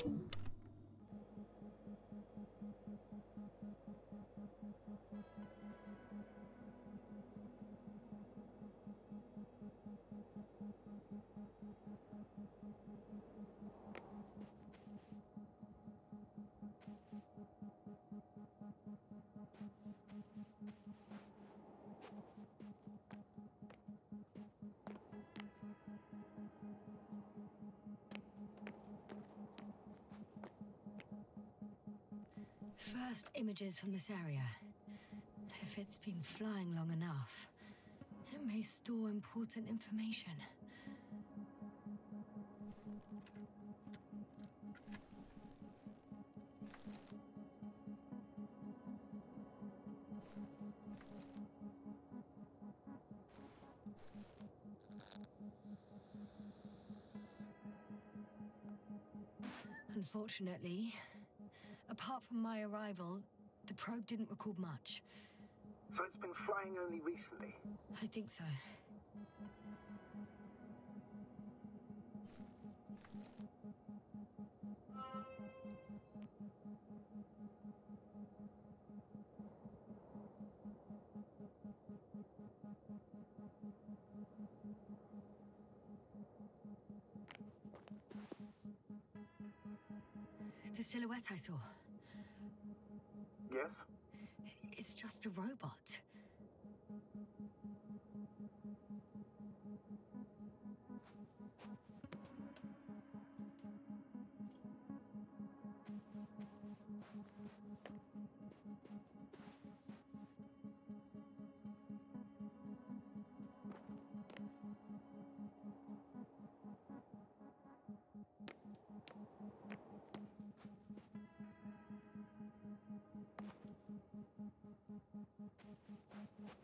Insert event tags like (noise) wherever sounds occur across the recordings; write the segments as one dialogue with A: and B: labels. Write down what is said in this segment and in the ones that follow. A: Thank you.
B: first images from this area. If it's been flying long enough, it may store important information. Unfortunately, Apart from my arrival, the probe didn't record much.
C: So it's been flying only recently?
B: I think so. The silhouette I saw. Yes? It's just a robot.
A: Thank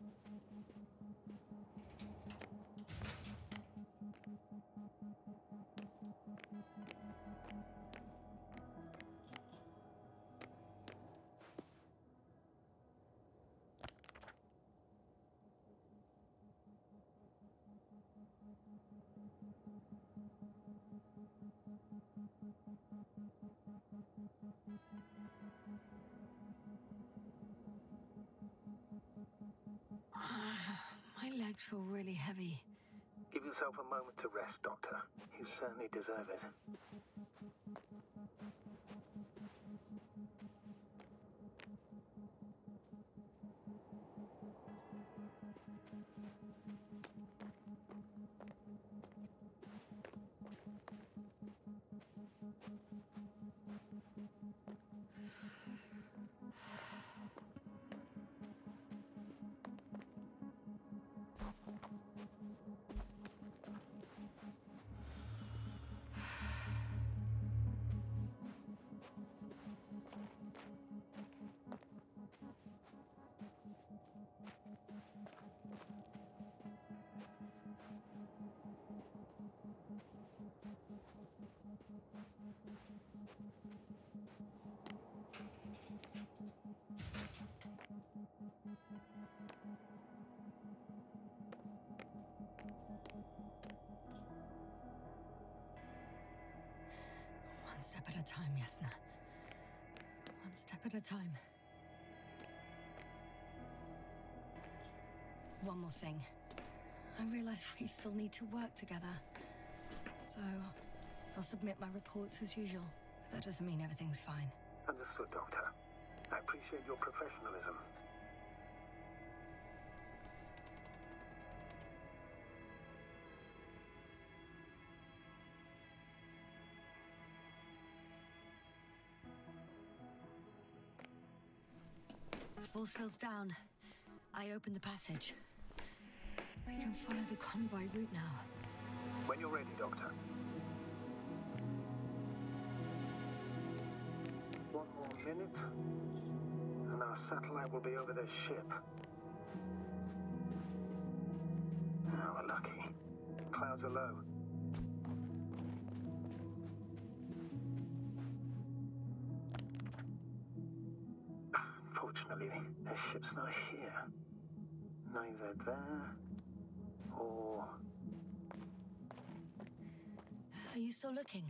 A: legs
C: feel really heavy. Give yourself a moment to rest, Doctor. You certainly deserve it.
B: One step at a time, Yasna. One step at a time. One more thing. I realize we still need to work together. So, I'll submit my reports as usual. But that doesn't mean everything's fine.
C: Understood, Doctor. I appreciate your professionalism.
B: force field's down. I open the passage. We can follow the convoy route now.
C: When you're ready, Doctor. One more minute, and our satellite will be over this ship. Now we're lucky. Clouds are low. ship's not here. Neither there or.
B: Are you still looking?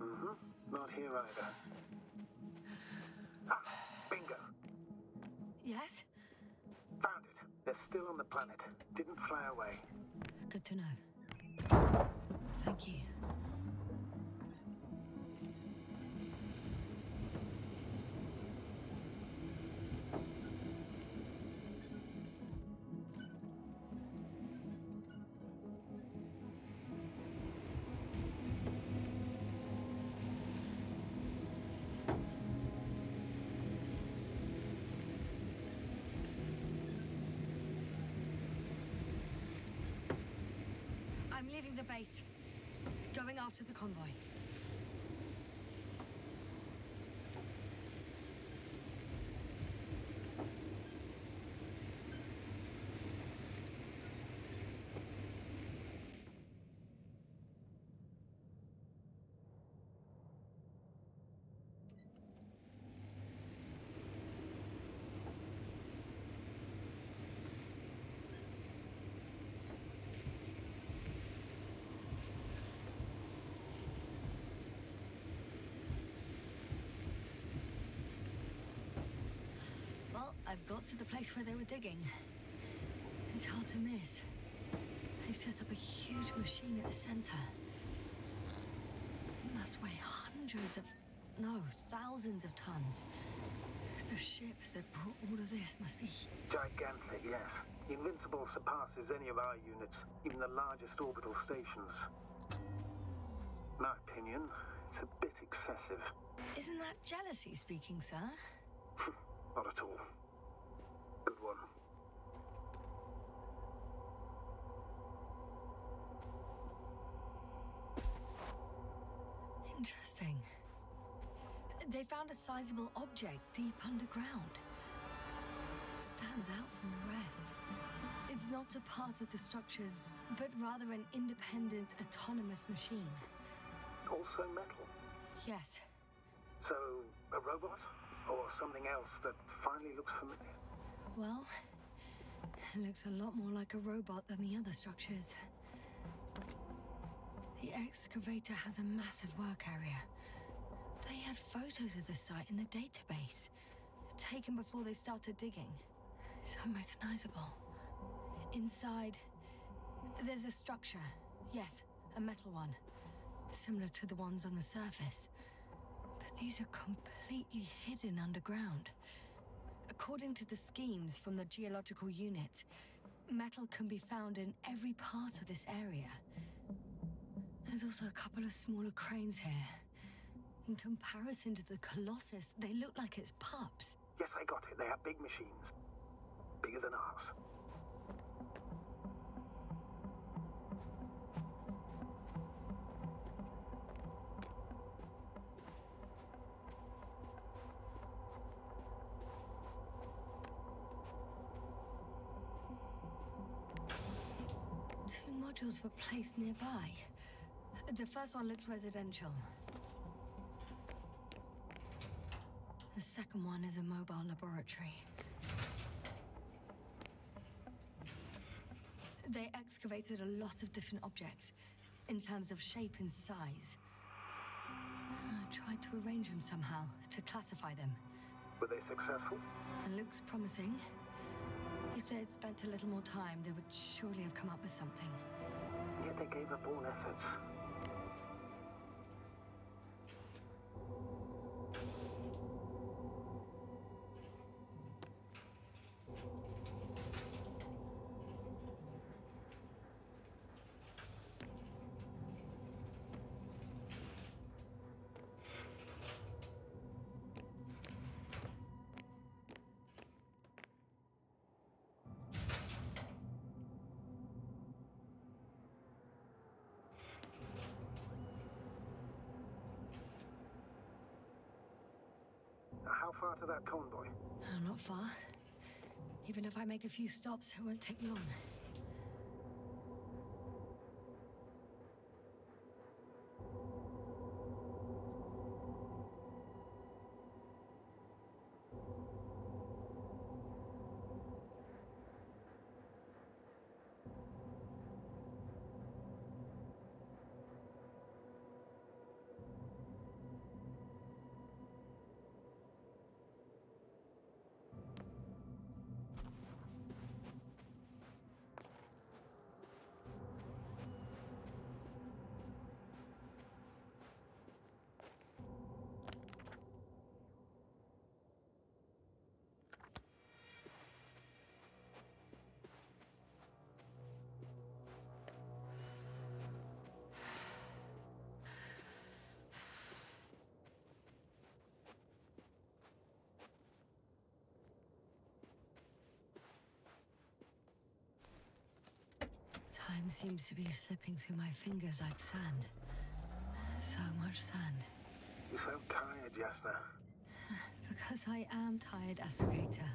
C: Mm hmm. Not here either. Ah, bingo. Yes? Found it. They're still on the planet. Didn't fly away.
B: Good to know. Thank you. Going after the convoy. have got to the place where they were digging. It's hard to miss. They set up a huge machine at the center. It must weigh hundreds of... no, thousands of tons. The ship that brought all of this must be...
C: Gigantic, yes. The Invincible surpasses any of our units, even the largest orbital stations. my opinion, it's a bit excessive.
B: Isn't that jealousy speaking, sir?
C: (laughs) Not at all. Good one.
B: Interesting. They found a sizable object deep underground. Stands out from the rest. It's not a part of the structures, but rather an independent, autonomous machine.
C: Also metal? Yes. So, a robot? Or something else that finally looks familiar?
B: Well, it looks a lot more like a robot than the other structures. The excavator has a massive work area. They had photos of the site in the database, taken before they started digging. It's unrecognizable. Inside, there's a structure. Yes, a metal one. Similar to the ones on the surface. But these are completely hidden underground. According to the schemes from the geological unit, metal can be found in every part of this area. There's also a couple of smaller cranes here. In comparison to the Colossus, they look like its
C: pups. Yes, I got it. They are big machines. Bigger than ours.
B: Vigils were placed nearby. The first one looks residential. The second one is a mobile laboratory. They excavated a lot of different objects, in terms of shape and size. I tried to arrange them somehow, to classify them.
C: Were they successful?
B: It looks promising. If they had spent a little more time, they would surely have come up with something
C: they gave up all efforts How far to that convoy?
B: Oh, not far. Even if I make a few stops, it won't take long. seems to be slipping through my fingers like sand. So much sand.
C: You sound tired, Yasna.
B: (sighs) Because I am tired, Astrogator.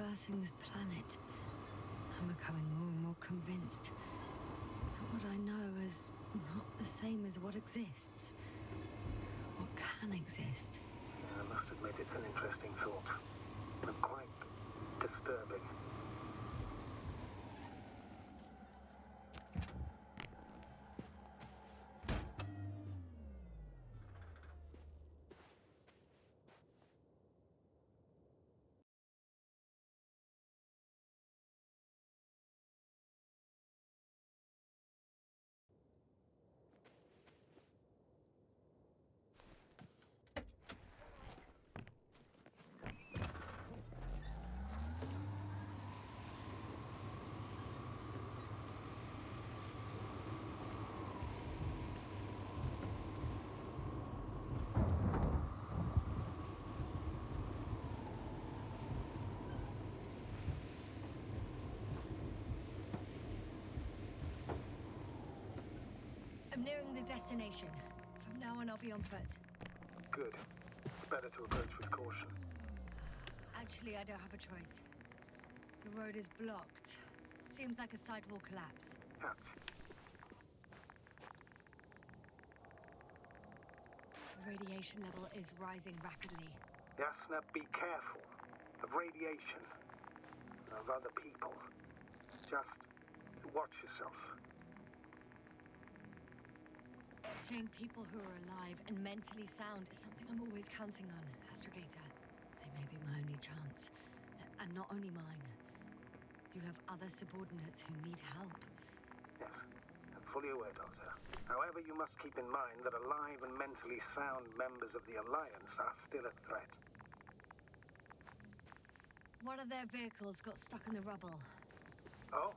B: traversing this planet, I'm becoming more and more convinced that what I know is not the same as what exists. What can exist.
C: I must admit it's an interesting thought, but quite disturbing.
B: I'm nearing the destination. From now on, I'll be on foot.
C: Good. Better to approach with caution.
B: Actually, I don't have a choice. The road is blocked. Seems like a sidewall collapse. Fact. The radiation level is rising rapidly.
C: Yasna, be careful. Of radiation. Of other people. Just watch yourself.
B: Seeing people who are alive and mentally sound is something I'm always counting on, Astrogator. They may be my only chance, uh, and not only mine. You have other subordinates who need help.
C: Yes, I'm fully aware, Doctor. However, you must keep in mind that alive and mentally sound members of the Alliance are still a threat.
B: One of their vehicles got stuck in the rubble.
C: Oh?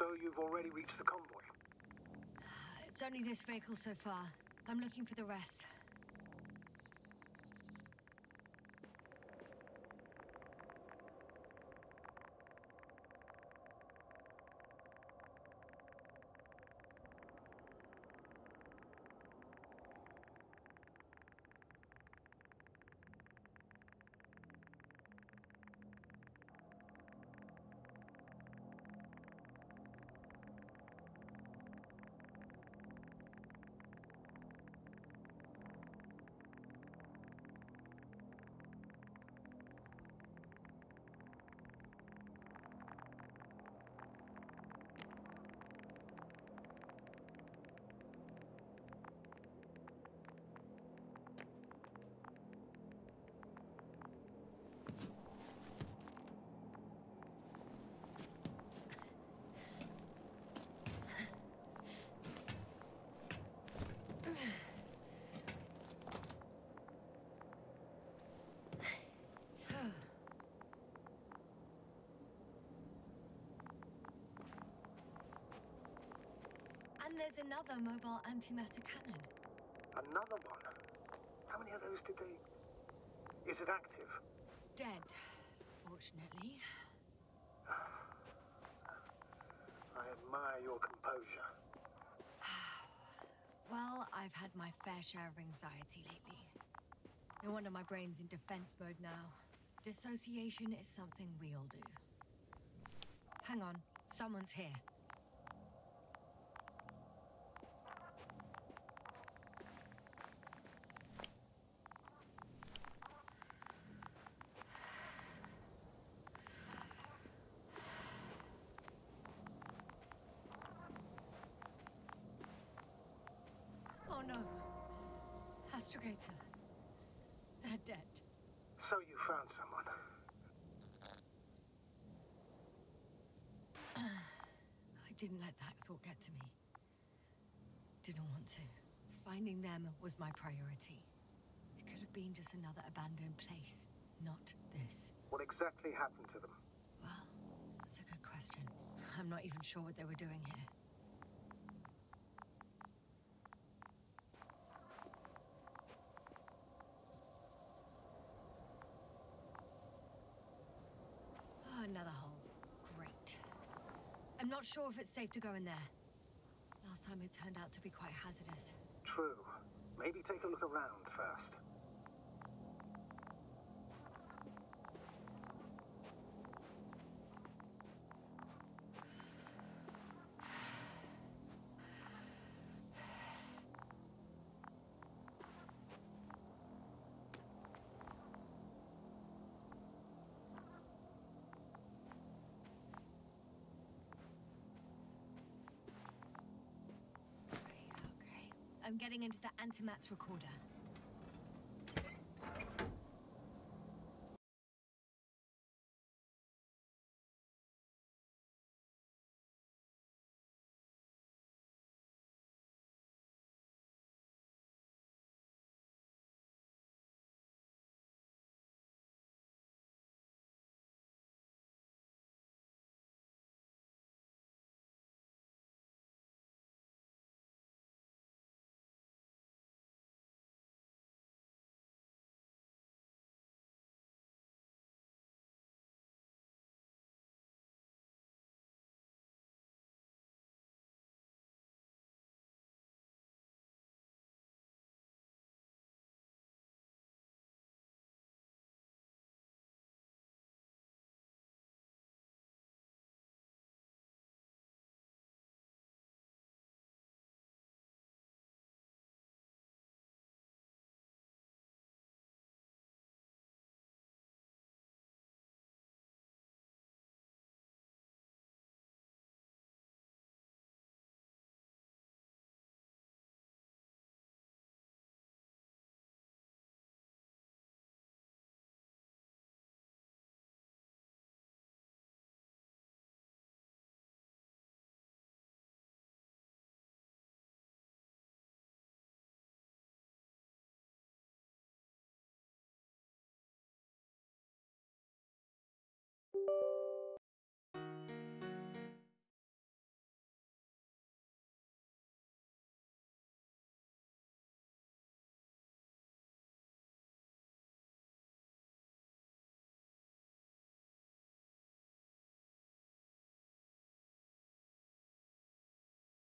C: So you've already reached the convoy?
B: It's only this vehicle so far. I'm looking for the rest. there's another mobile antimatter cannon.
C: Another one? How many of those did they... Is it active?
B: Dead, fortunately.
C: (sighs) I admire your composure. (sighs)
B: well, I've had my fair share of anxiety lately. No wonder my brain's in defense mode now. Dissociation is something we all do. Hang on, someone's here. get to me. Didn't want to. Finding them was my priority. It could have been just another abandoned place, not
C: this. What exactly happened to them?
B: Well, that's a good question. I'm not even sure what they were doing here. Oh, another hole. Great. I'm not sure if it's safe to go in there time it turned out to be quite hazardous.
C: True. Maybe take a look around first.
B: I'm getting into the Antimat's recorder.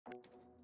B: Thank you.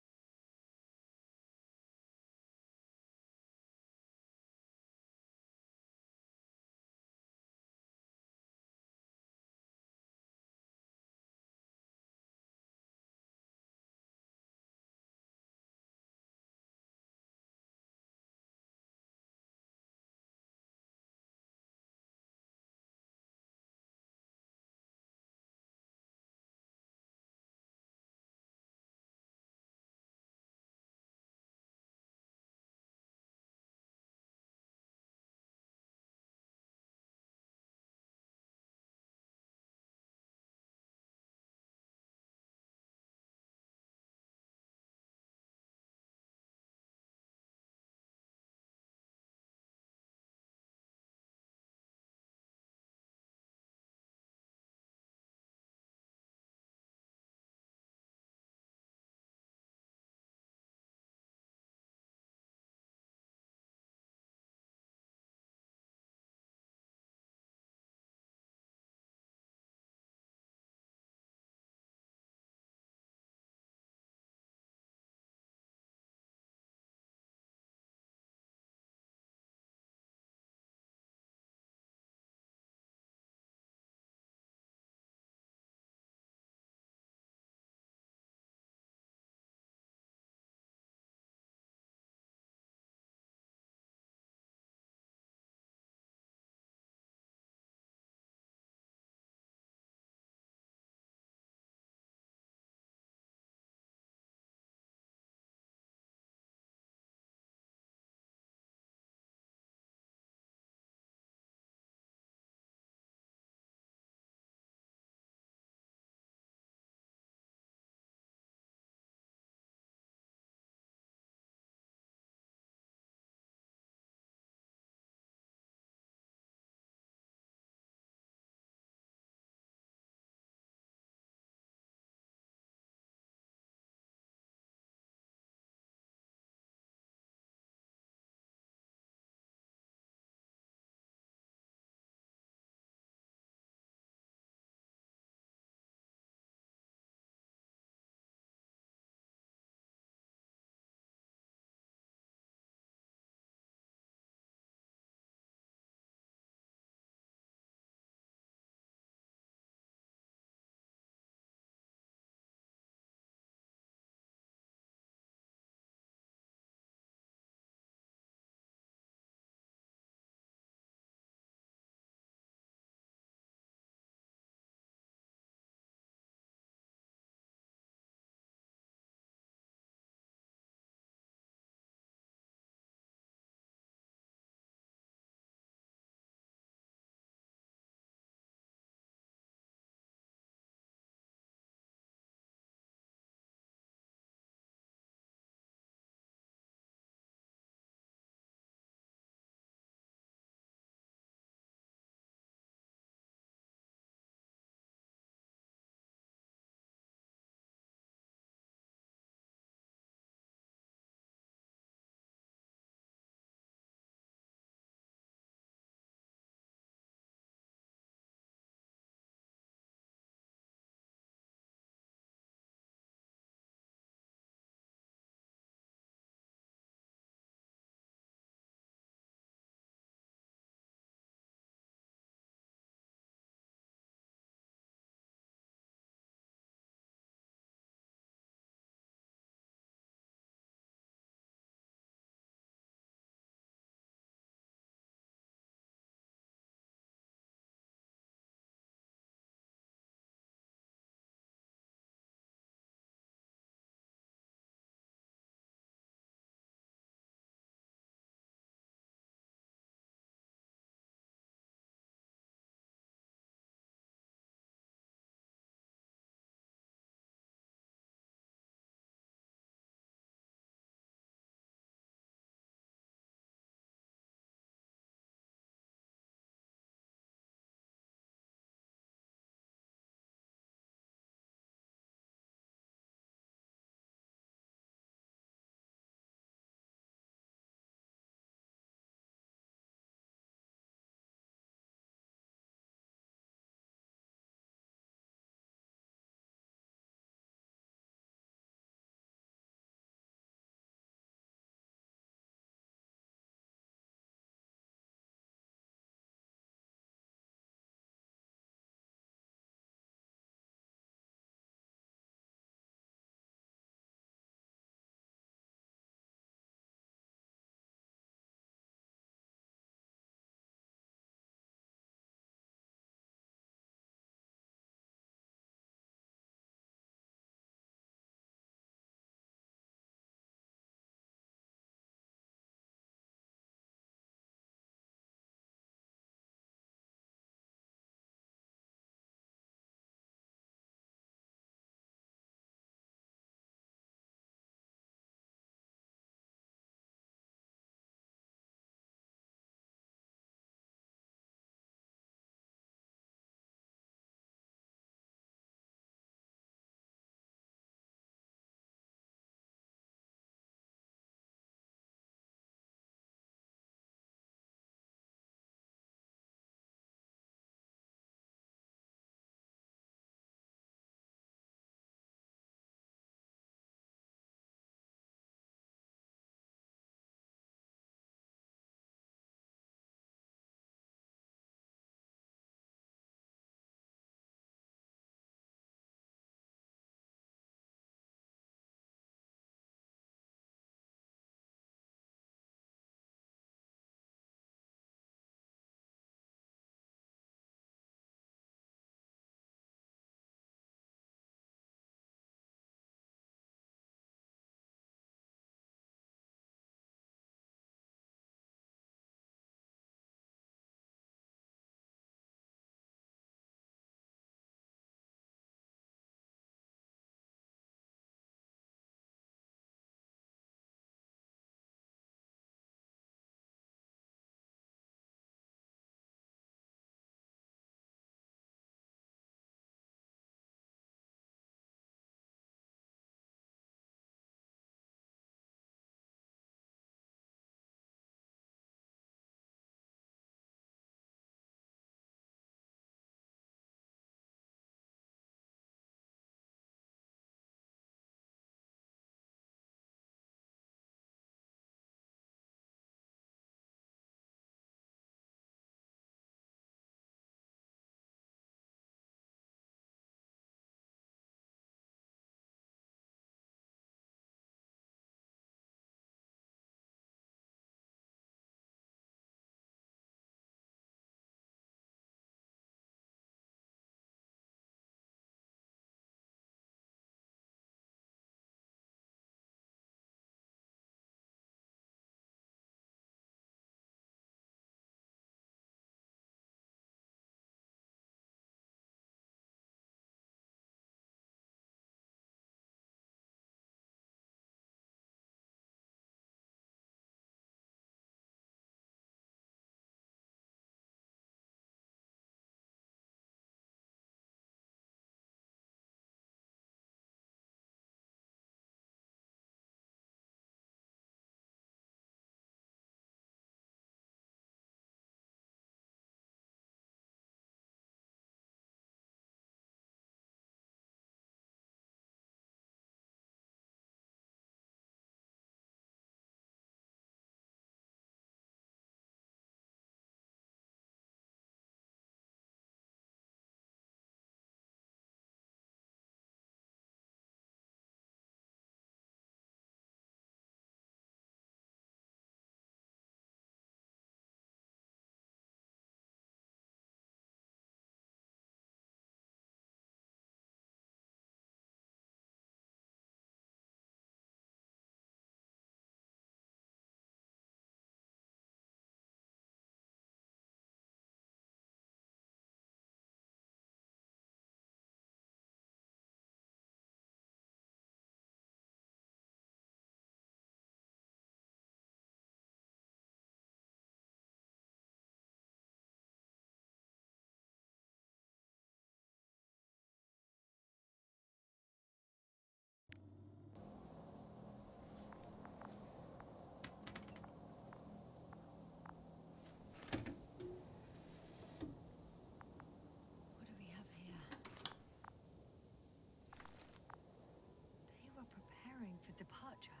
B: departure.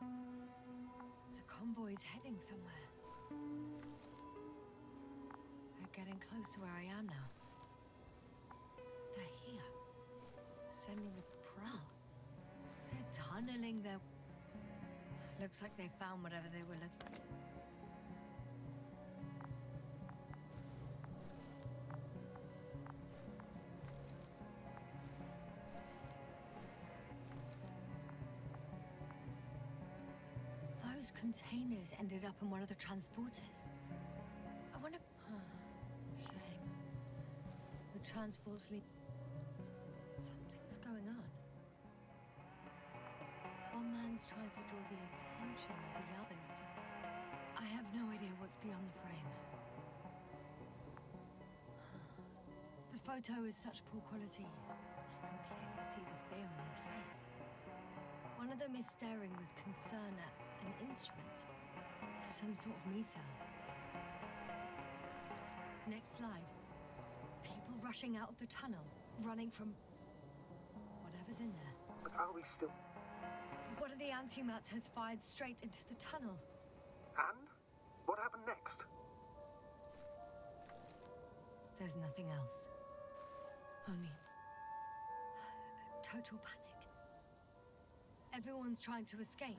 B: The convoy's heading somewhere. They're getting close to where I am now. They're here. Sending the prowl. They're tunneling their... Looks like they found whatever they were looking for. containers ended up in one of the transporters. I wonder... Oh, shame. The transports lead... Something's going on. One man's trying to draw the attention of the others to... I have no idea what's beyond the frame. The photo is such poor quality. I can clearly see the fear on his face. One of them is staring with concern at an instrument. Some sort of meter. Next slide. People rushing out of the tunnel, running from whatever's in there. But are we still... One of the anti-mats has fired straight into the tunnel.
C: And? What happened next?
B: There's nothing else. Only... total panic. Everyone's trying to escape.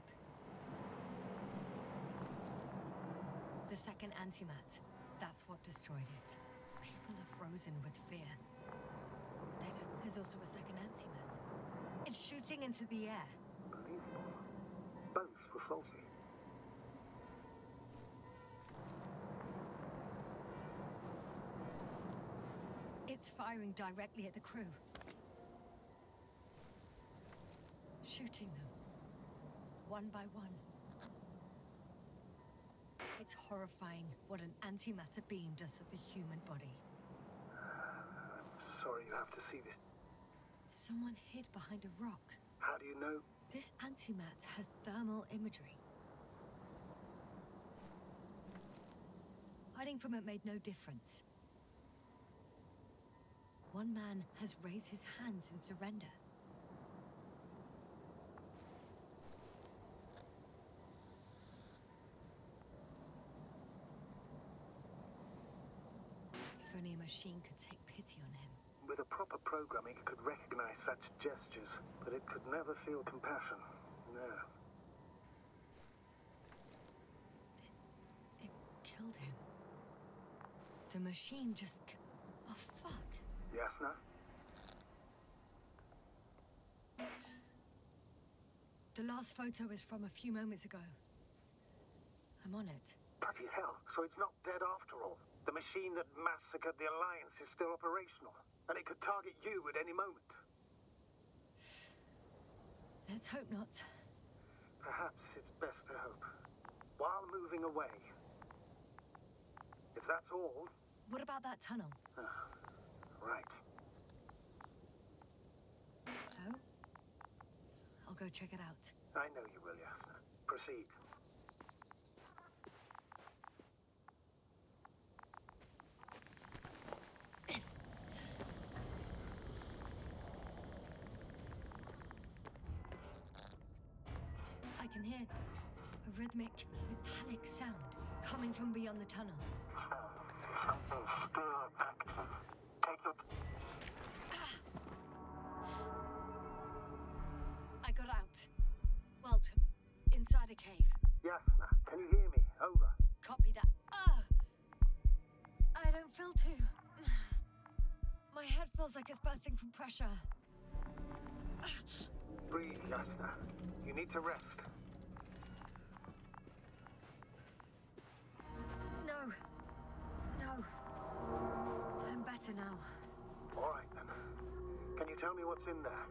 B: The second antimat. That's what destroyed it. People are frozen with fear. There's also a second antimat. It's shooting into the air. Unbelievable. Both were faulty. It's firing directly at the crew. Shooting them. One by one. It's horrifying what an antimatter beam does to the human body.
C: Sorry you have to see this.
B: Someone hid behind a rock. How do you know? This antimatter has thermal imagery. Hiding from it made no difference. One man has raised his hands in surrender. machine could take pity on
C: him. With a proper programming, it could recognize such gestures, but it could never feel compassion. No.
B: It, it killed him. The machine just... Oh, fuck. Yasna? The last photo is from a few moments ago. I'm on it.
C: Bloody hell, so it's not dead after all. The machine that massacred the Alliance is still operational, and it could target you at any moment.
B: Let's hope not.
C: Perhaps it's best to hope. While moving away. If that's all...
B: What about that tunnel?
C: Ah, right.
B: So? I'll go check it out.
C: I know you will, Yasna. Proceed.
B: hear a rhythmic, metallic sound coming from beyond the tunnel. Something ah! still active. Take
C: the...
B: I got out. Well, inside a cave.
C: Yasna, can you hear me? Over.
B: Copy that. Ah! I don't feel too... (sighs) My head feels like it's bursting from pressure.
C: Breathe, Yasna. You need to rest. better now. All right, then. Can you tell me what's in there?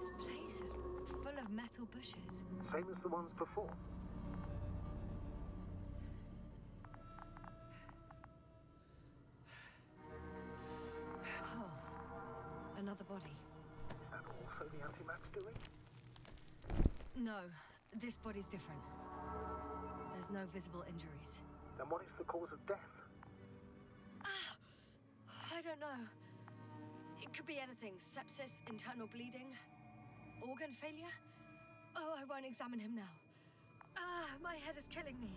B: This place is full of metal bushes.
C: Same as the ones before.
B: Oh, another body.
C: Is that also the antimatter doing?
B: No, this body's different no visible injuries.
C: Then what is the cause of death?
B: Ah, I don't know. It could be anything. Sepsis, internal bleeding, organ failure. Oh, I won't examine him now. Ah, my head is killing me.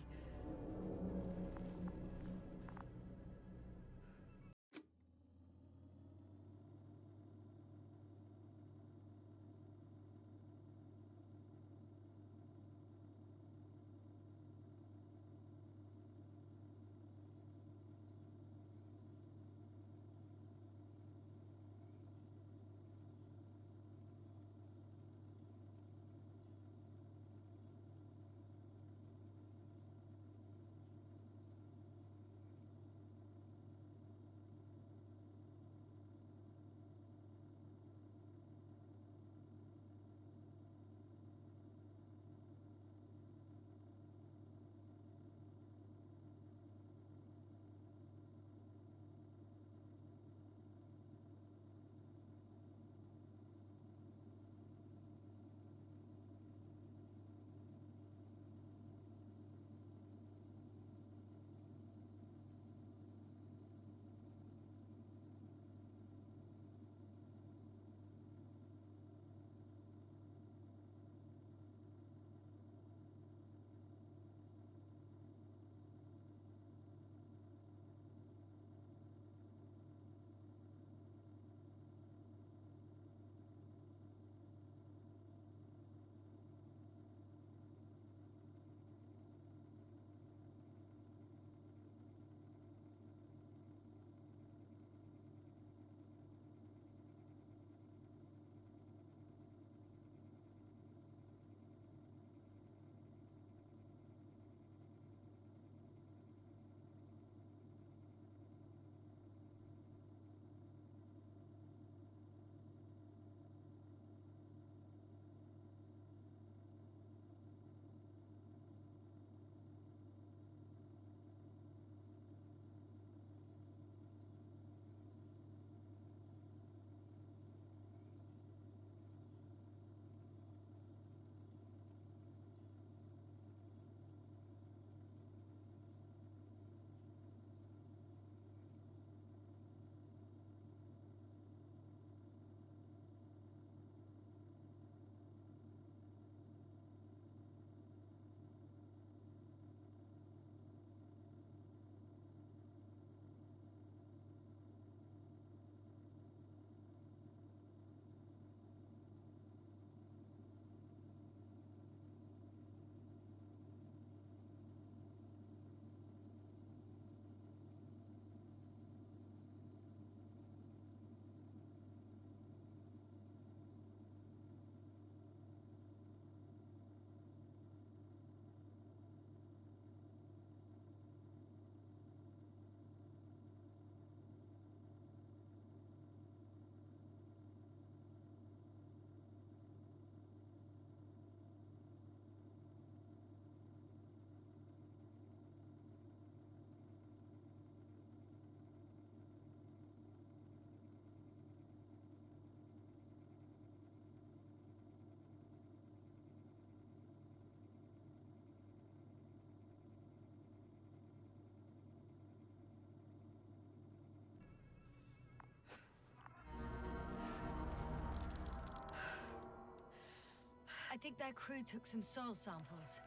B: I think their crew took some soil samples.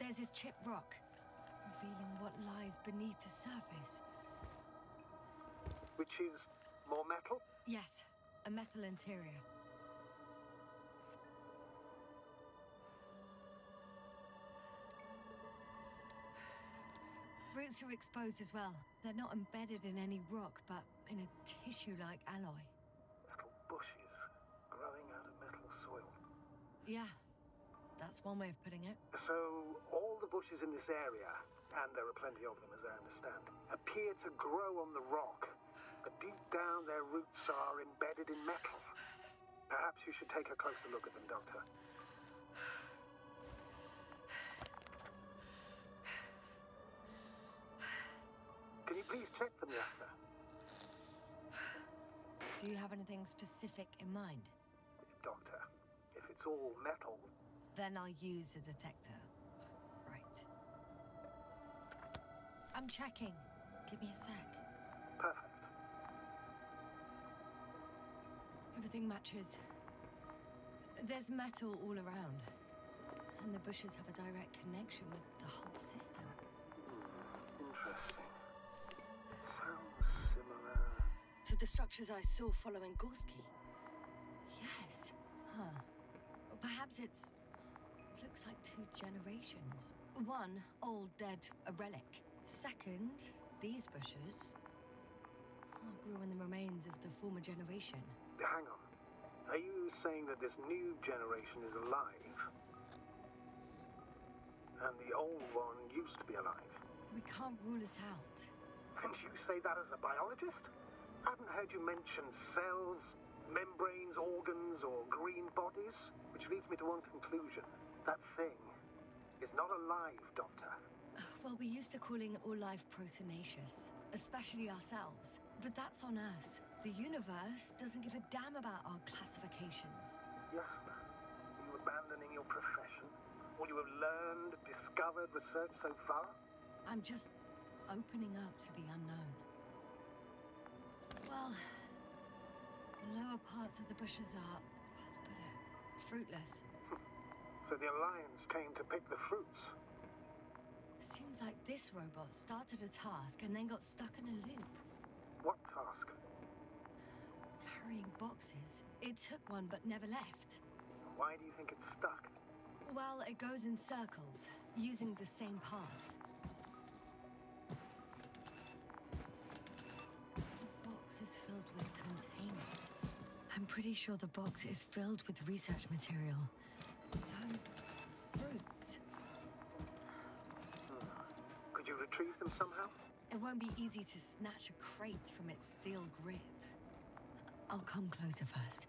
B: There's this chip rock, revealing what lies beneath the surface.
C: Which is more metal?
B: Yes, a metal interior. Roots are exposed as well. They're not embedded in any rock, but in a tissue-like alloy.
C: Metal bushes growing out of metal soil.
B: Yeah, that's one way of putting it.
C: So, all the bushes in this area, and there are plenty of them as I understand, appear to grow on the rock, but deep down their roots are embedded in metal. Perhaps you should take a closer look at them, Doctor. Can you please check them, Yasna?
B: Do you have anything specific in mind?
C: Doctor, if it's all metal,
B: then I'll use the detector. Right. I'm checking. Give me a sec. Perfect. Everything matches. There's metal all around. And the bushes have a direct connection with the whole system. Hmm, interesting.
C: So similar...
B: To the structures I saw following Gorski. Yes. Huh. Perhaps it's looks like two generations. One, old, dead, a relic. Second, these bushes oh, grew in the remains of the former generation.
C: Hang on. Are you saying that this new generation is alive? And the old one used to be alive?
B: We can't rule it out.
C: And you say that as a biologist? I haven't heard you mention cells, membranes, organs, or green bodies, which leads me to one conclusion. That thing is not alive, Doctor.
B: Well, we're used to calling all life proteinaceous, especially ourselves. But that's on Earth. The universe doesn't give a damn about our classifications.
C: ma'am. are you abandoning your profession? All you have learned, discovered, researched so far?
B: I'm just opening up to the unknown. Well, the lower parts of the bushes are, how to put it,
C: fruitless. So the Alliance came to pick the fruits. Seems
B: like this robot started a task and then got stuck in a loop.
C: What task?
B: Carrying boxes. It took one but never left.
C: Why do you think it's stuck?
B: Well, it goes in circles, using the same path. The box is filled with containers. I'm pretty sure the box is filled with research material. won't be easy to snatch a crate from its steel grip. I'll come closer first.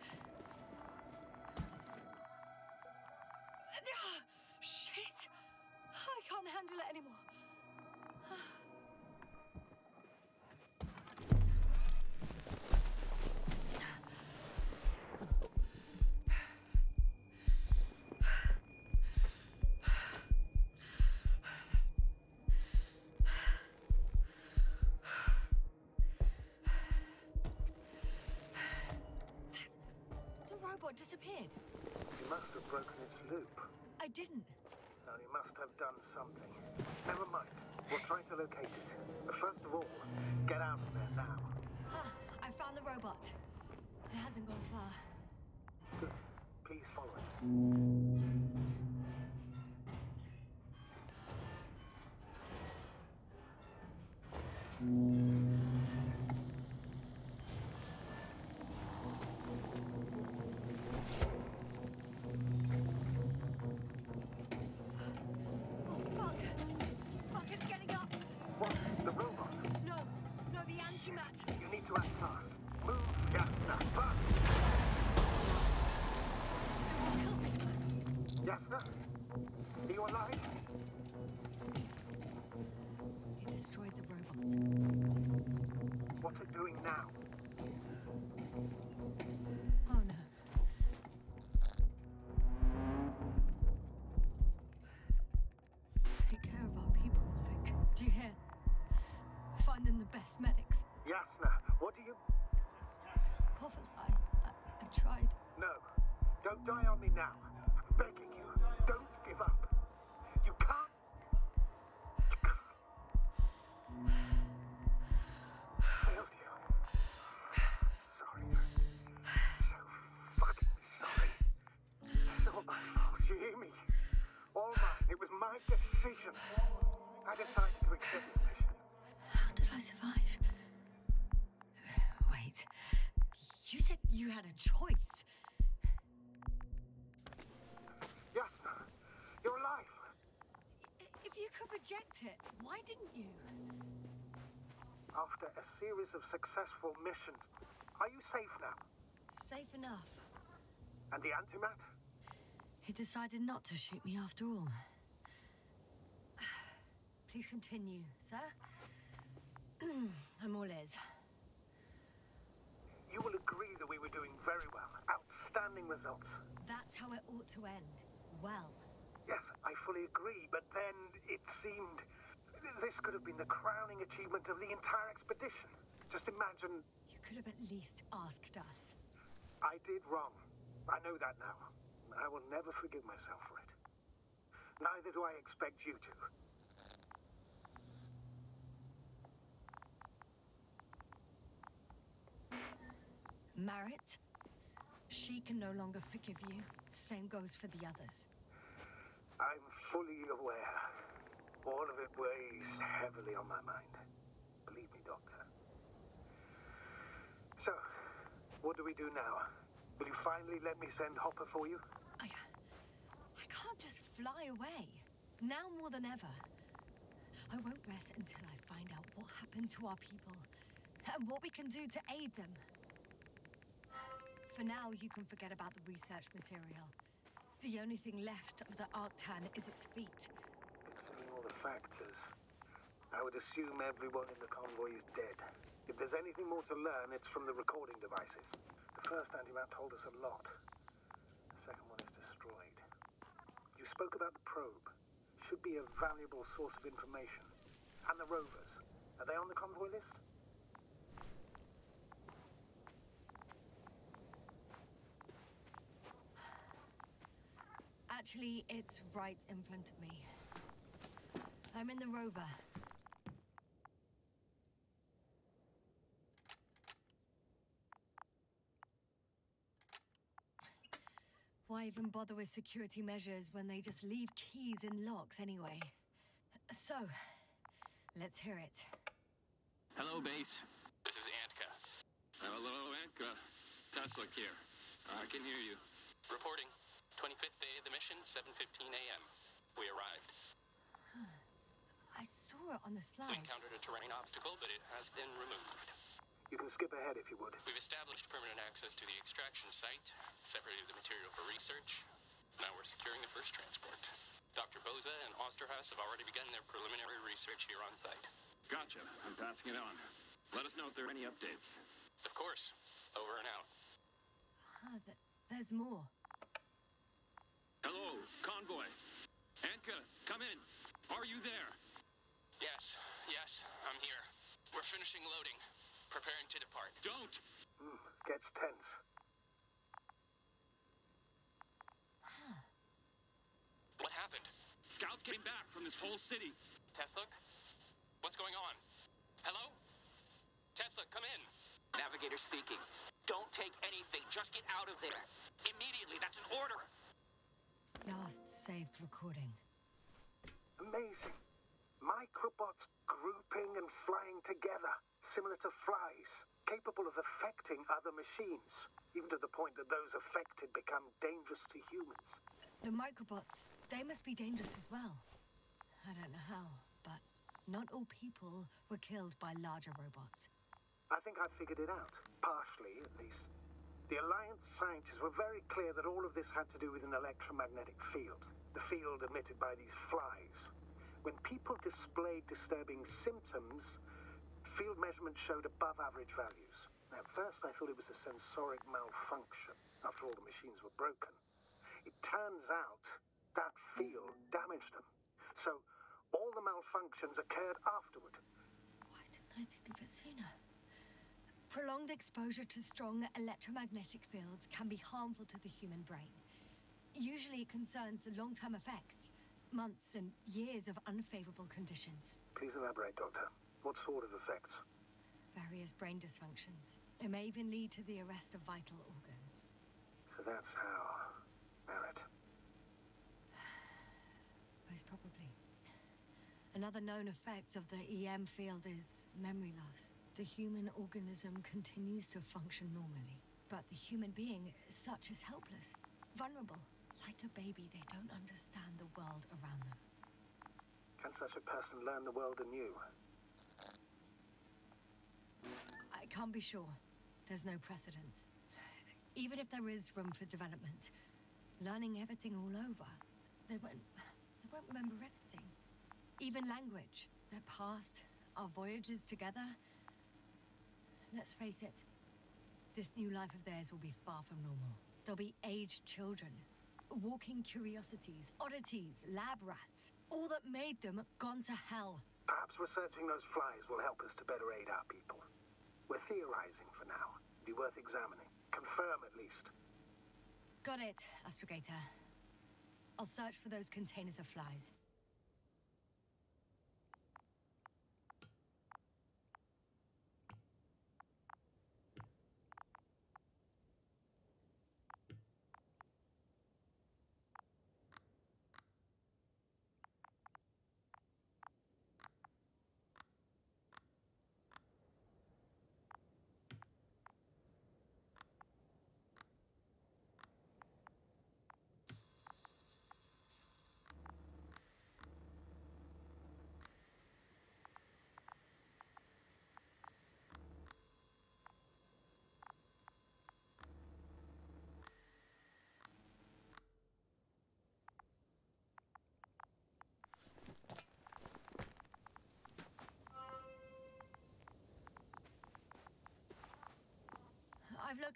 C: Don't die on me now. I'm begging you, don't give up. You can't. I failed you. Sorry. So fucking sorry. It's all my you hear All mine. It was my decision. I decided to accept this How
B: did I survive? Wait. You said you had a choice. reject it. Why didn't you?
C: After a series of successful missions, are you safe now? Safe enough. And the antimat?
B: He decided not to shoot me after all. (sighs) Please continue, sir. (clears throat) I'm all ears.
C: You will agree that we were doing very well. Outstanding results.
B: That's how it ought to end.
C: Well. Yes, I fully agree, but then it seemed this could have been the crowning achievement of the entire expedition. Just imagine. You could have at least asked us. I did wrong. I know that now. I will never forgive myself for it. Neither do I expect you to.
B: Marit, she can no longer forgive you. Same goes for the others.
C: I'm fully aware. All of it weighs heavily on my mind. Believe me, Doctor. So, what do we do now? Will you finally let me send Hopper for you? I...
B: I can't just fly away. Now more than ever. I won't rest until I find out what happened to our people and what we can do to aid them. For now, you can forget about the research material. The only thing left of the Arctan is its feet.
C: Considering all the factors, I would assume everyone in the convoy is dead. If there's anything more to learn, it's from the recording devices. The first antimat told us a lot. The second one is destroyed. You spoke about the probe. Should be a valuable source of information. And the rovers. Are they on the convoy list?
B: Actually, it's right in front of me. I'm in the rover. Why even bother with security measures when they just leave keys in locks anyway? So, let's hear it. Hello, base.
D: This is Antka. Hello, Antka. Tesla here. I can hear you. Reporting. 25th day of the mission, 7.15 a.m. We arrived. Huh.
B: I saw it on the slides. We
D: encountered a terrain obstacle, but it has been removed.
B: You can skip ahead if you
D: would. We've established permanent access to the extraction site, separated the material for research. Now we're securing the first transport. Dr. Boza and Osterhaus have already begun their preliminary research here on site. Gotcha. I'm passing it on. Let us know if there are any updates. Of course. Over and out.
B: Ah, th there's more.
D: Hello, convoy. Anka, come in. Are you there? Yes, yes, I'm here. We're finishing loading, preparing to depart.
C: Don't! Mm, gets tense.
D: what happened? Scouts came back from this whole city. Tesla? What's going on? Hello? Tesla, come in. Navigator speaking. Don't take anything. Just get out of there. Immediately. That's an order.
B: Last saved recording.
C: Amazing. Microbots grouping and flying together, similar to flies, capable of affecting other machines, even to the point that those affected become dangerous to humans.
B: The microbots, they must be dangerous as well. I don't know how, but not all people were killed by larger robots.
C: I think I've figured it out, partially at least. The Alliance scientists were very clear that all of this had to do with an electromagnetic field, the field emitted by these flies. When people displayed disturbing symptoms, field measurements showed above average values. At first I thought it was a sensoric malfunction. After all, the machines were broken. It turns out that field damaged them. So all the malfunctions occurred afterward.
B: Why didn't I think of it sooner? Prolonged exposure to strong electromagnetic fields can be harmful to the human brain. Usually it concerns long-term effects, months and years of unfavorable conditions.
C: Please elaborate, Doctor. What sort of effects?
B: Various brain dysfunctions. It may even lead to the arrest of vital organs.
C: So that's how... Merritt.
B: (sighs) Most probably. Another known effect of the EM field is memory loss. The human organism continues to function normally, but the human being such as helpless, vulnerable. Like a baby, they don't understand the world around them.
C: Can such a person learn the world anew?
B: I can't be sure. There's no precedence. Even if there is room for development, learning everything all over, they won't, they won't remember anything. Even language, their past, our voyages together, Let's face it, this new life of theirs will be far from normal. They'll be aged children, walking curiosities, oddities, lab rats, all that made them gone to hell.
C: Perhaps researching those flies will help us to better aid our people. We're theorizing for now. It'd be worth examining. Confirm, at least.
B: Got it, Astrogator. I'll search for those containers of flies.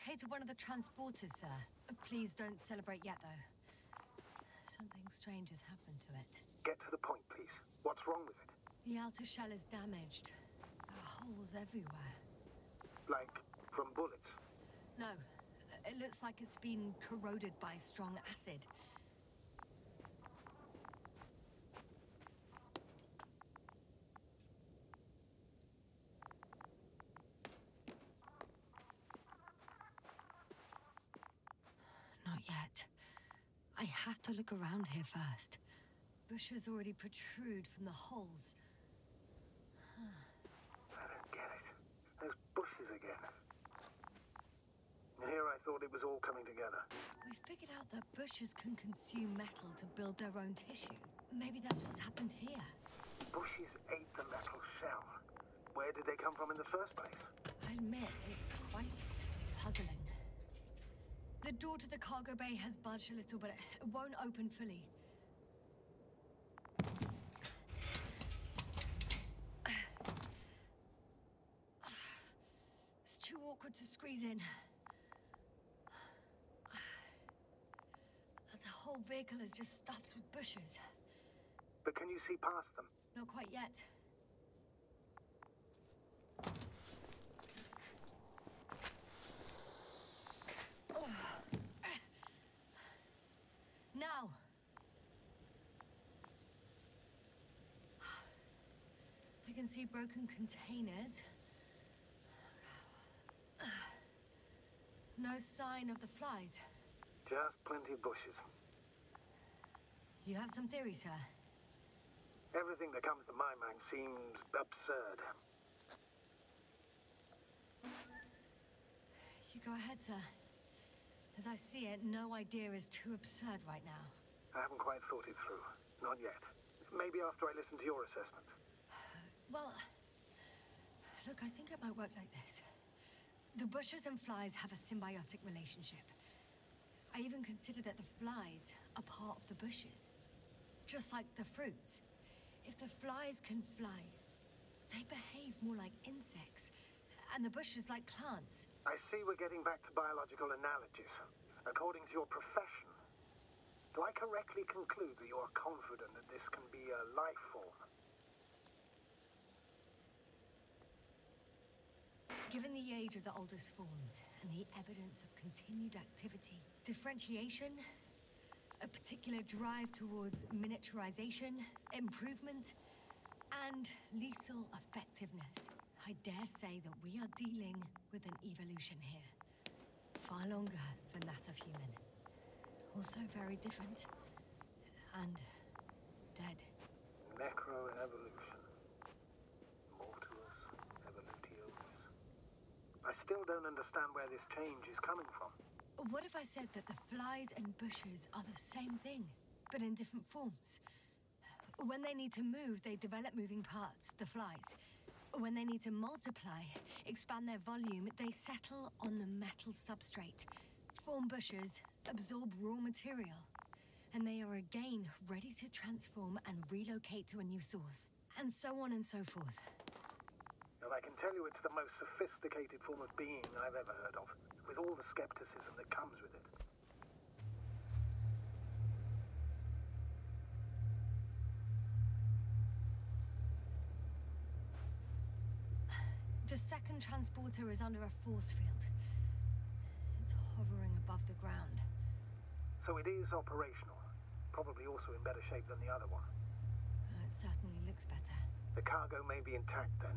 B: located one of the transporters, sir. Please don't celebrate yet, though. Something strange has happened to it. Get to the
C: point, please. What's wrong with it?
B: The outer shell is damaged. There are holes everywhere.
C: Like from bullets?
B: No. It looks like it's been corroded by strong acid. around here first. Bushes already protrude from the holes. I
C: don't get it. Those bushes again. And here I thought it was all coming together.
B: We figured out that bushes can consume metal to build their own tissue. Maybe that's what's happened here.
C: Bushes ate the metal shell. Where did they come from in the first place?
B: I admit, it's quite puzzling. The door to the cargo bay has budged a little, but it won't open fully. It's too awkward to squeeze in. The whole vehicle is just stuffed with bushes.
C: But can you see past them?
B: Not quite yet. can see broken containers. No sign of the flies.
C: Just plenty of bushes.
B: You have some theories, sir?
C: Everything that comes to my mind seems absurd.
B: You go ahead, sir. As I see it, no idea is too absurd right now.
C: I haven't quite thought it through. Not yet. Maybe after I listen to your assessment.
B: Well, look, I think it might work like this. The bushes and flies have a symbiotic relationship. I even consider that the flies are part of the bushes. Just like the fruits. If the flies can fly, they behave more like insects, and the bushes like plants.
C: I see we're getting back to biological analogies, according to your profession. Do I correctly conclude that you're confident that this can be a life form?
B: Given the age of the oldest forms and the evidence of continued activity, differentiation, a particular drive towards miniaturization, improvement, and lethal effectiveness, I dare say that we are dealing with an evolution here. Far longer than that of human. Also very different. And
C: dead. I still don't understand where this change is coming from.
B: What if I said that the flies and bushes are the same thing, but in different forms? When they need to move, they develop moving parts, the flies. When they need to multiply, expand their volume, they settle on the metal substrate, form bushes, absorb raw material, and they are again ready to transform and relocate to a new source, and so on and so forth.
C: Though I can tell you it's the most sophisticated form of being I've ever heard of, with all the skepticism that comes with it.
B: The second transporter is under a force field.
C: It's hovering above the ground. So it is operational. Probably also in better shape than the other one. Uh, it certainly looks better. The cargo may be intact then.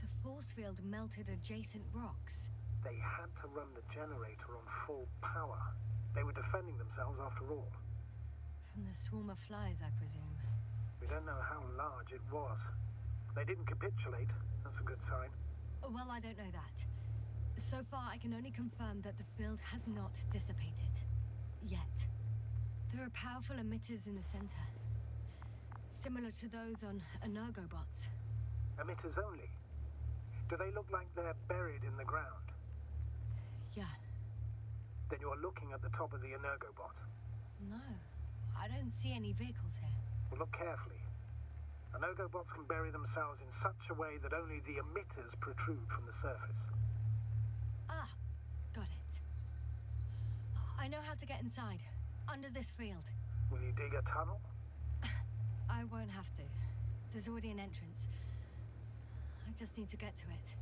C: The force field melted adjacent rocks. They had to run the generator on full power. They were defending themselves after all.
B: From the swarm of flies, I presume.
C: We don't know how large it was. They didn't capitulate. That's a good sign.
B: Well, I don't know that. So far, I can only confirm that the field has not dissipated. Yet. There are powerful emitters in the center. Similar to those on
C: Energobots. Emitters only? Do they look like they're buried in the ground? Yeah. Then you're looking at the top of the Energobot.
B: No, I don't see any vehicles here.
C: Well, look carefully. Energobots can bury themselves in such a way that only the emitters protrude from the surface.
B: Ah, got it. I know how to get inside, under this field.
C: Will you dig a tunnel?
B: (sighs) I won't have to. There's already an entrance. Just need to get to it.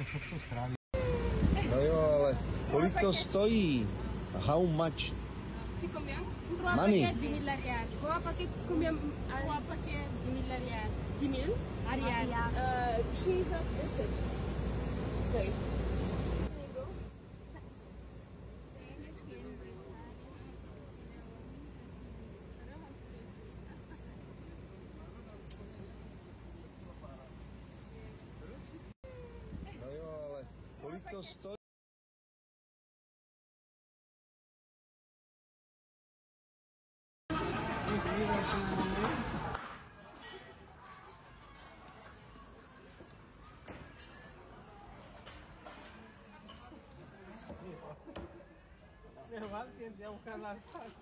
E: to No jo, ale kolik to
C: stojí? How much?
A: Money. Money. gostou
F: Você vai entender um canal chato.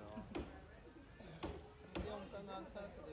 F: Não. Entender um canal chato.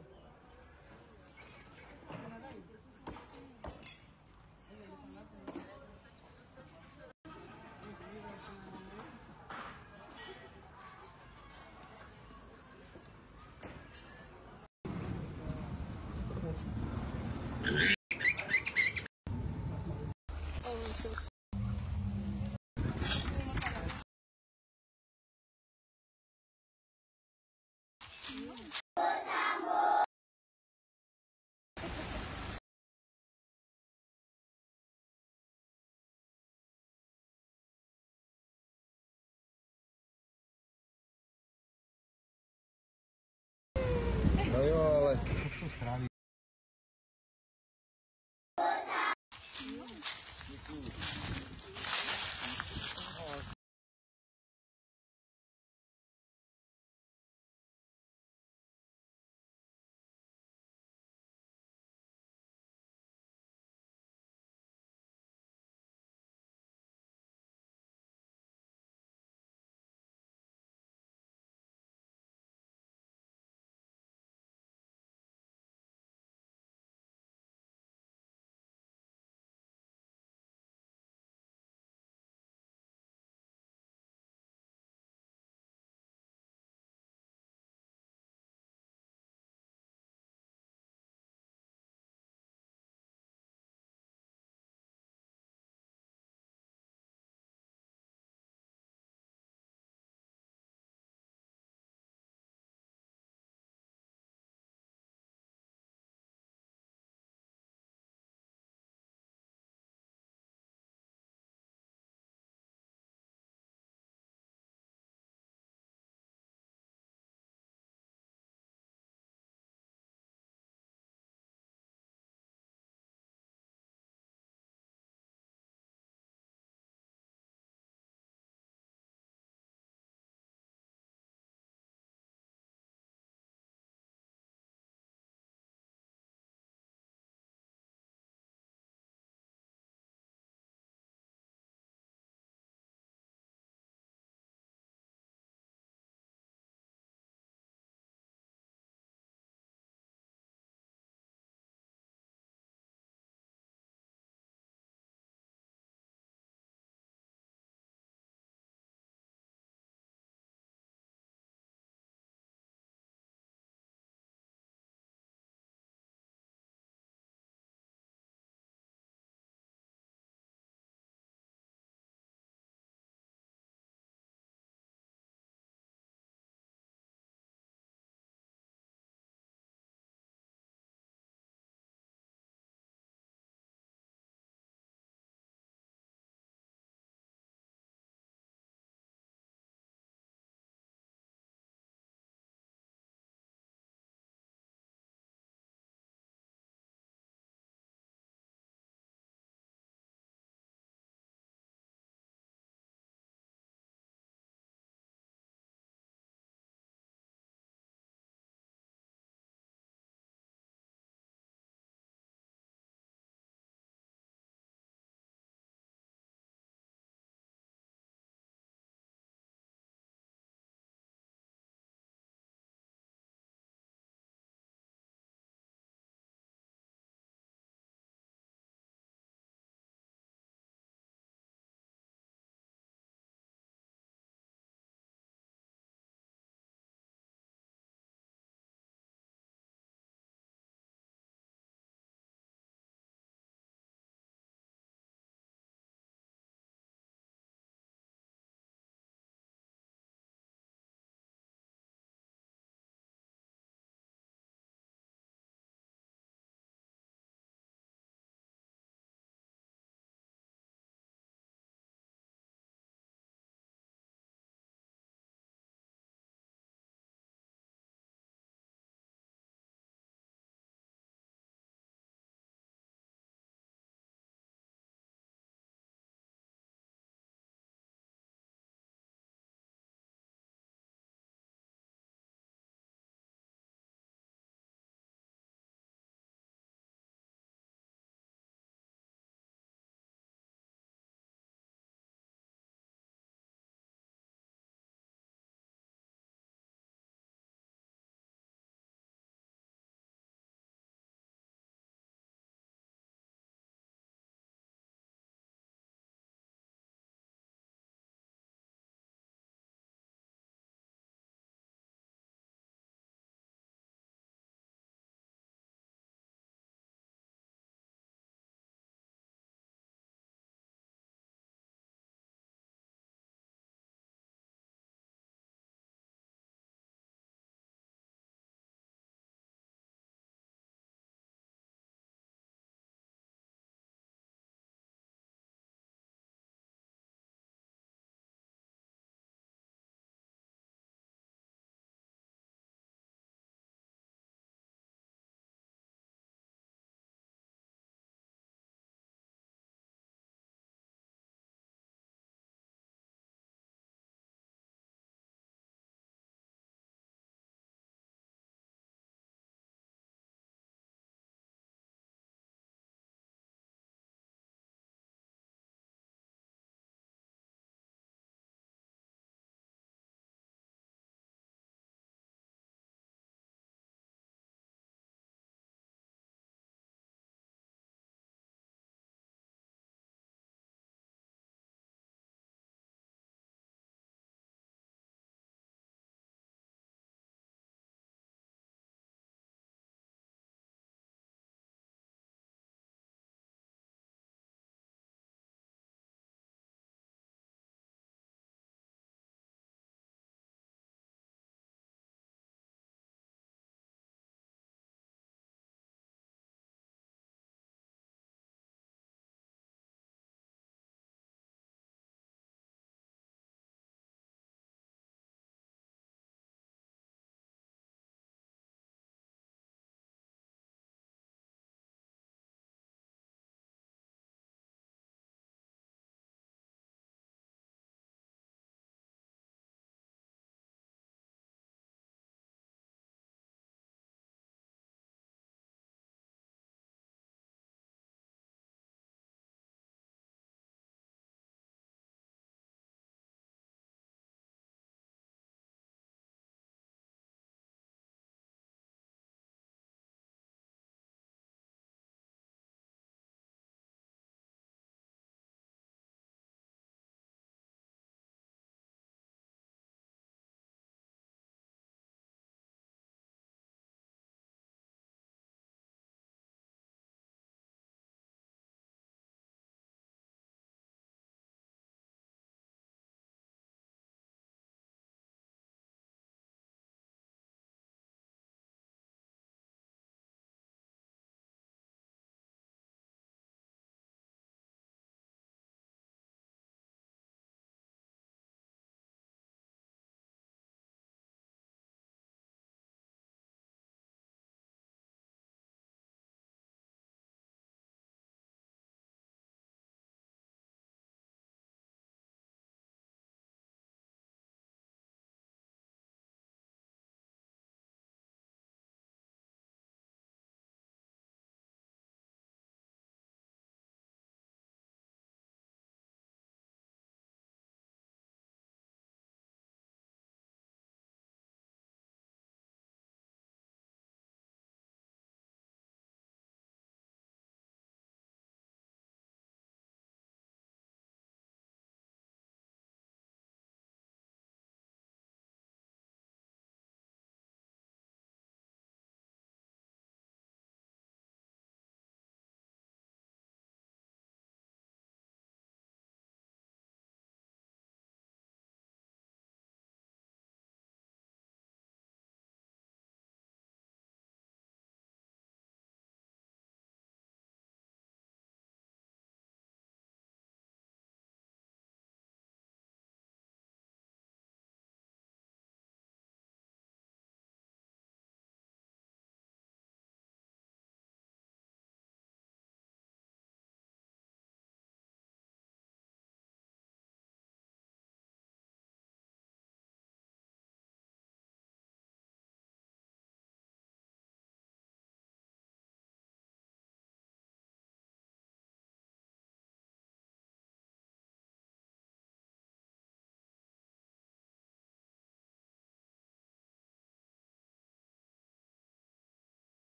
E: Mm-hmm.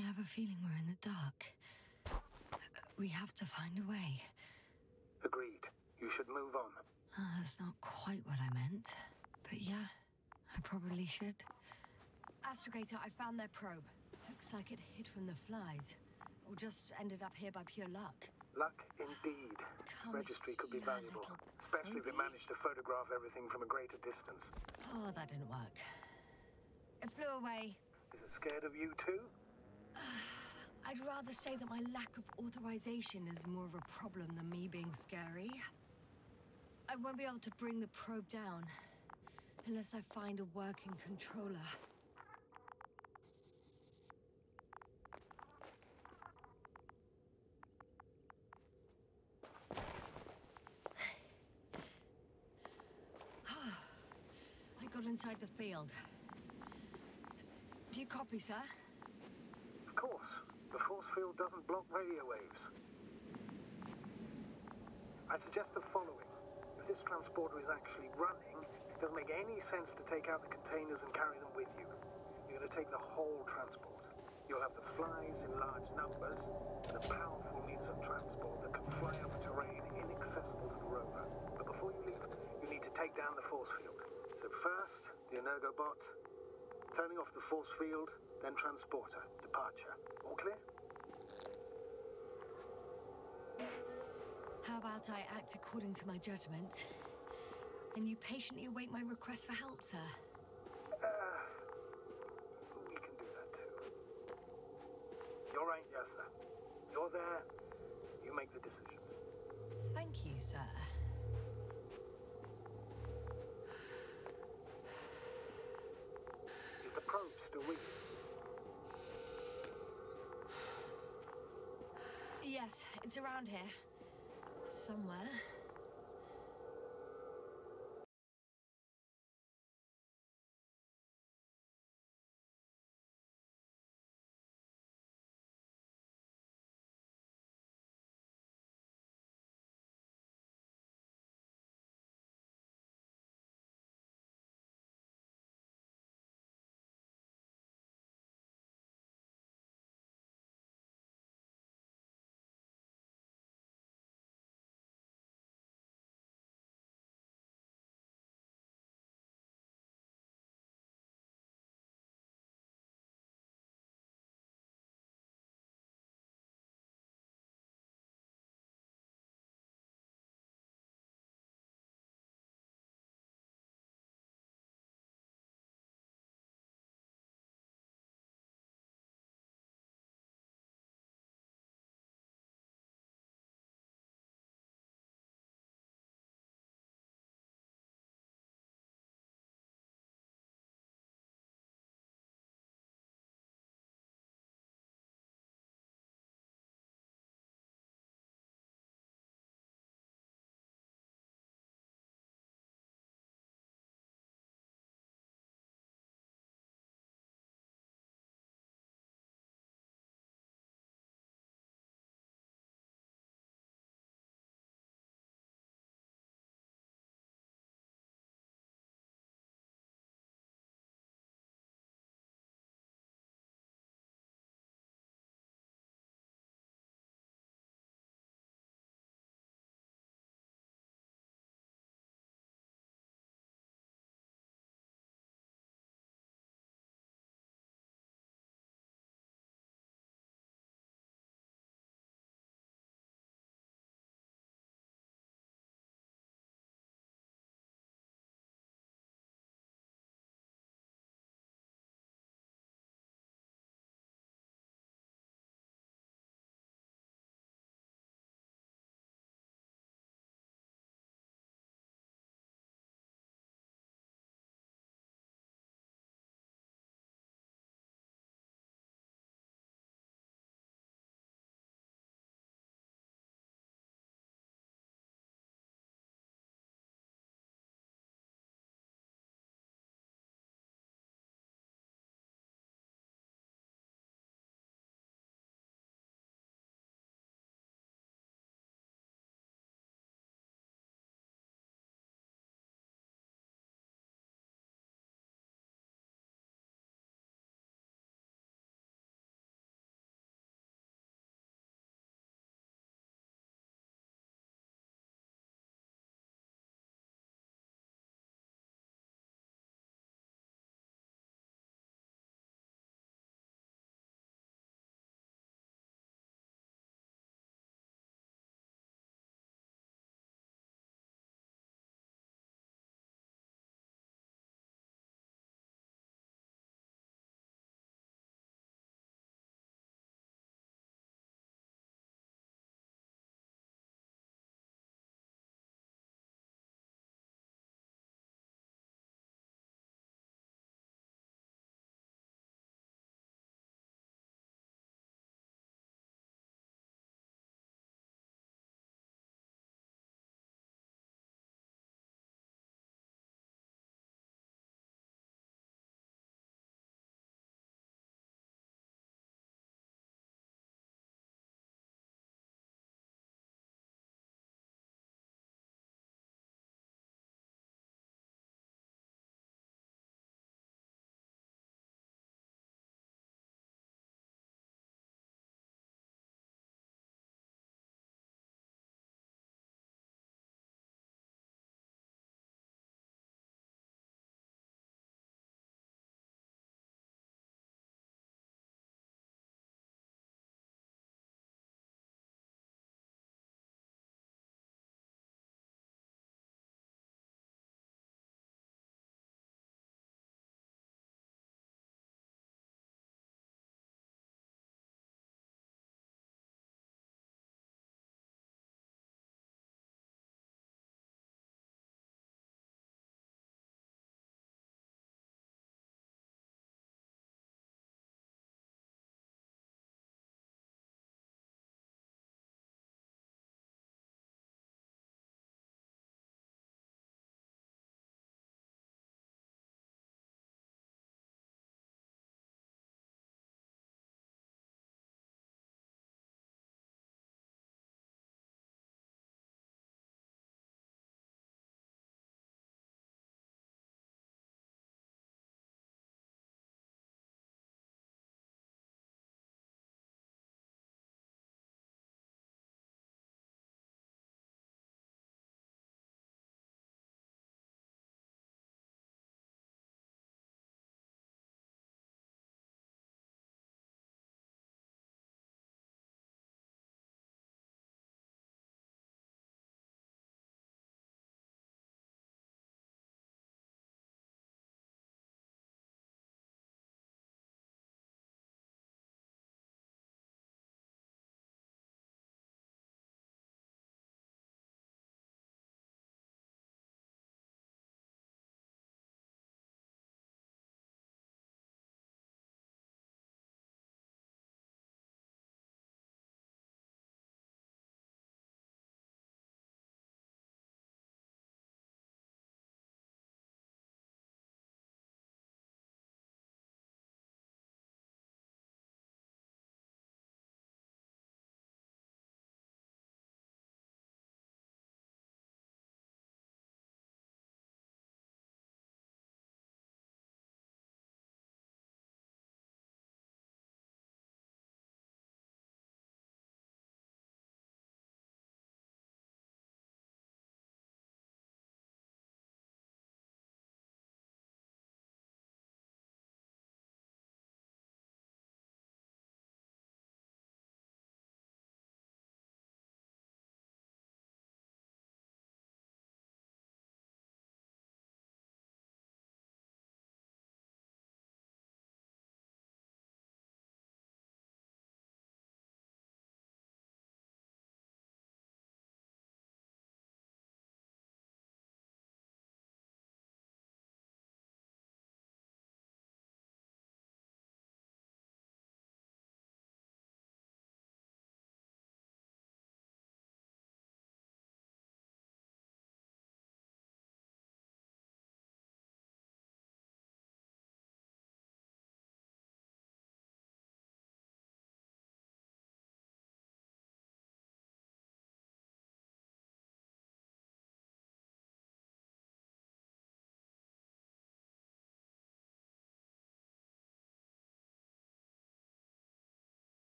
B: I have a feeling we're in the dark. We have to find a way.
C: Agreed. You should move on.
B: Uh, that's not quite what
C: I meant. But
B: yeah, I probably should. Astrogator, I found their probe. Looks like it hid from the flies. Or just ended up here by pure luck.
C: Luck indeed. Come Registry could be valuable. Especially if it managed to photograph everything from a greater distance.
B: Oh, that didn't work. It flew away.
C: Is it scared of you too?
B: I'd rather say that my lack of authorization is more of a problem than me being scary. I won't be able to bring the probe down unless I find a working controller. (sighs) I got inside the field. Do you copy, sir?
C: Of course. The force field doesn't block radio waves. I suggest the following. If this transporter is actually running, it doesn't make any sense to take out the containers and carry them with you. You're going to take the whole transport. You'll have the flies in large numbers and a powerful means of transport that can fly over terrain inaccessible to the rover. But before you leave, you need to take down the force field. So first, the Energobot, Turning off the force field, then transporter. Departure. All clear?
B: How about I act according to my judgment? And you patiently await my request for help, sir? Uh,
C: we can do that too. You're right, Yasna. You're there. You make the decisions.
B: Thank you, sir. the wheel. Yes, it's around here. Somewhere.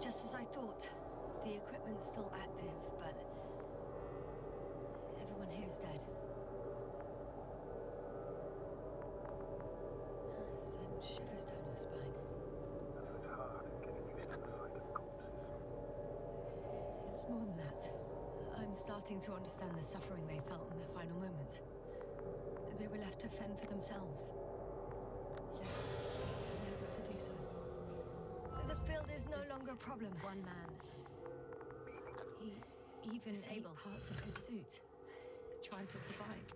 B: Just as I thought. The equipment's still active, but... Everyone here's dead. Send shivers down your spine. hard, getting used to the sight of corpses. It's more than that. I'm starting to understand the suffering they felt in their final moments. They were left to fend for themselves. no longer a problem. One man. He even Disabled. ate parts of his suit, trying to survive.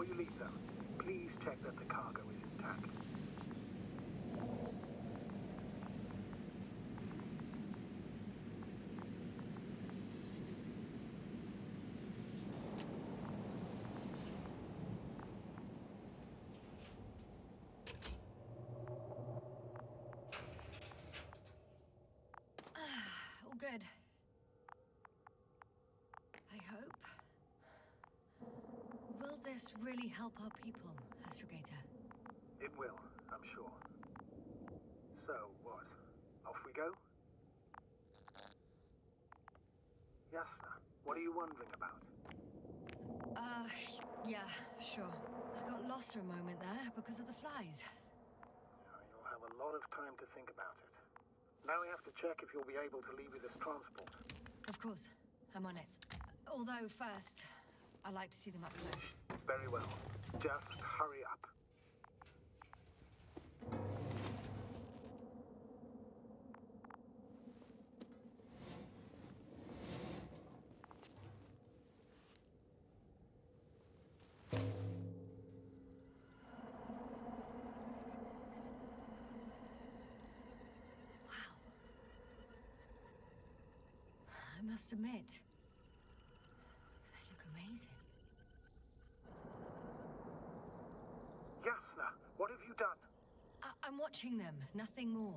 C: Before you leave them, please check that the cargo
B: this really help our people, Astrogator?
C: It will, I'm sure. So, what? Off we go? sir. what are you wondering about?
B: Uh, yeah, sure. I got lost for a moment there because of the flies.
C: You'll have a lot of time to think about it. Now we have to check if you'll be able to leave with this transport.
B: Of course. I'm on it. Although, first, I'd like to see them up close.
C: Very well. Just hurry up.
B: Wow. I must admit, watching them, nothing more.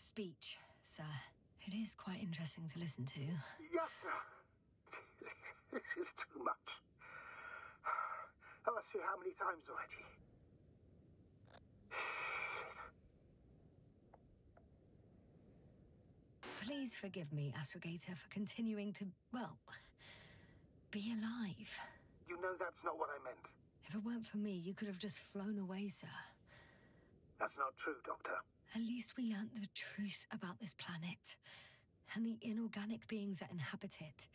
B: speech, sir. It is quite interesting to listen to.
C: Yes, sir. this is too much. I've asked you how many times already.
B: Please forgive me, Astrogator, for continuing to, well, be alive.
C: You know that's not what
B: I meant. If it weren't for me, you could have just flown away, sir.
C: That's not true, Doctor.
B: At least we learned the truth about this planet and the inorganic beings that inhabit it.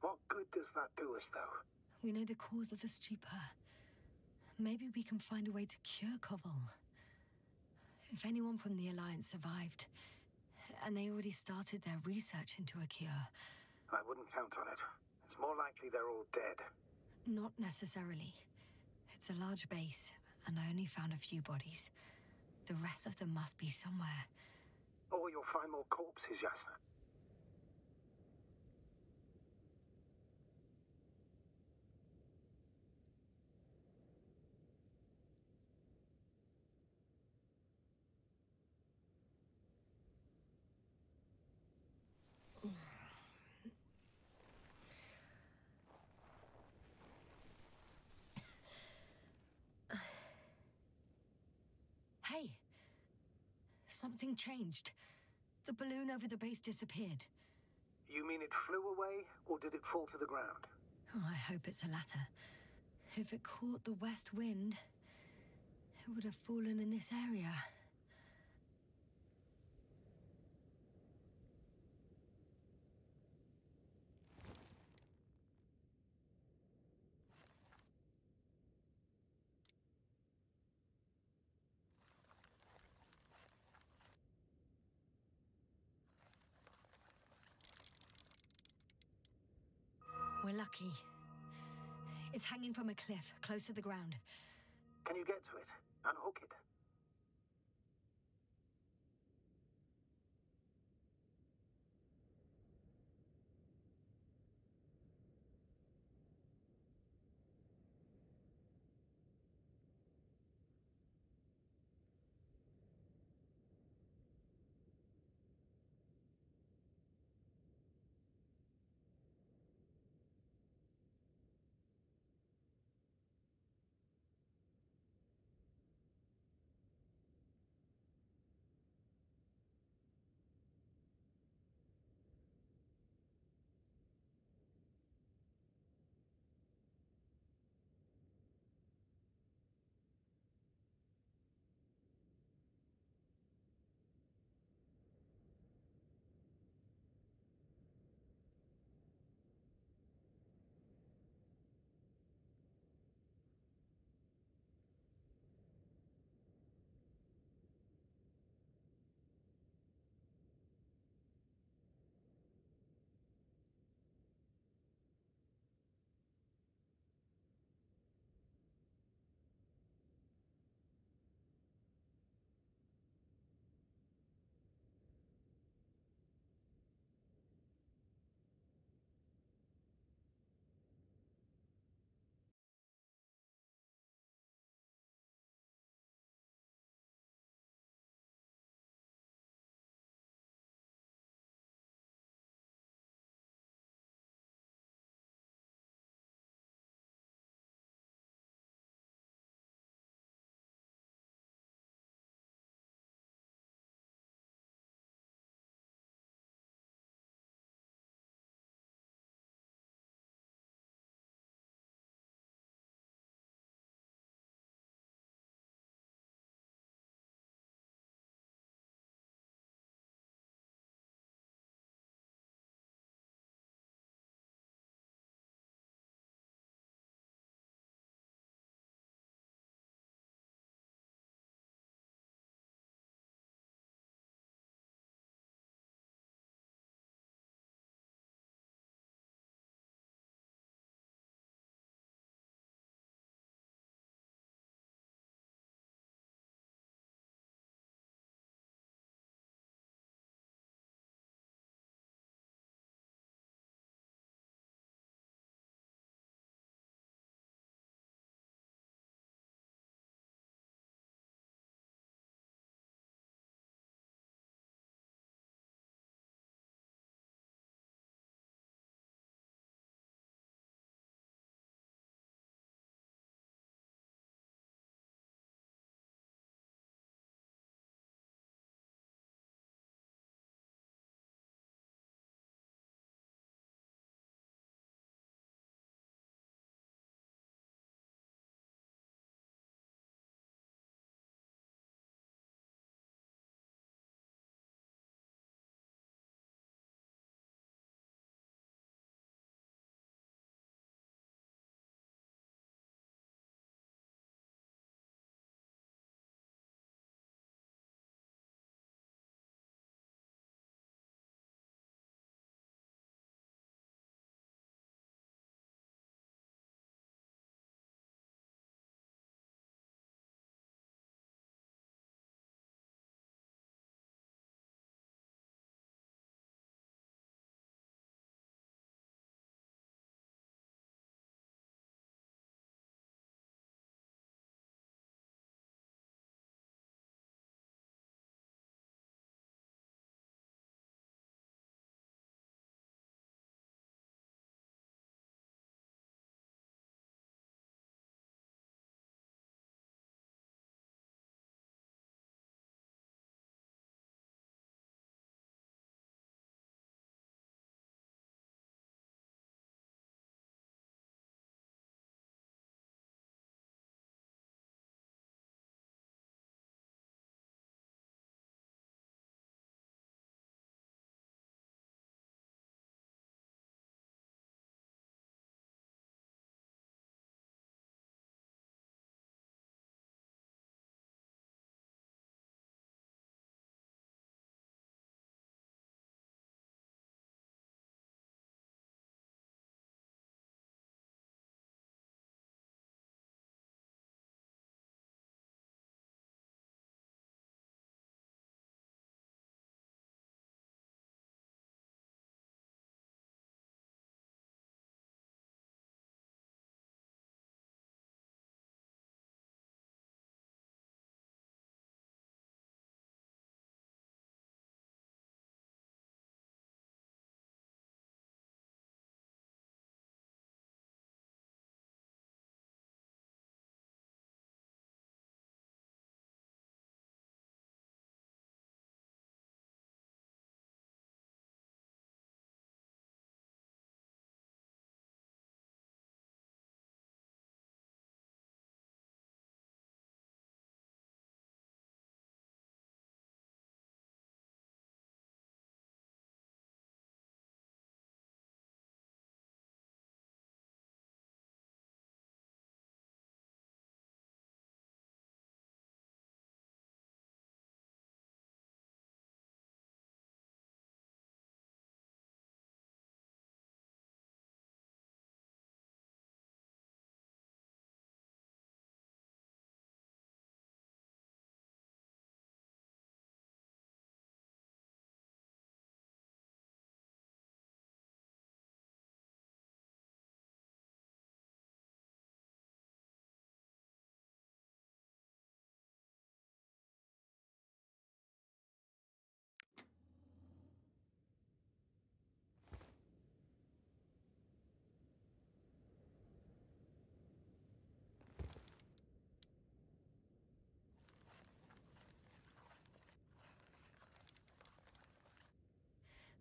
C: What good does that do us, though?
B: We know the cause of the stupor. Maybe we can find a way to cure Koval. If anyone from the Alliance survived, and they already started their research into a cure.
C: I wouldn't count on it. It's more likely they're all dead.
B: Not necessarily. It's a large base, and I only found a few bodies. The rest of them must be somewhere.
C: Or you'll find more corpses, Yasna.
B: Something changed. The balloon over the base disappeared.
C: You mean it flew away, or did it fall to the ground?
B: Oh, I hope it's the latter. If it caught the west wind, it would have fallen in this area. lucky. It's hanging from a cliff, close to the ground.
C: Can you get to it? Unhook it?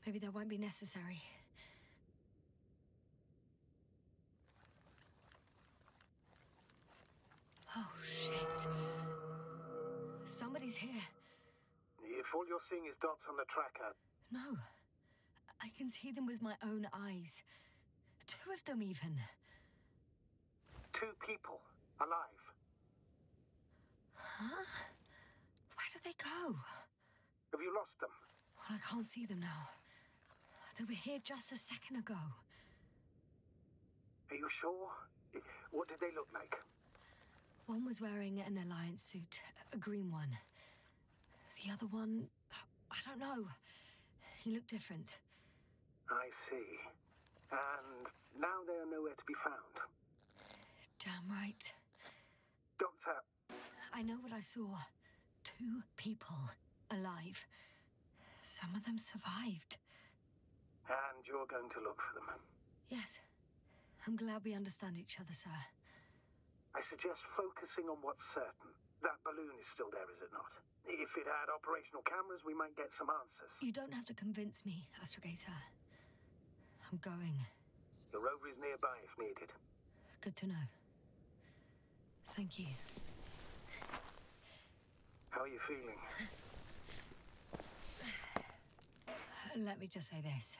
B: Maybe that won't be necessary.
C: Oh, shit. Somebody's here. If all you're seeing is dots on the tracker... No. I can see
B: them with my own eyes. Two of them, even.
C: Two people. Alive. Huh? Where did they go? Have you lost them?
B: Well, I can't see them now. They were here just a second ago.
C: Are you sure? What did they look like?
B: One was wearing an Alliance suit, a green one. The other one, I don't know. He looked different.
C: I see. And now they are nowhere to be found.
B: Damn right. Doctor. I know what I saw. Two people alive. Some of them survived.
C: And you're going to look for them?
B: Yes. I'm glad we understand each other, sir. I suggest focusing on what's certain.
C: That balloon is still there, is it not? If it had operational cameras, we might get some answers.
B: You don't have to convince me, Astrogator. I'm going.
C: The rover is nearby if needed.
B: Good to know. Thank you.
C: How are you feeling?
B: Let me just say this.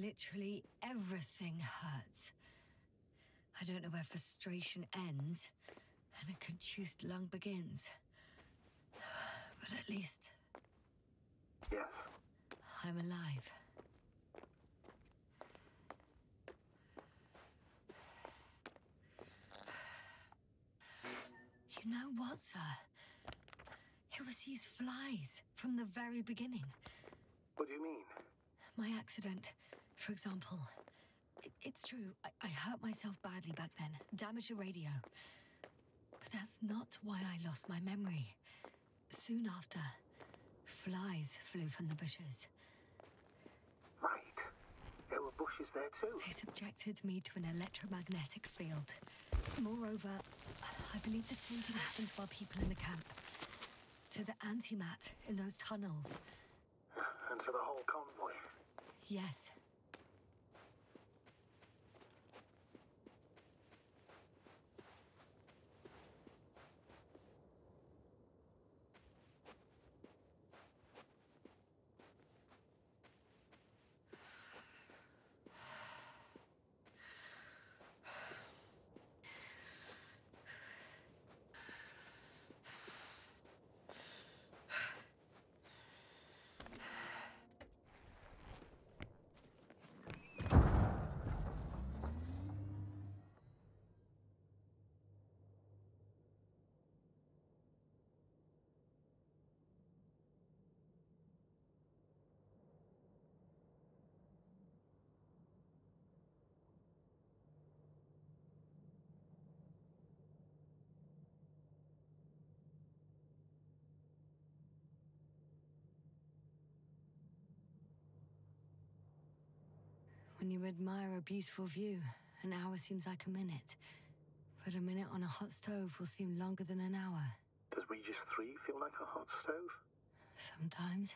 B: Literally everything hurts. I don't know where frustration ends and a contused lung begins. But at least. Yes. I'm alive. You know what, sir? It was these flies from the very beginning. What do you mean? My accident. For example, it, it's true, I, I hurt myself badly back then, damaged a radio. But that's not why I lost my memory. Soon after, flies flew from the bushes. Right. There were bushes there too. They subjected me to an electromagnetic field. Moreover, I believe the same thing happened to our people in the camp. To the antimat in those tunnels.
C: And to the whole convoy.
B: Yes. When you admire a beautiful view, an hour seems like a minute. But a minute on a hot stove will seem longer than an hour.
C: Does Regis 3 feel like a hot stove?
B: Sometimes.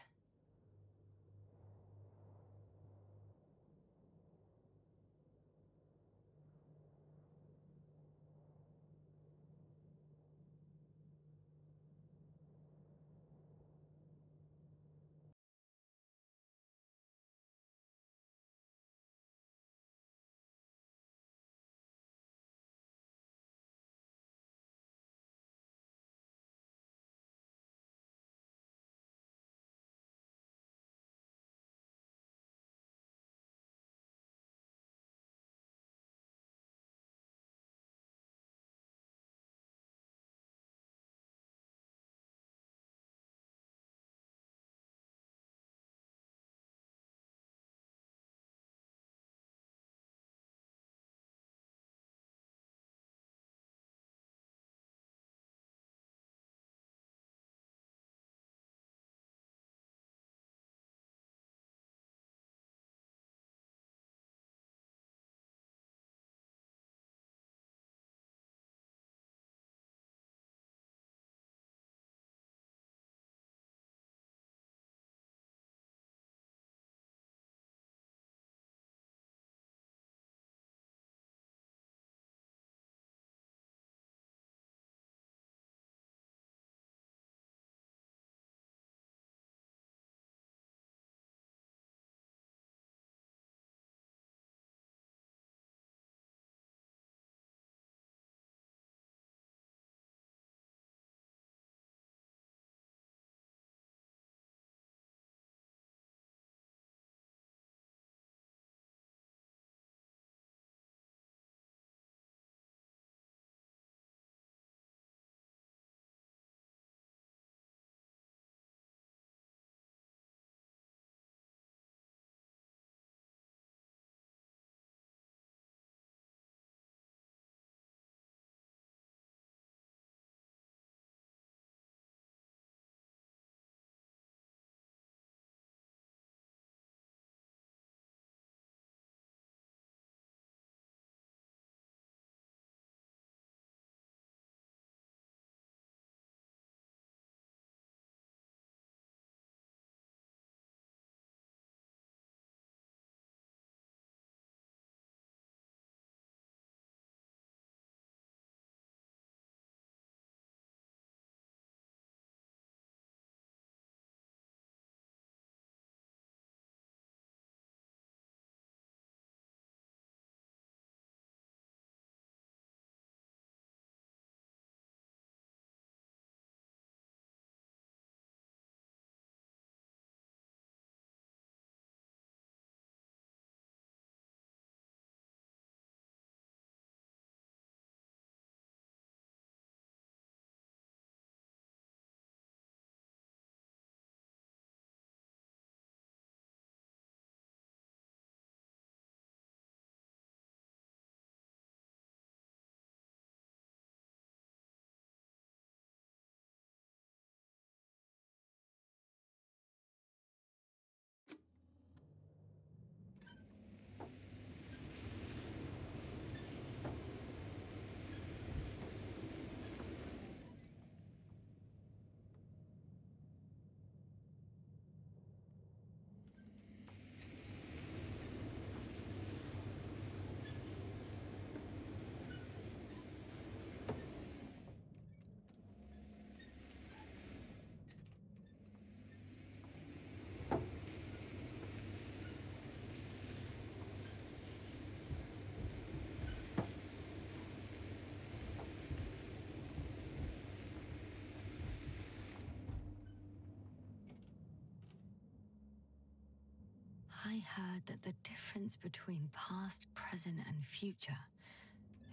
B: I heard that the difference between past, present, and future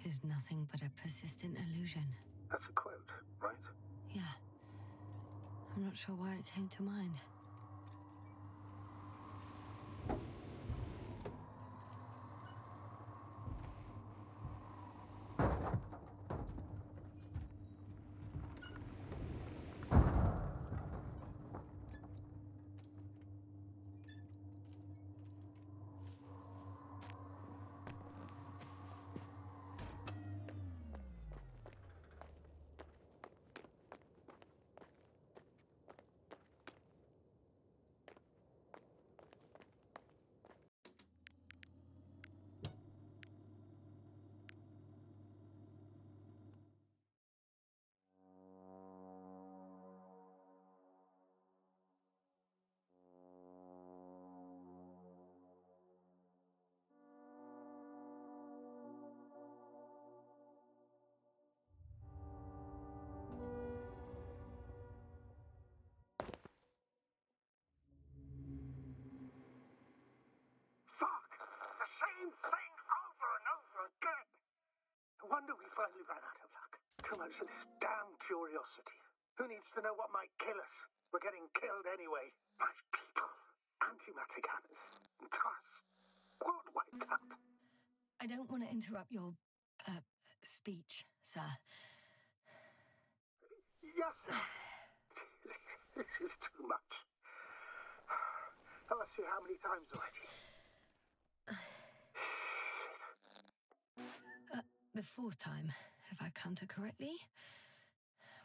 B: is nothing but a persistent illusion. That's a quote, right? Yeah. I'm not sure why it came to mind.
C: wonder we finally ran out of luck. Too much of this damn curiosity. Who needs to know what might kill us? We're getting killed anyway. My people, antimatter cannons, and TARS,
B: world wiped out. I don't want to interrupt your uh, speech,
C: sir. Yes, sir. (sighs) this is too much. I've (sighs) asked you how many times already.
B: The fourth time, if I counter correctly.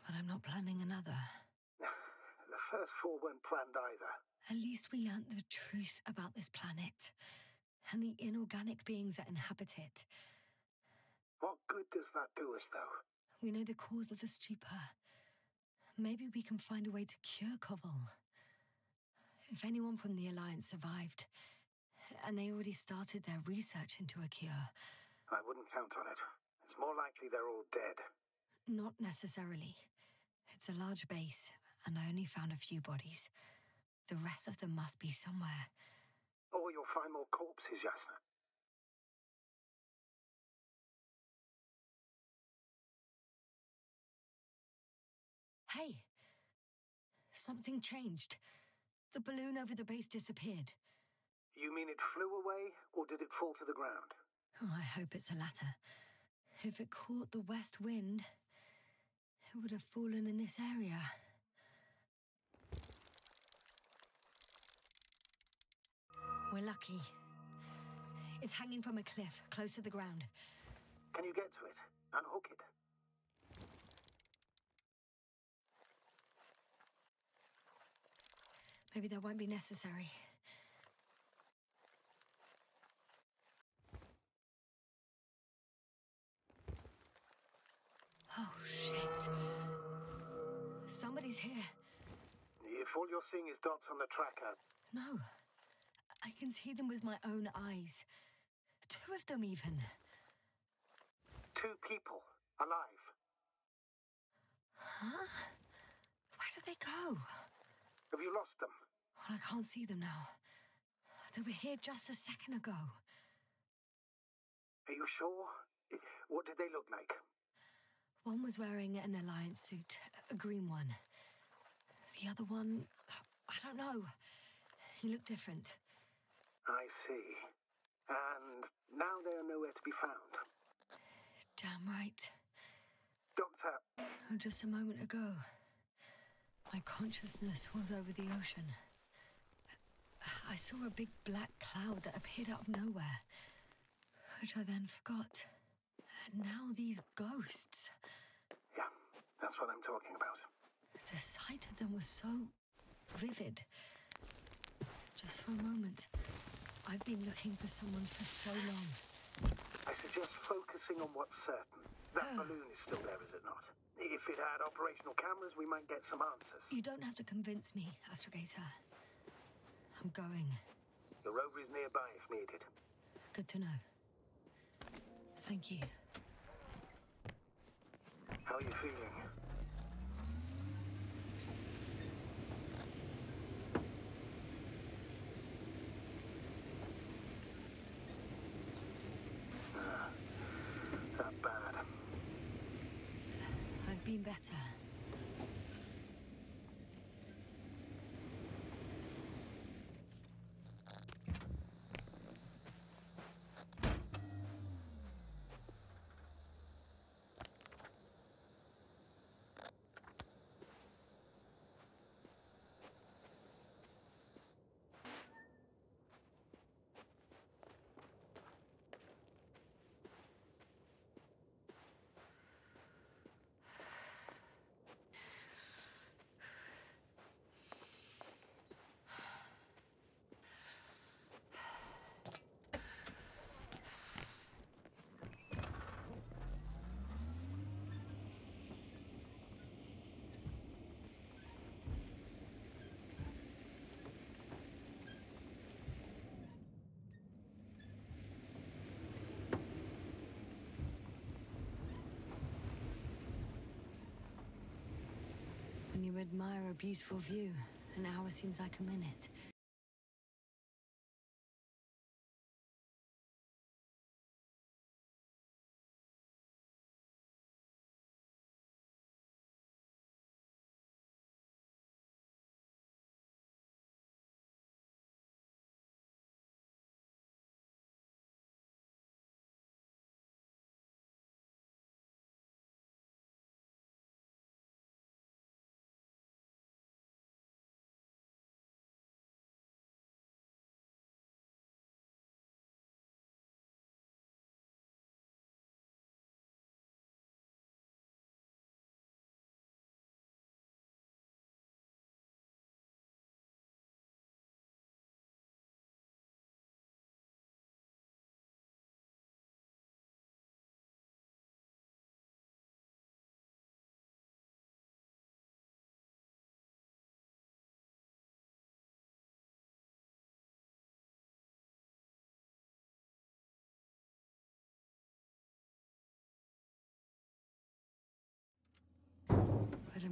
B: But I'm not planning another. (laughs)
C: the first four weren't planned either.
B: At least we learnt the truth about this planet and the inorganic beings that inhabit it.
C: What good does that do us, though?
B: We know the cause of the stupor. Maybe we can find a way to cure Koval. If anyone from the Alliance survived, and they already started their research into a cure.
C: I wouldn't count on it. It's more likely they're all dead.
B: Not necessarily. It's a large base, and I only found a few bodies. The rest of them must be somewhere.
C: Or you'll find more corpses,
E: Yasna. Hey! Something
B: changed. The balloon over the base disappeared.
C: You mean it flew away, or did it fall to the ground?
B: Oh, I hope it's the latter. If it caught the west wind, it would have fallen in this area. We're lucky. It's hanging from a cliff, close to the ground. Can
C: you get to it? Unhook it.
B: Maybe that won't be necessary. Shit. Somebody's here.
C: If all you're seeing is dots on the tracker.
B: No. I can see them with my own eyes. Two of them, even.
C: Two people. Alive. Huh?
B: Where did they go? Have
C: you lost them? Well,
B: I can't see them now. They were here just a second ago.
C: Are you sure? What did they look like?
B: One was wearing an Alliance suit, a green one. The other one, I don't know. He looked different.
C: I see. And now they are nowhere to be found.
B: Damn right. Doctor. Oh, just a moment ago, my consciousness was over the ocean. I saw a big black cloud that appeared out of nowhere, which I then forgot. And now these ghosts. Yeah, that's what I'm talking about. The sight of them was so vivid. Just for a moment, I've been looking for someone for so
C: long. I suggest focusing on what's certain. That oh. balloon is still there, is it not? If it had operational cameras, we might get some answers.
B: You don't have to convince me, Astrogator. I'm going.
C: The rover is nearby if needed.
B: Good to know. Thank you. How are you feeling? Uh, that bad. I've been better. you admire a beautiful view, an hour seems like a minute.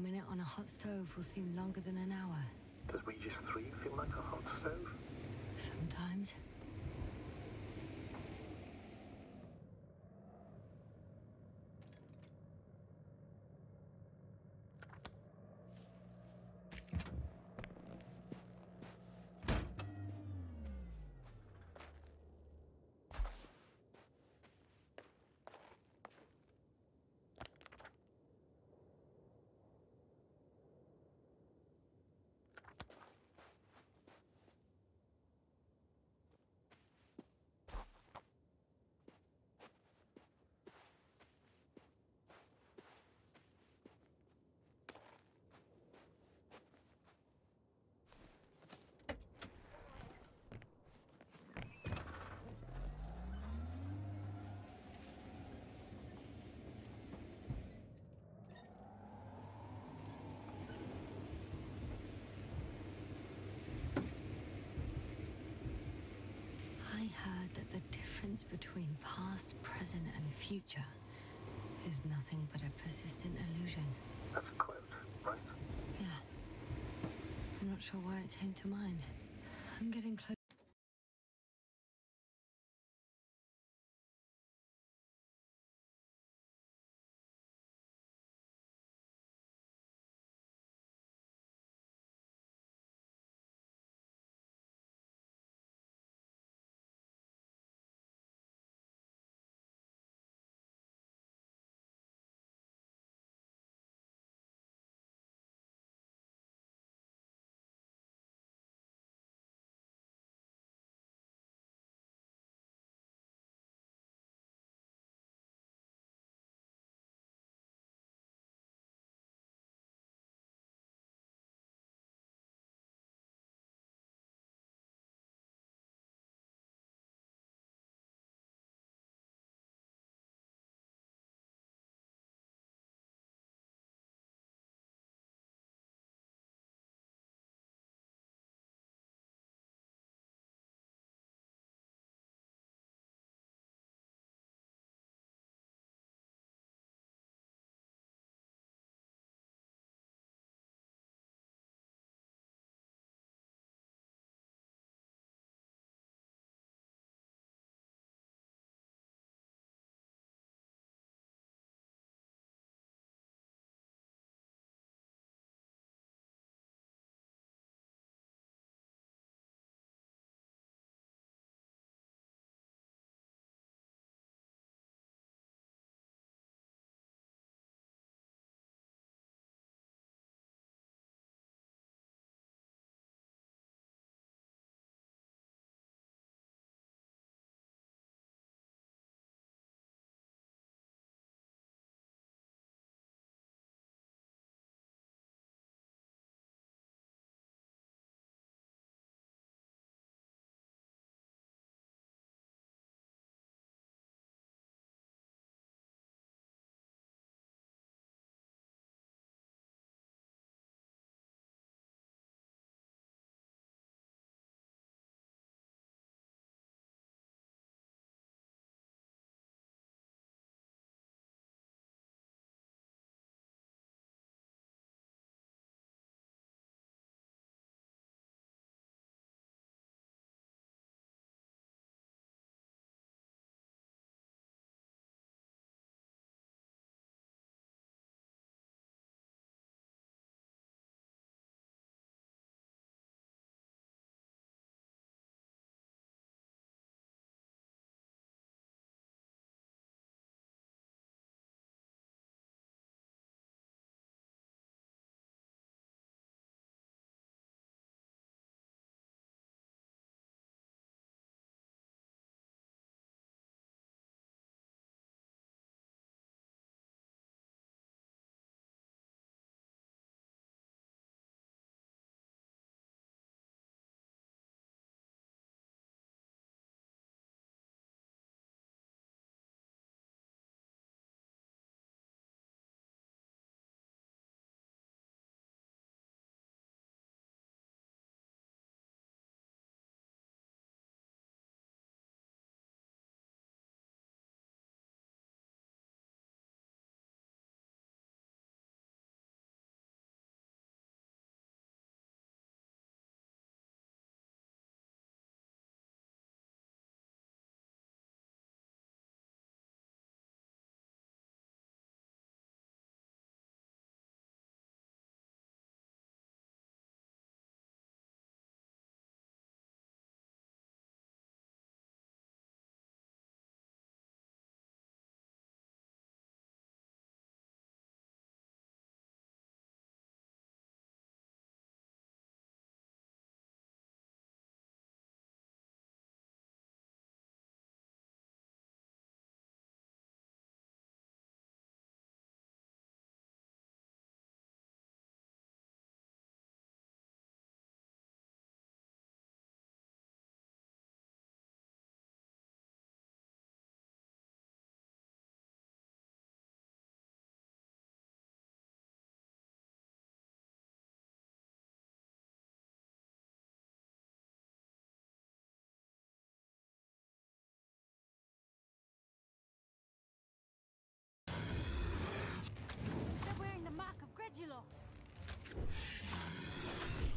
B: minute on a hot stove will seem longer than an hour.
C: Does Regis 3 feel like a hot stove?
B: Sometimes. distance between past, present, and future is nothing but a persistent illusion. That's a quote, right? Yeah. I'm not sure why it came to mind. I'm getting close.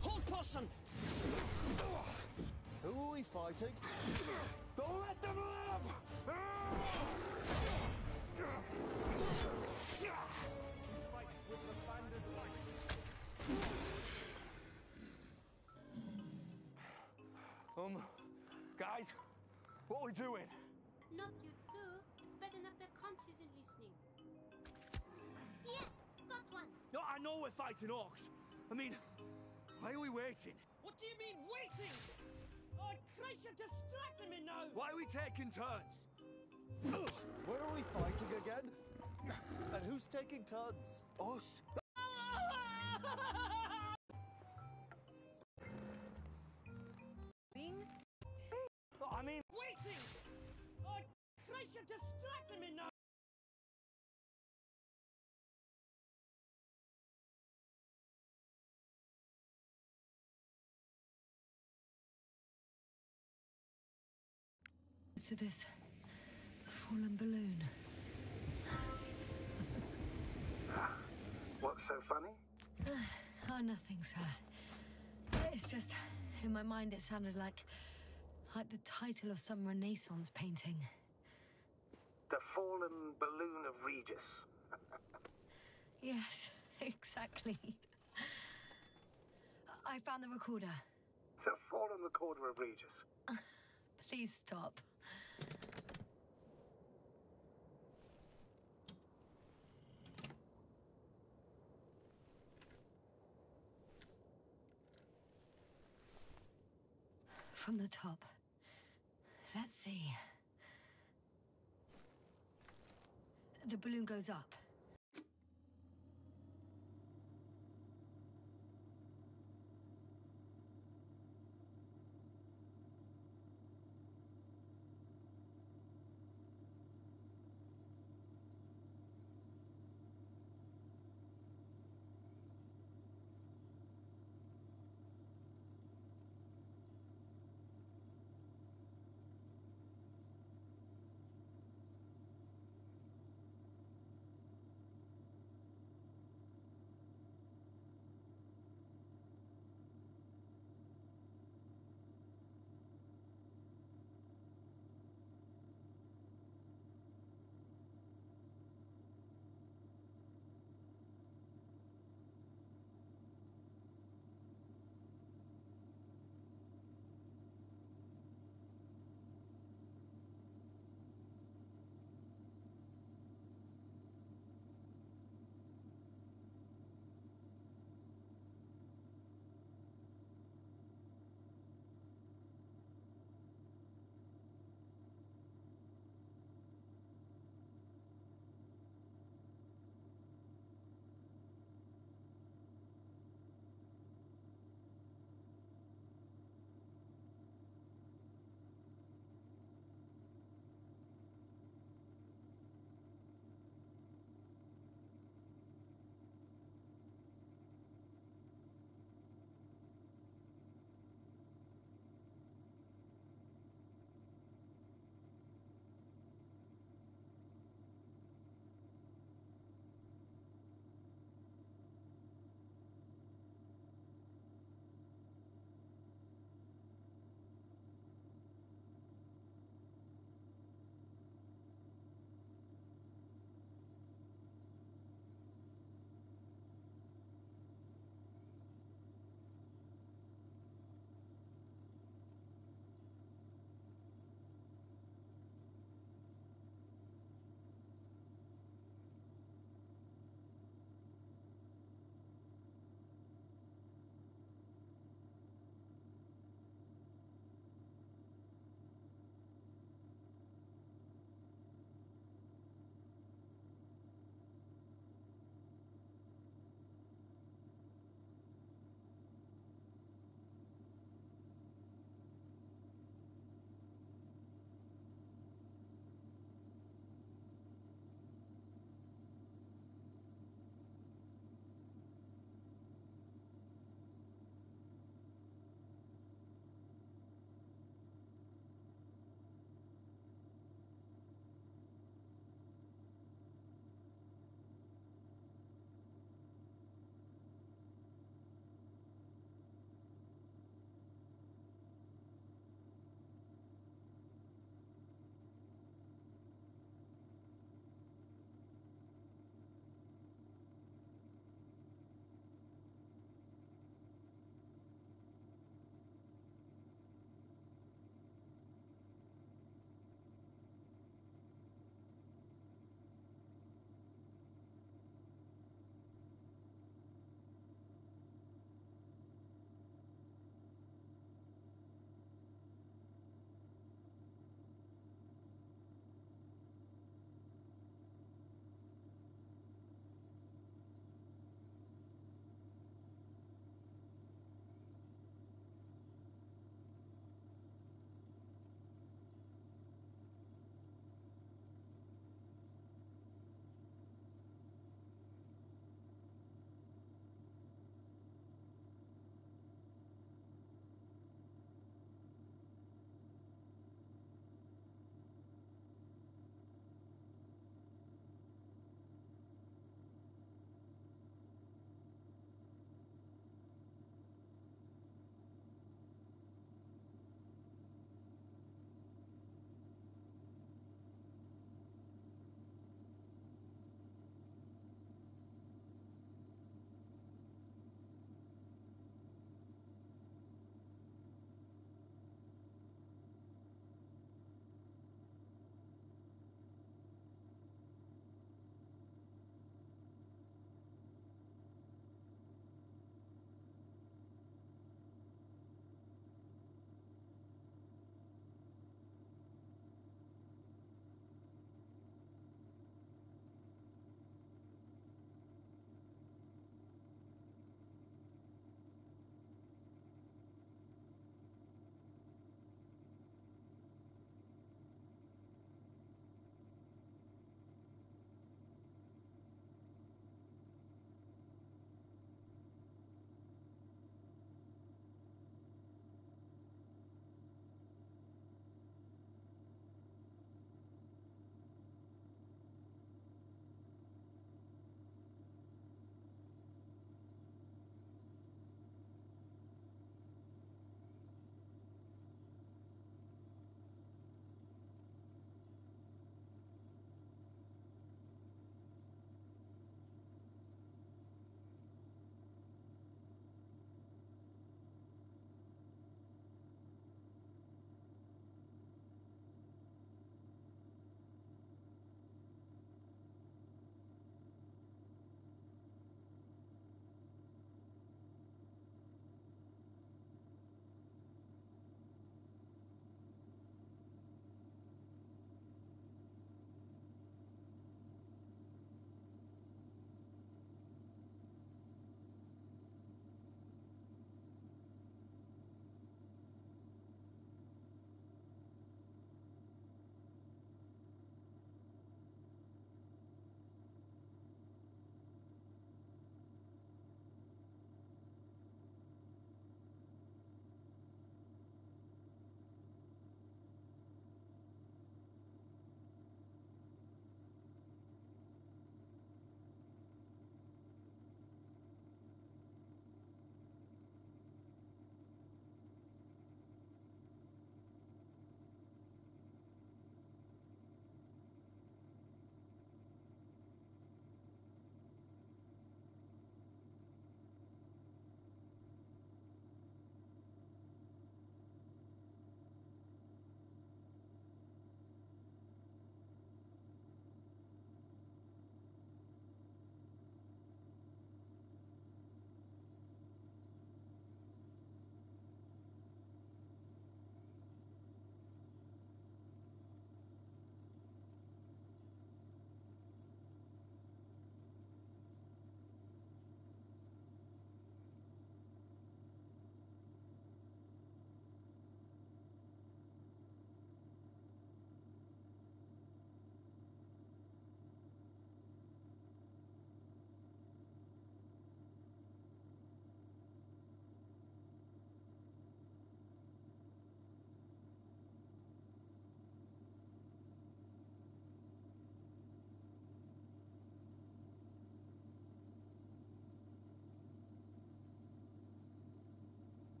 B: Hold
C: person! Who are we fighting? Don't let them live!
D: Um, guys, what are we doing? Not No, I know we're fighting orcs. I mean, why are we waiting?
C: What do you mean, waiting? Oh, Christ, you're distracting me now! Why are we taking turns? Where are we fighting again? And who's taking turns? Us. (laughs)
E: I mean... Waiting! Oh, Christ, you're distracting me now! to
B: this fallen balloon. What's so funny? (sighs) Oh, nothing, sir. It's just, in my mind, it sounded like... like the title of some Renaissance
C: painting. The Fallen Balloon of Regis.
B: (laughs) yes, exactly. (laughs) I found the recorder.
C: The Fallen Recorder of Regis.
B: (laughs) Please stop. from the top. Let's see. The balloon goes up.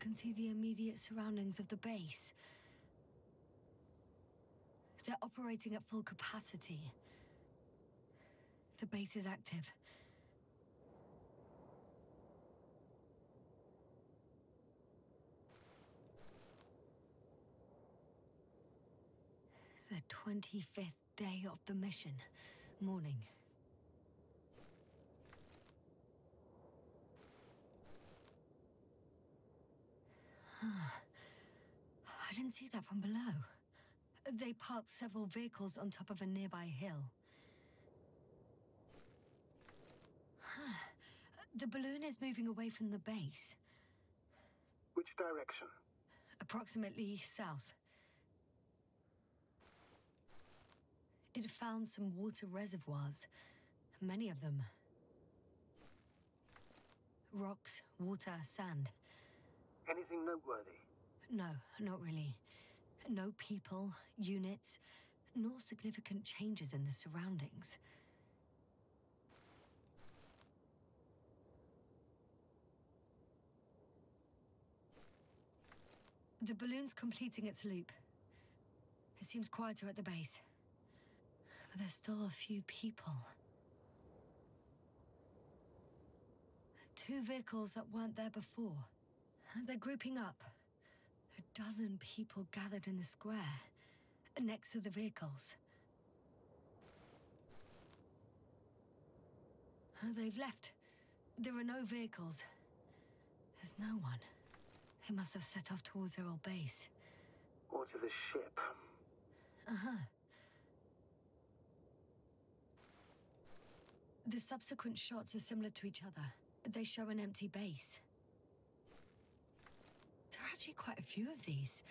B: You can see the immediate surroundings of the base. They're operating at full capacity. The base is active. The 25th day of the mission, morning. Huh. (sighs) I didn't see that from below. They parked several vehicles on top of a nearby hill. Huh. (sighs) The balloon is moving away from the base. Which direction? Approximately south. It found some water reservoirs. Many of them. Rocks, water, sand.
C: Anything noteworthy?
B: No, not really. No people, units, nor significant changes in the surroundings. The balloon's completing its loop. It seems quieter at the base. But there's still a few people. Two vehicles that weren't there before. They're grouping up. A dozen people gathered in the square, next to the vehicles. They've left. There are no vehicles. There's no one. They must have set off towards their old base. Or to the ship. Uh-huh. The subsequent shots are similar to each other. They show an empty base actually quite a few of these.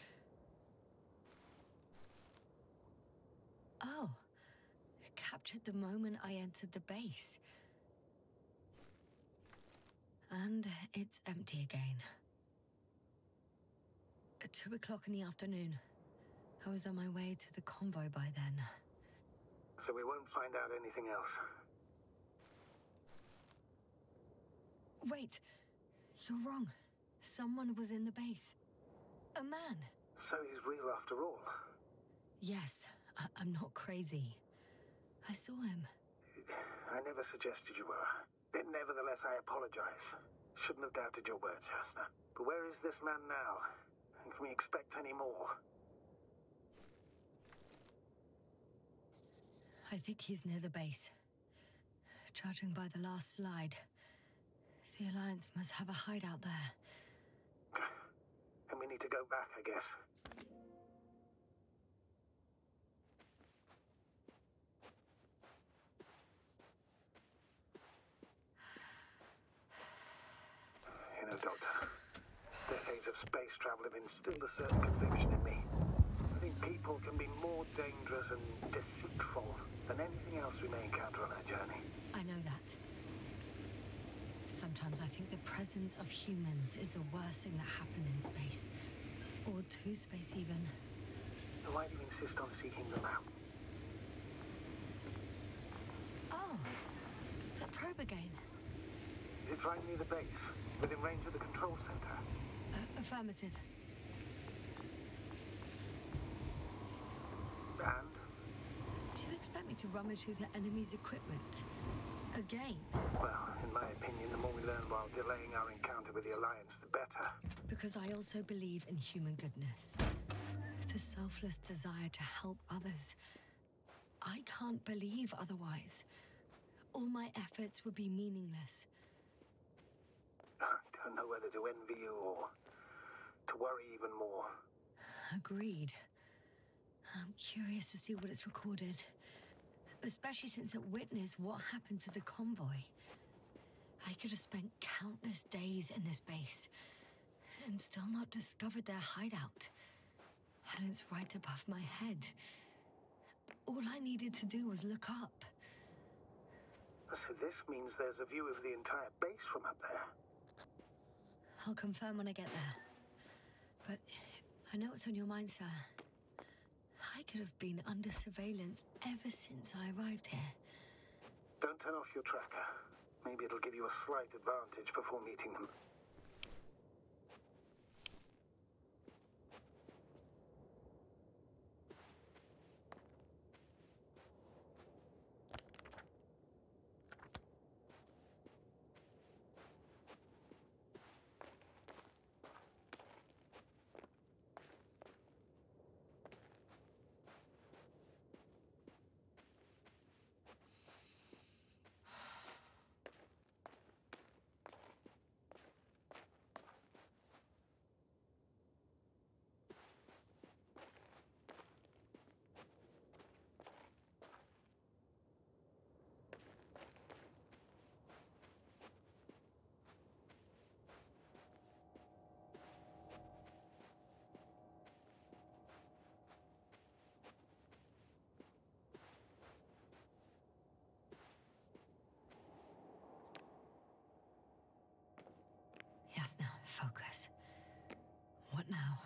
B: Oh, captured the moment I entered the base. And it's empty again. At two o'clock in the afternoon. I was on my way to the convoy by then.
C: So we won't find out anything else.
B: Wait, you're wrong. Someone was in the base. A man.
C: So he's real after all.
B: Yes, I I'm not crazy. I saw him. I never suggested you were. But nevertheless, I apologize.
C: Shouldn't have doubted your words, Yasna. But where is this man now? And can we expect any more?
B: I think he's near the base. Judging by the last slide, the Alliance must have a hideout there
C: and we need to go back, I guess. You know, Doctor, decades of space travel have instilled a certain conviction in me. I think people can be more dangerous and deceitful than anything else we may encounter on our journey.
B: I know that. Sometimes I think the presence of humans is the worst thing that happened in space. Or to space, even.
C: why do you insist on seeking them out?
B: Oh, the probe again.
C: Is it right near the base, within range of the control center?
B: Uh, affirmative.
C: And?
B: Do you expect me to rummage through the enemy's equipment? Again?
C: Well, in my opinion, the more we learn while delaying our encounter with the Alliance, the
B: better. Because I also believe in human goodness. The selfless desire to help others. I can't believe otherwise. All my efforts would be meaningless.
C: I don't know whether to envy you or to worry even more.
B: Agreed. I'm curious to see what it's recorded especially since it witnessed what happened to the convoy. I could have spent countless days in this base and still not discovered their hideout. And it's right above my head. All I needed to do was look up.
C: So this means there's a view of the entire base from up there.
B: I'll confirm when I get there. But I know what's on your mind, sir could have been under surveillance ever since I arrived here. Don't turn off your
C: tracker. Maybe it'll give you a slight advantage before meeting them.
B: Yasna, focus. What now?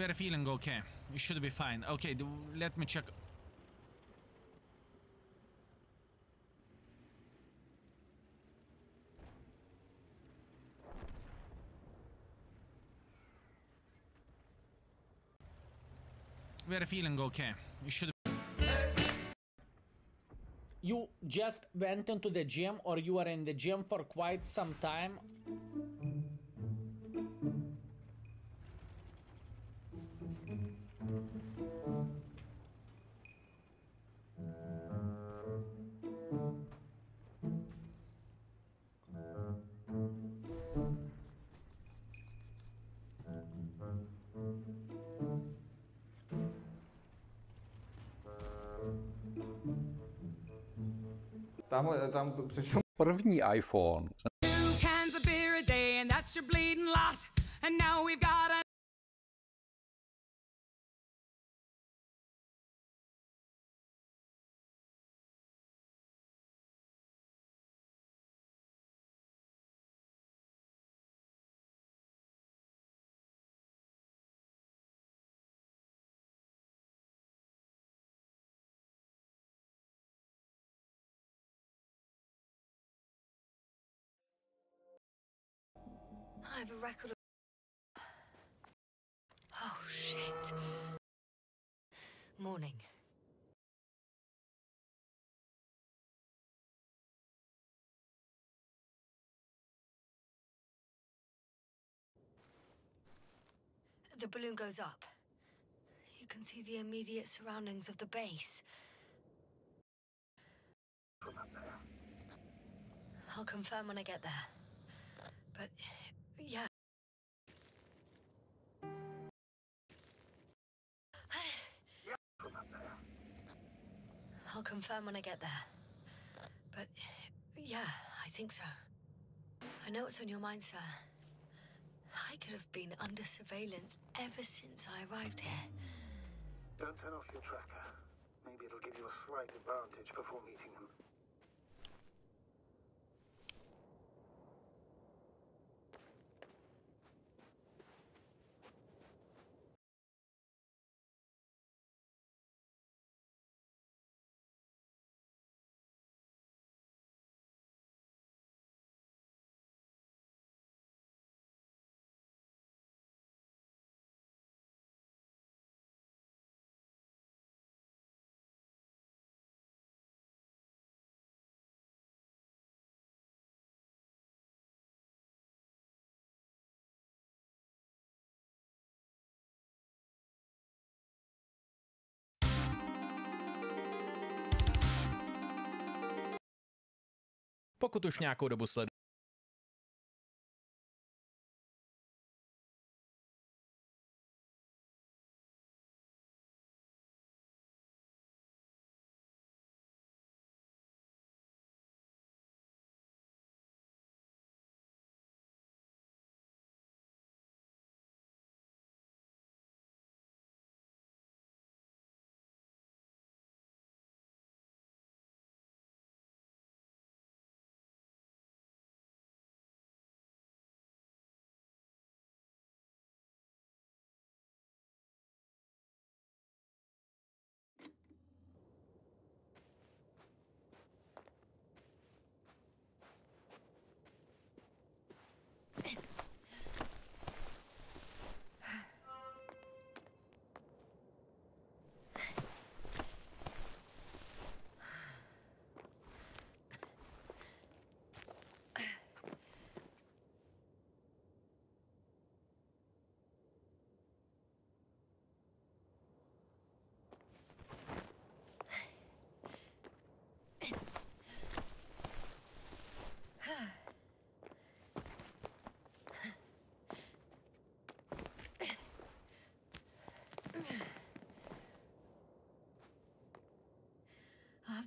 E: we're feeling okay. You should be fine. Okay, do, let me check. We're feeling okay. You should you just went into the gym or you are in the gym for quite some time
A: Tam, tam to přišel první iPhone.
E: I have a record of... Oh, shit. Morning.
B: The balloon goes up. You can see the immediate surroundings of the base. I'll confirm when I get there. But yeah. I'll confirm when I get there. But, yeah, I think so. I know what's on your mind, sir. I could have been under surveillance ever since I arrived here.
C: Don't turn off your tracker. Maybe it'll give you a slight advantage before meeting him.
E: Pokud už nějakou dobu sledujete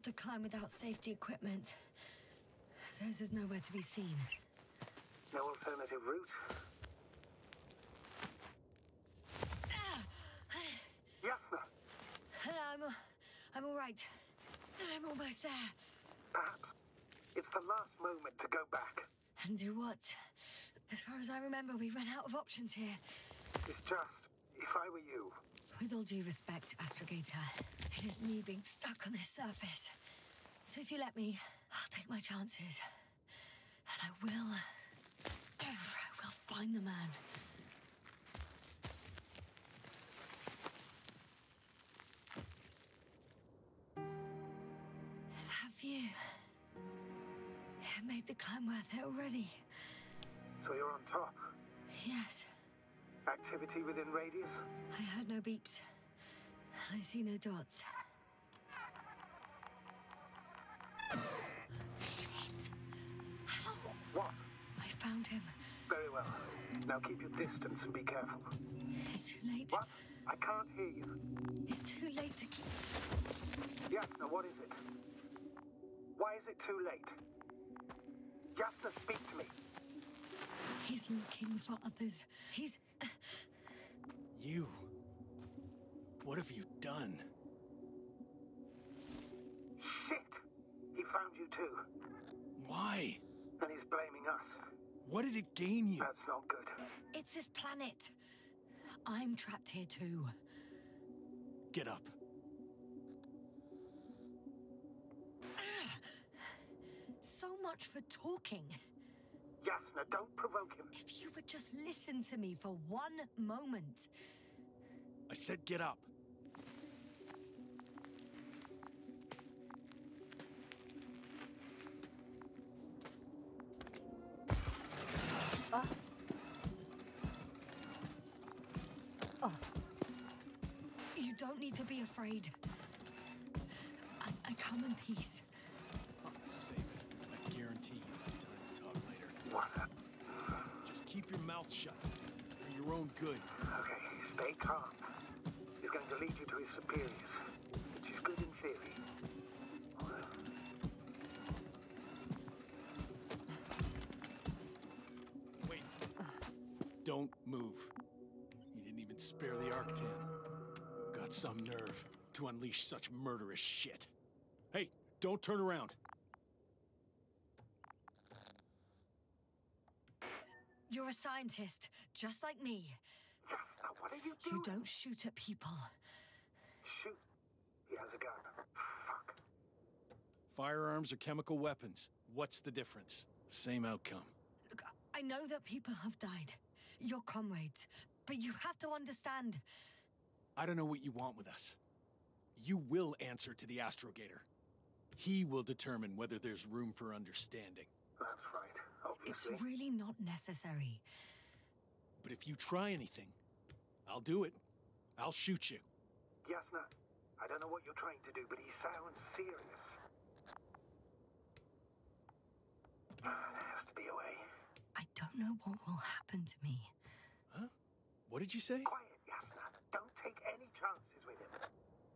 B: to climb without safety equipment. Theirs is nowhere to be seen.
C: No alternative route? Yasna!
B: I'm... Uh, I'm all right. I'm almost there.
C: Perhaps it's the last moment to go back.
B: And do what? As far as I remember, we ran out of options here.
C: It's just, if I were you,
B: with all due respect, Astrogator, it is me being stuck on this surface. So if you let me, I'll take my chances. And I will. I (sighs) will find the man. That view. It made the climb worth it already.
C: So you're on top? Yes. Activity within radius?
B: I heard no beeps. I see no dots.
C: Shit! How? What? I found him. Very well. Now keep your distance and be careful. It's too late. What? I can't hear you. It's too late to keep... Yasna, what is it? Why is it too late? Yasna, speak to me.
A: He's looking
B: for others. He's
C: you. What have
D: you done?
C: Shit! He found you too. Why? And he's blaming us. What did it gain you? That's not good.
B: It's his planet. I'm trapped here too. Get up. So much for talking. Yasna, don't provoke him. If you would just listen to me for one moment.
D: I said get up.
B: Ah. Oh. You don't need to be afraid. I, I come in peace.
C: For your own good. Okay, stay calm. He's going to lead you to his superiors, which is good in theory.
D: Wait. Don't move. He didn't even spare the Arctan. Got some nerve to unleash such murderous shit. Hey, don't turn around.
B: You're a scientist, just like me. what are you doing? You don't shoot at people.
C: Shoot? He has a gun. Fuck.
B: Firearms are chemical
D: weapons. What's the difference? Same outcome.
B: Look, I know that people have died. Your comrades. But you have to understand.
D: I don't know what you want with us. You will answer to the Astrogator. He will determine whether there's room for understanding. That's right.
B: It's really not necessary.
D: But if you try anything, I'll do it. I'll shoot you.
C: Yasna, I don't know what you're trying to do, but he sounds serious.
D: There has to be a way. I don't know what will happen to me. Huh? What did you say? Quiet,
C: Yasna. Don't take any chances with him.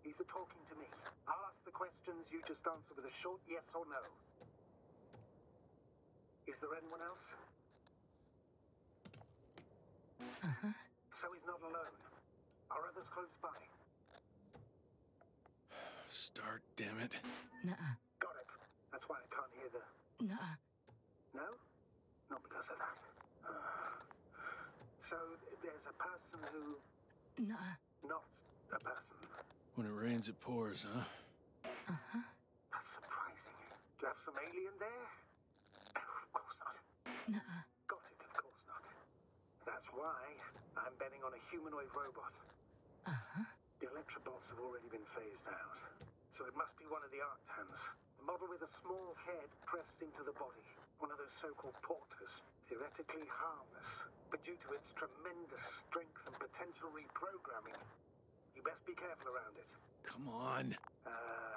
C: He's talking to me. I'll ask the questions you just answer with a short yes or no. Is there anyone else? Uh-huh. So he's not alone. Are others close by? (sighs) Start, damn it.
F: Nuh-uh. Got
C: it. That's why I can't hear the... Nuh-uh. No? Not because of that. (sighs) so there's a person who... Nuh-uh. Not a person.
D: When it rains, it pours, huh?
C: Uh-huh. That's surprising. Do you have some alien there? Nuh-uh. Got it, of course not. That's why I'm betting on a humanoid robot. Uh-huh. The Electrobots have already been phased out, so it must be one of the Arctans. The model with a small head pressed into the body. One of those so-called porters. Theoretically harmless, but due to its tremendous strength and potential reprogramming, you best be careful around it. Come on. Uh,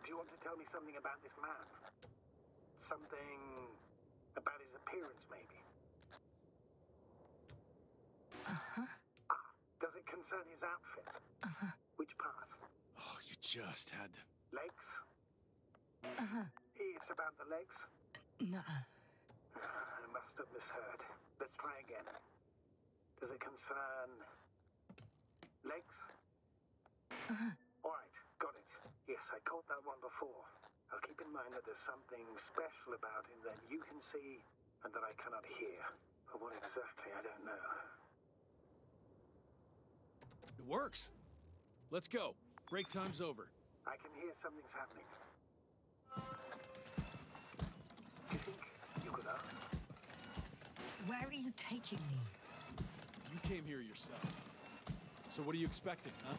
C: do you want to tell me something about this man? Something about his appearance, maybe. Uh-huh. Ah, does it concern his outfit? Uh-huh. Which part?
D: Oh, you just
C: had... To... Legs? Uh-huh. It's about the legs? No. -uh. Ah, I must have misheard. Let's try again. Does it concern... legs? Uh -huh. All right, got it. Yes, I caught that one before. Now keep in mind that there's something special about him that you can see and that I cannot hear. But what exactly, I don't know.
D: It works. Let's go. Break time's over. I can hear something's happening. Do you think you could ask?
B: Where are you taking me?
D: You came here yourself. So what are you expecting, huh?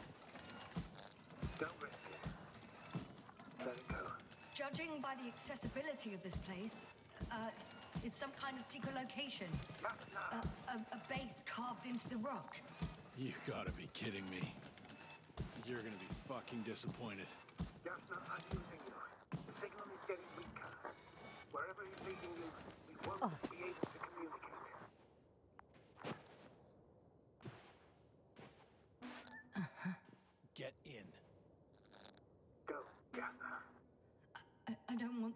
D: Don't risk it.
B: Let it go. Judging by the accessibility of this place, uh, it's some kind of secret location. Uh, a, a base carved into the rock.
D: You gotta be kidding me. You're gonna be fucking disappointed.
C: I'm using you. The signal is getting weaker. Wherever you,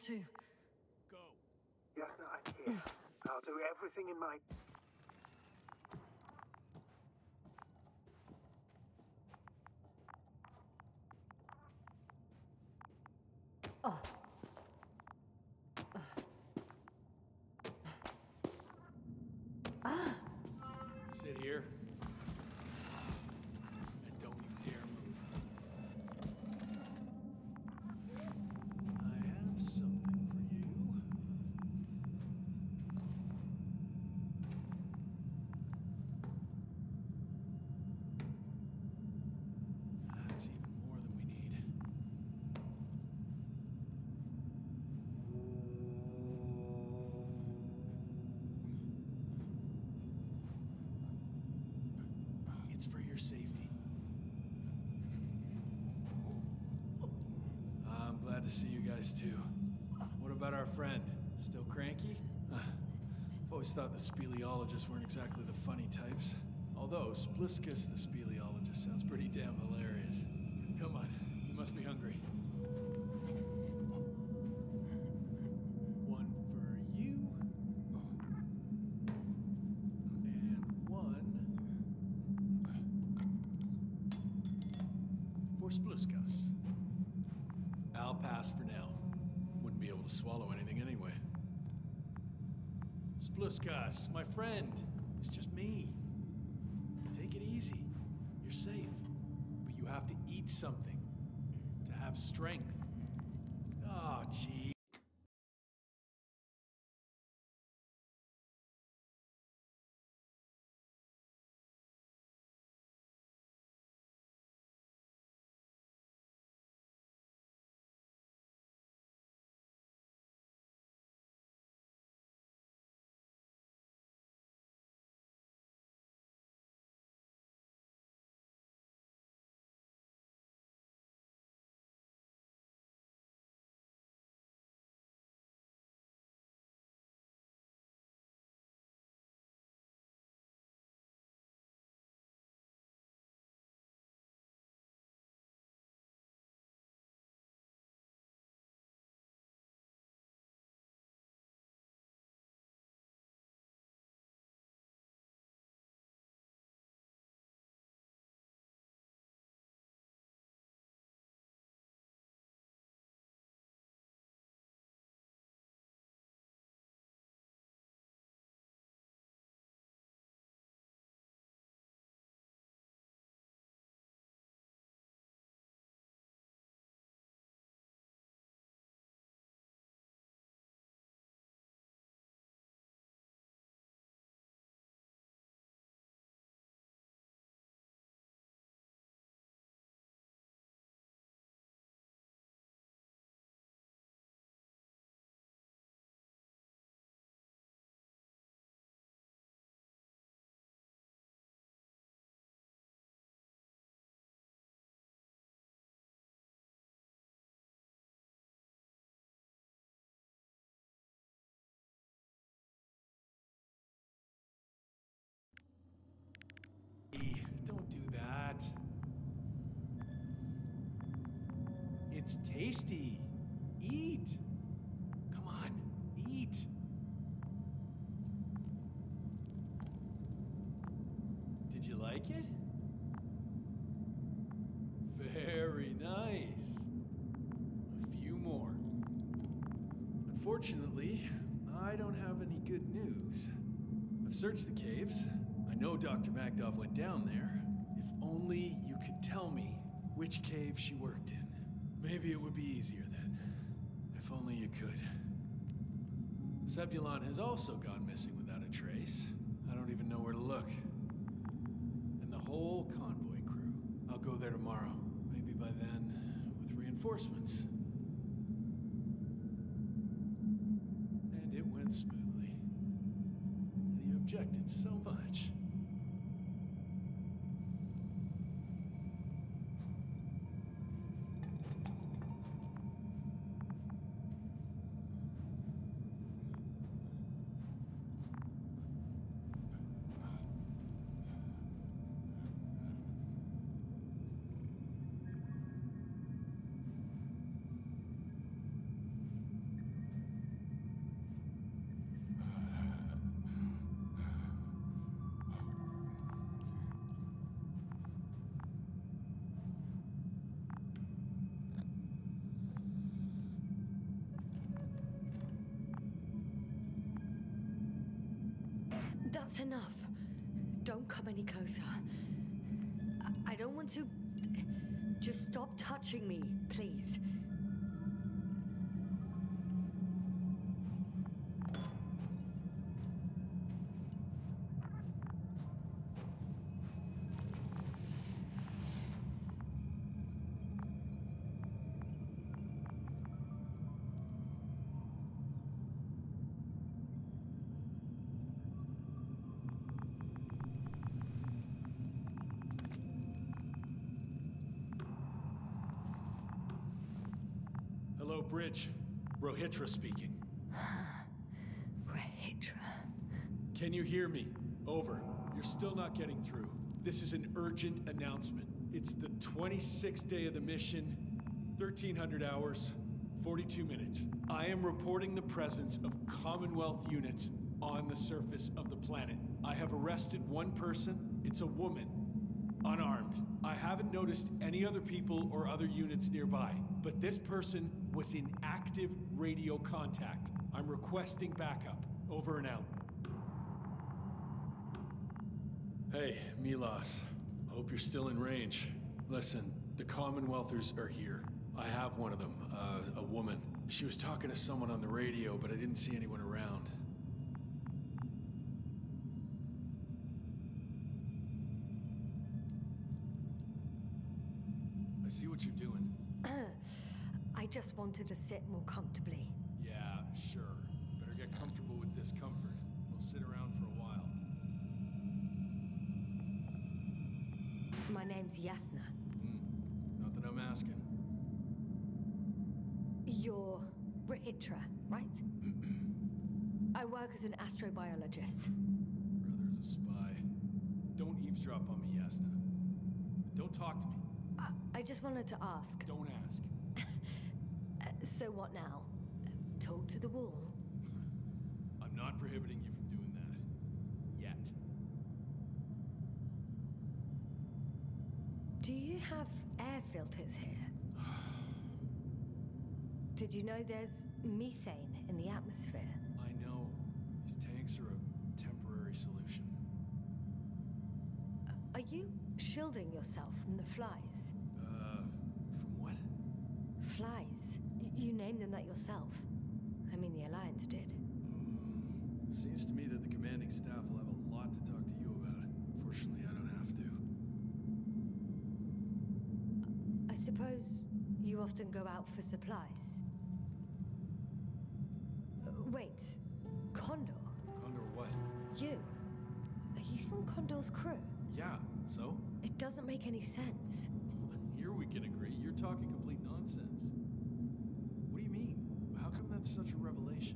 C: Go. Yes, I I'll do everything in my...
D: Oh. What about our friend? Still cranky? Uh, I've always thought the speleologists weren't exactly the funny types. Although, Spliskus the speleologist sounds pretty damn hilarious. Come on, you must be hungry. Gus, my friend. It's just me. Take it easy. You're safe. But you have to eat something to have strength. tasty. Eat. Come on, eat. Did you like it? Very nice. A few more. Unfortunately, I don't have any good news. I've searched the caves. I know Dr. Magdov went down there. If only you could tell me which cave she worked in. Maybe it would be easier then. If only you could. Sebulon has also gone missing without a trace. I don't even know where to look. And the whole convoy crew. I'll go there tomorrow. Maybe by then, with reinforcements. And it went smoothly. And he objected so
B: That's enough. Don't come any closer. I, I don't want to. Just stop touching me, please.
D: Rahitra speaking.
B: (sighs) Rahitra.
D: Can you hear me? Over. You're still not getting through. This is an urgent announcement. It's the 26th day of the mission, 1300 hours, 42 minutes. I am reporting the presence of Commonwealth units on the surface of the planet. I have arrested one person. It's a woman, unarmed. I haven't noticed any other people or other units nearby, but this person was in active radio contact. I'm requesting backup. Over and out. Hey, Milos. Hope you're still in range. Listen, the Commonwealthers are here. I have one of them, uh, a woman. She was talking to someone on the radio, but I didn't see anyone around.
B: Did you know there's methane in the atmosphere?
D: I know. These tanks are a temporary solution.
B: Uh, are you shielding yourself from the flies?
D: Uh, from what?
B: Flies. you named them that yourself. I mean, the Alliance did.
D: Mm, seems to me that the commanding staff will have a lot to talk to you about. Fortunately, I don't have
B: to. I suppose you often go out for supplies. Wait, Condor? Condor what? You. Are you from Condor's crew?
D: Yeah, so?
B: It doesn't make any sense.
D: Here we can agree. You're talking complete nonsense. What do you mean? How come that's such a revelation?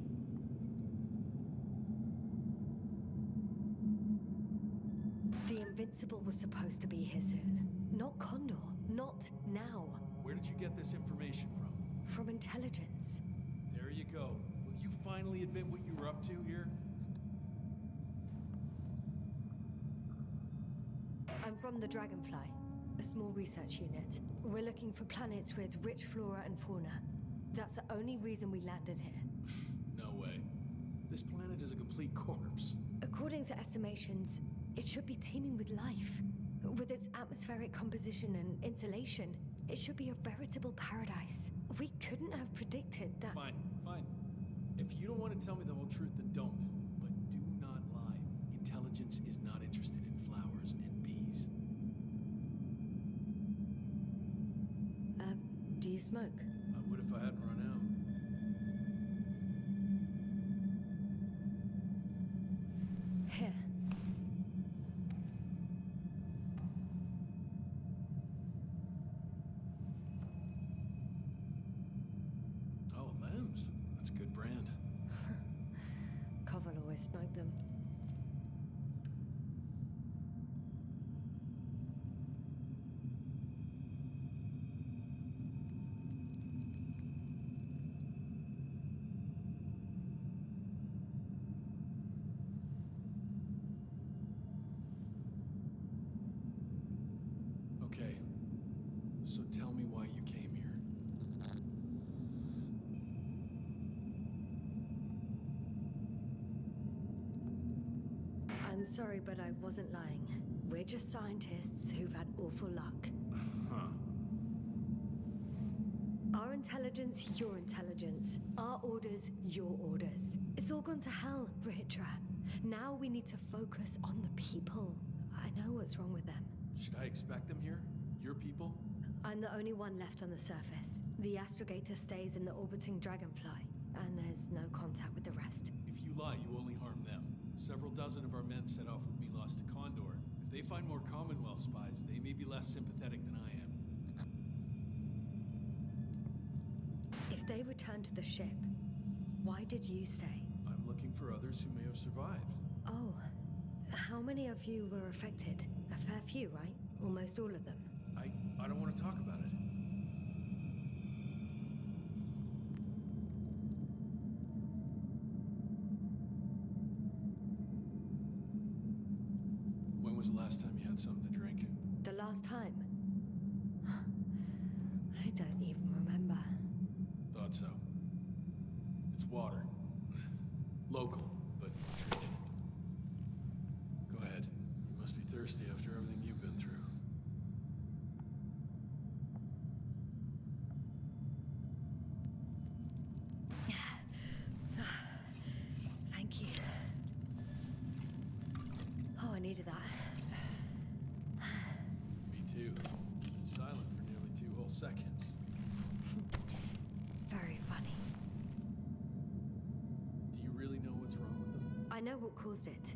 B: The Invincible was supposed to be here soon. Not Condor. Not now.
D: Where did you get this information
B: from? From intelligence.
D: There you go finally admit what you were up to here?
B: I'm from the Dragonfly, a small research unit. We're looking for planets with rich flora and fauna. That's the only reason we landed here.
D: (laughs) no way. This planet is a complete corpse.
B: According to estimations, it should be teeming with life. With its atmospheric composition and insulation, it should be a veritable paradise. We couldn't have predicted that. Fine,
D: fine. If you don't want to tell me the whole truth, then don't. But do not lie. Intelligence is not interested in flowers and bees.
B: Uh, do you smoke? but I wasn't lying. We're just scientists who've had awful luck. Huh. Our intelligence, your intelligence. Our orders, your orders. It's all gone to hell, Rihitra. Now we need to focus on the people. I know what's wrong with them.
D: Should I expect them here? Your people?
B: I'm the only one left on the surface. The astrogator stays in the orbiting dragonfly, and there's no contact with the rest. If you
D: lie, you only harm them. Several dozen of our men set off with to Condor. If they find more Commonwealth spies, they may be less sympathetic than I am.
B: If they return to the ship, why did you stay?
D: I'm looking for others who may have survived.
B: Oh. How many of you were affected? A fair few, right? Almost all of them.
D: I, I don't want to talk about
B: time. know what caused it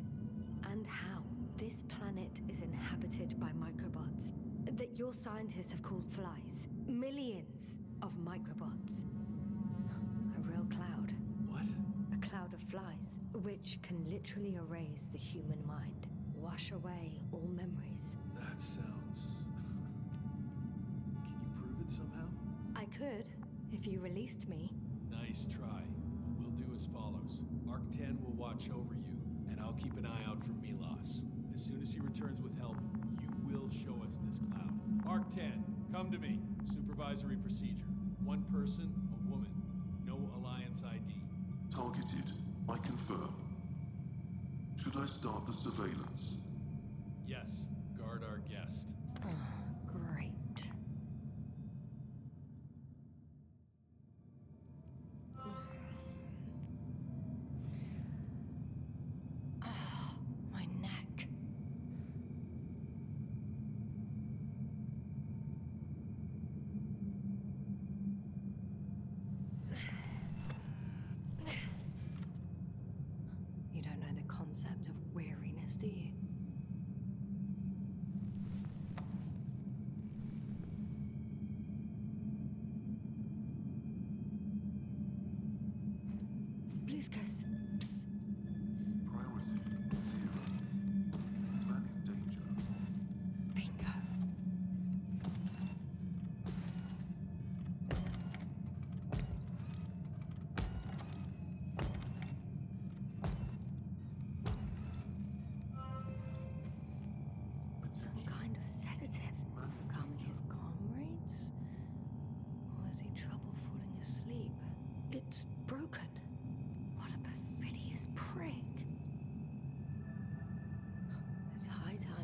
B: and how. This planet is inhabited by microbots that your scientists have called flies. Millions of microbots. A real cloud. What? A cloud of flies, which can literally erase the human mind, wash away all memories.
D: That sounds. (laughs) can you prove it somehow?
B: I could, if you released me.
D: Nice try as follows. Arc-10 will watch over you, and I'll keep an eye out for Milos. As soon as he returns with help, you will show us this cloud. Arc-10, come to me. Supervisory procedure. One person, a woman. No Alliance ID. Targeted. I confirm. Should I start the surveillance? Yes. Guard our guest.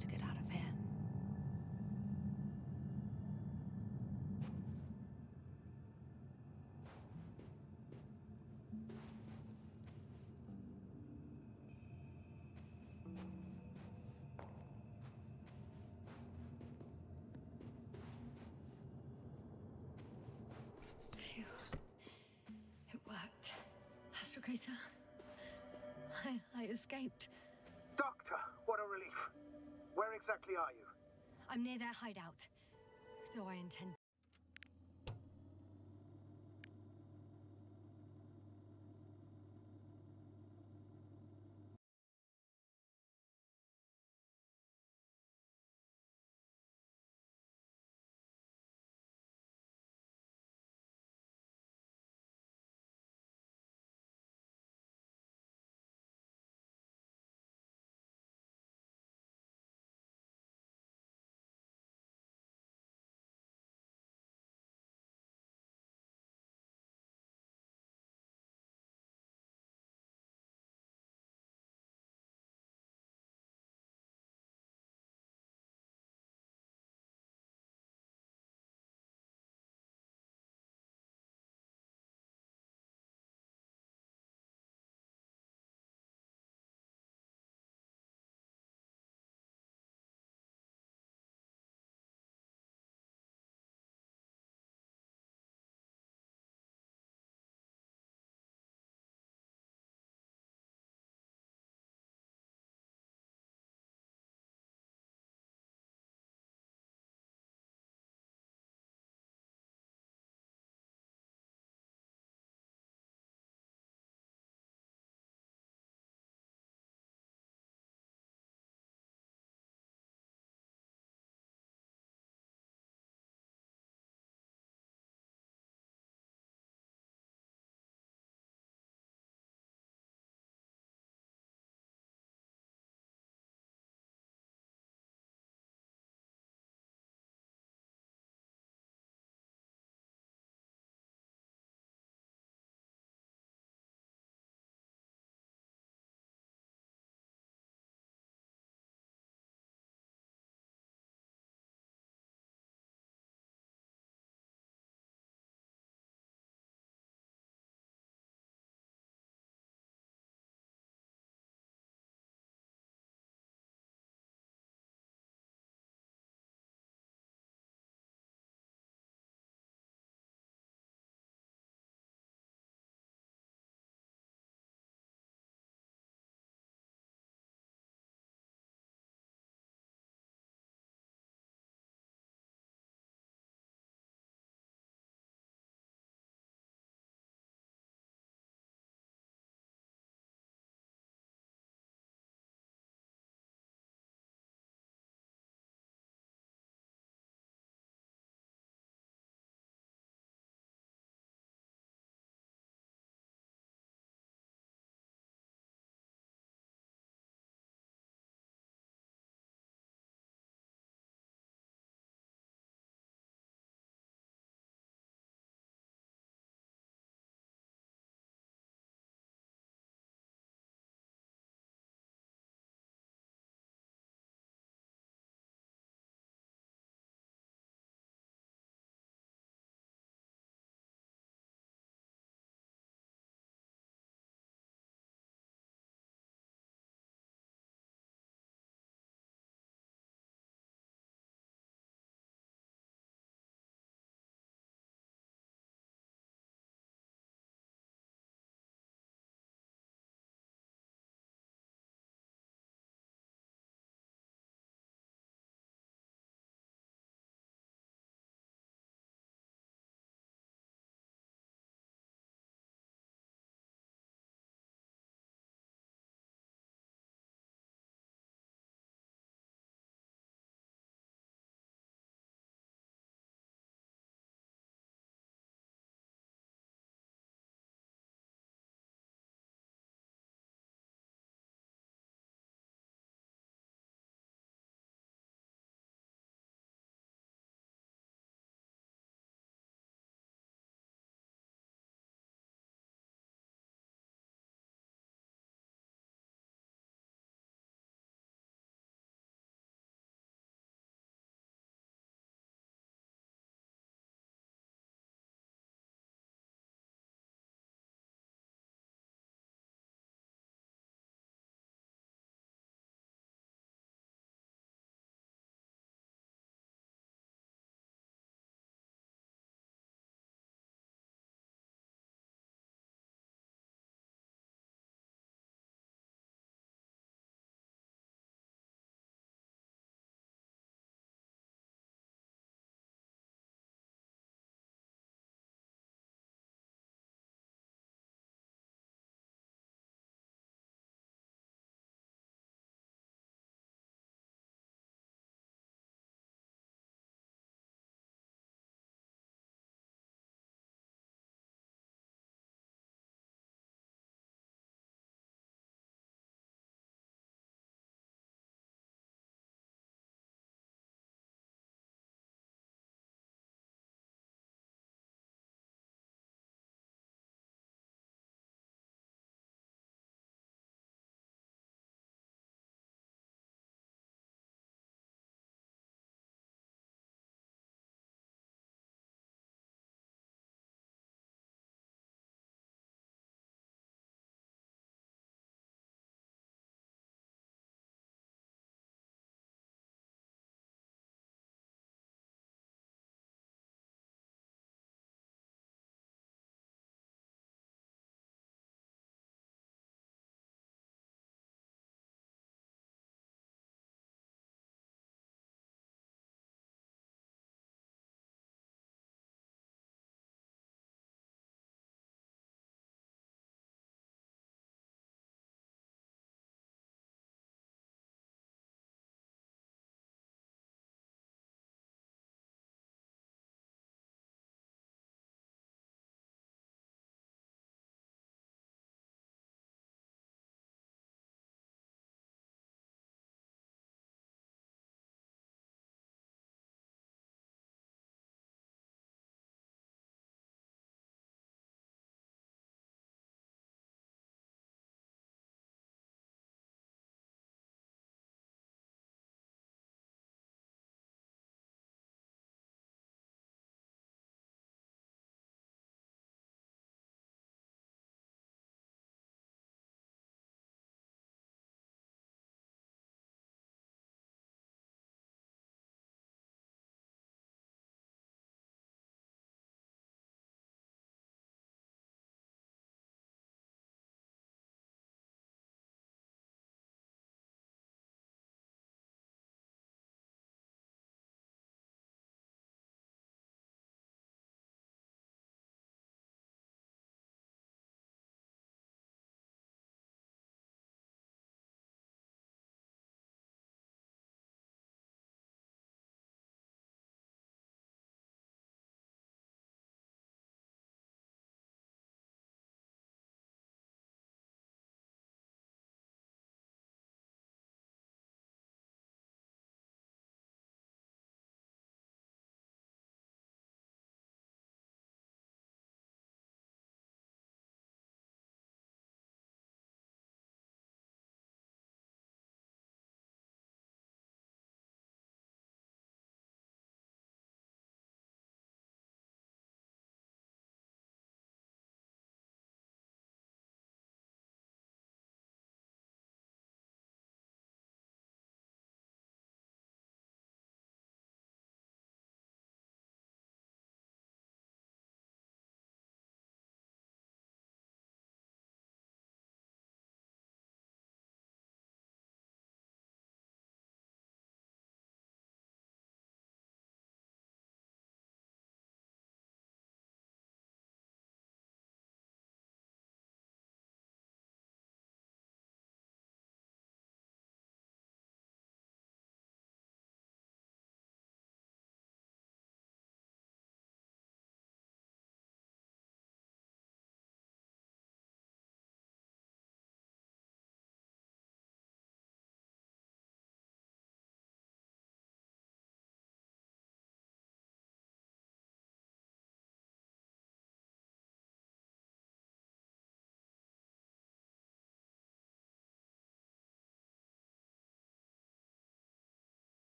B: to get out of here. Phew. It worked. Astrogator, I, I escaped.
C: exactly are you?
B: I'm near their hideout, though I intend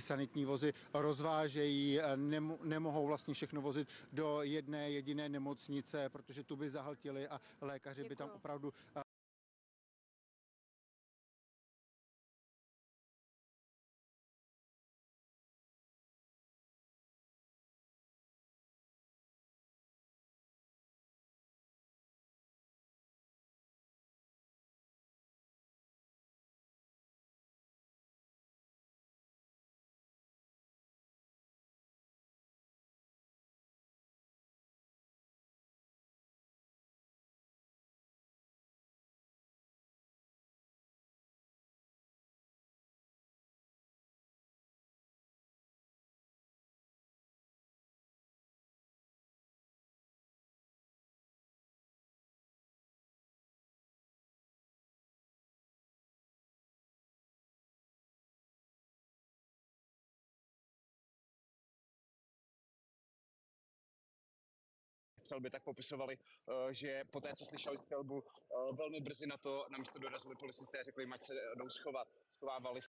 A: ty sanitní vozy rozvážejí, eh, nem nemohou vlastně všechno vozit do jedné jediné nemocnice, protože tu by zahltili a lékaři Děkuju. by tam opravdu eh,
E: střelby, tak popisovali, eh, že po té, co slyšeli střelbu, eh, velmi brzy na to na místo dorazili policisté a řekli, ať se eh, jdou schovat. Schovávali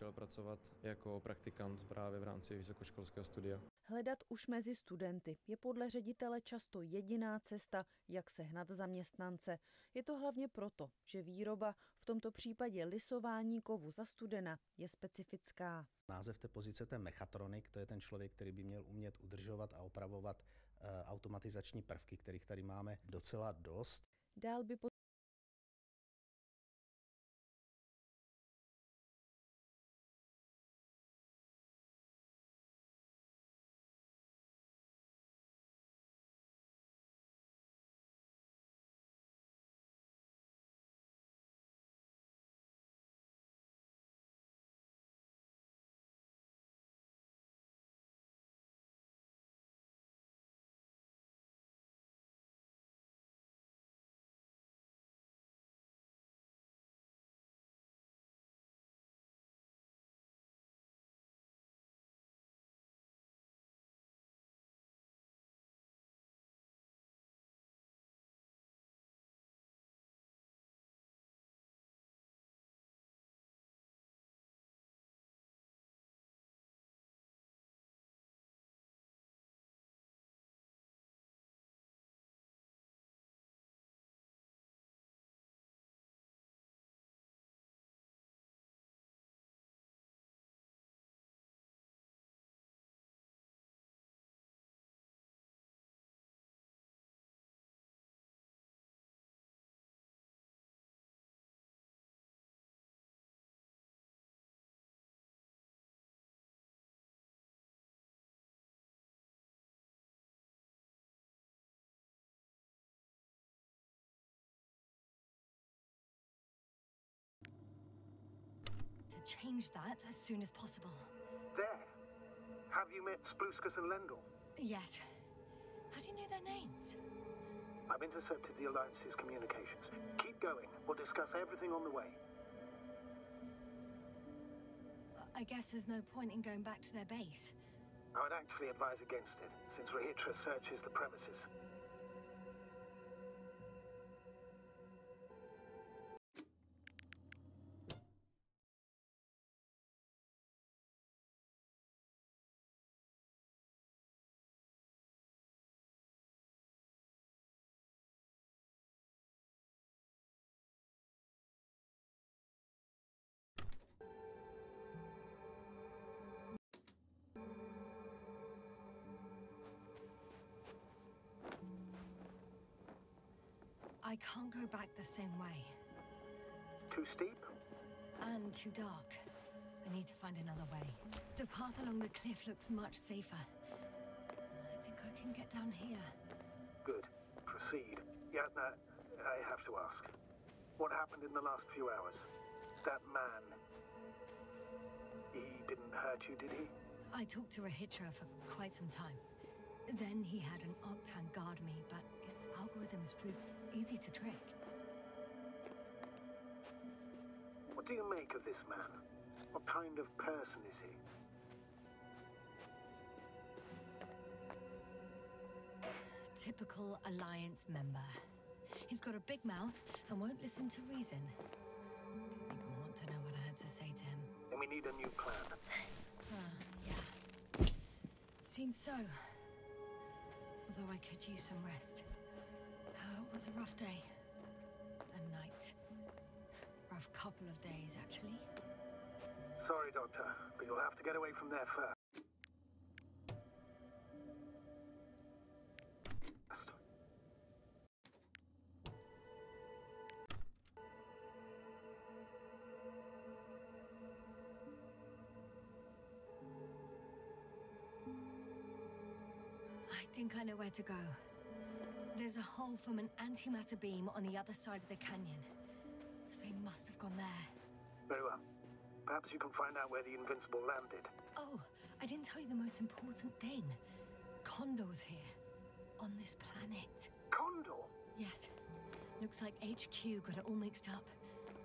E: začal pracovat jako praktikant právě v rámci vysokoškolského studia.
A: Hledat už mezi studenty je podle ředitele často jediná cesta, jak sehnat zaměstnance. Je to hlavně proto, že výroba, v tomto případě lisování kovu za studena, je specifická.
C: Název té pozice je mechatronik, to je ten
A: člověk, který by měl umět udržovat a opravovat eh, automatizační prvky, kterých tady máme docela dost. Dál by
B: change that as soon as possible. There.
C: Have you met Spluskus and Lendl? Yet. How do you know their names? I've intercepted the Alliance's communications. Keep going. We'll discuss everything on the way.
B: I guess there's no point in going back to their base.
C: I would actually advise against it, since Rahitra searches the premises.
B: I can't go back the same way. Too steep? And too dark. I need to find another way. The path along the cliff looks much safer. I
C: think I can get down here. Good. Proceed. Yasna, I have to ask. What happened in the last few hours? That man... He didn't hurt you, did he?
B: I talked to Rahitra for quite some time. Then he had an Octan guard me, but its algorithms proved easy to trick.
C: What do you make of this man? What kind of person is he?
B: Typical Alliance member. He's got a big mouth and won't listen to reason. Didn't even want to know what I had to say to him.
C: Then we need a new plan. (sighs)
B: Ah, yeah. Seems so. Although I could use some rest was a rough day. And night. Rough couple of days,
C: actually. Sorry, Doctor, but you'll have to get away from there first.
B: I think I know where to go. There's a hole from an antimatter beam on the other side of the canyon. They must have gone there.
C: Very well. Perhaps you can find out where the Invincible landed.
B: Oh, I didn't tell you the most important thing. Condor's here. On this planet. Condor? Yes. Looks like HQ got it all mixed up.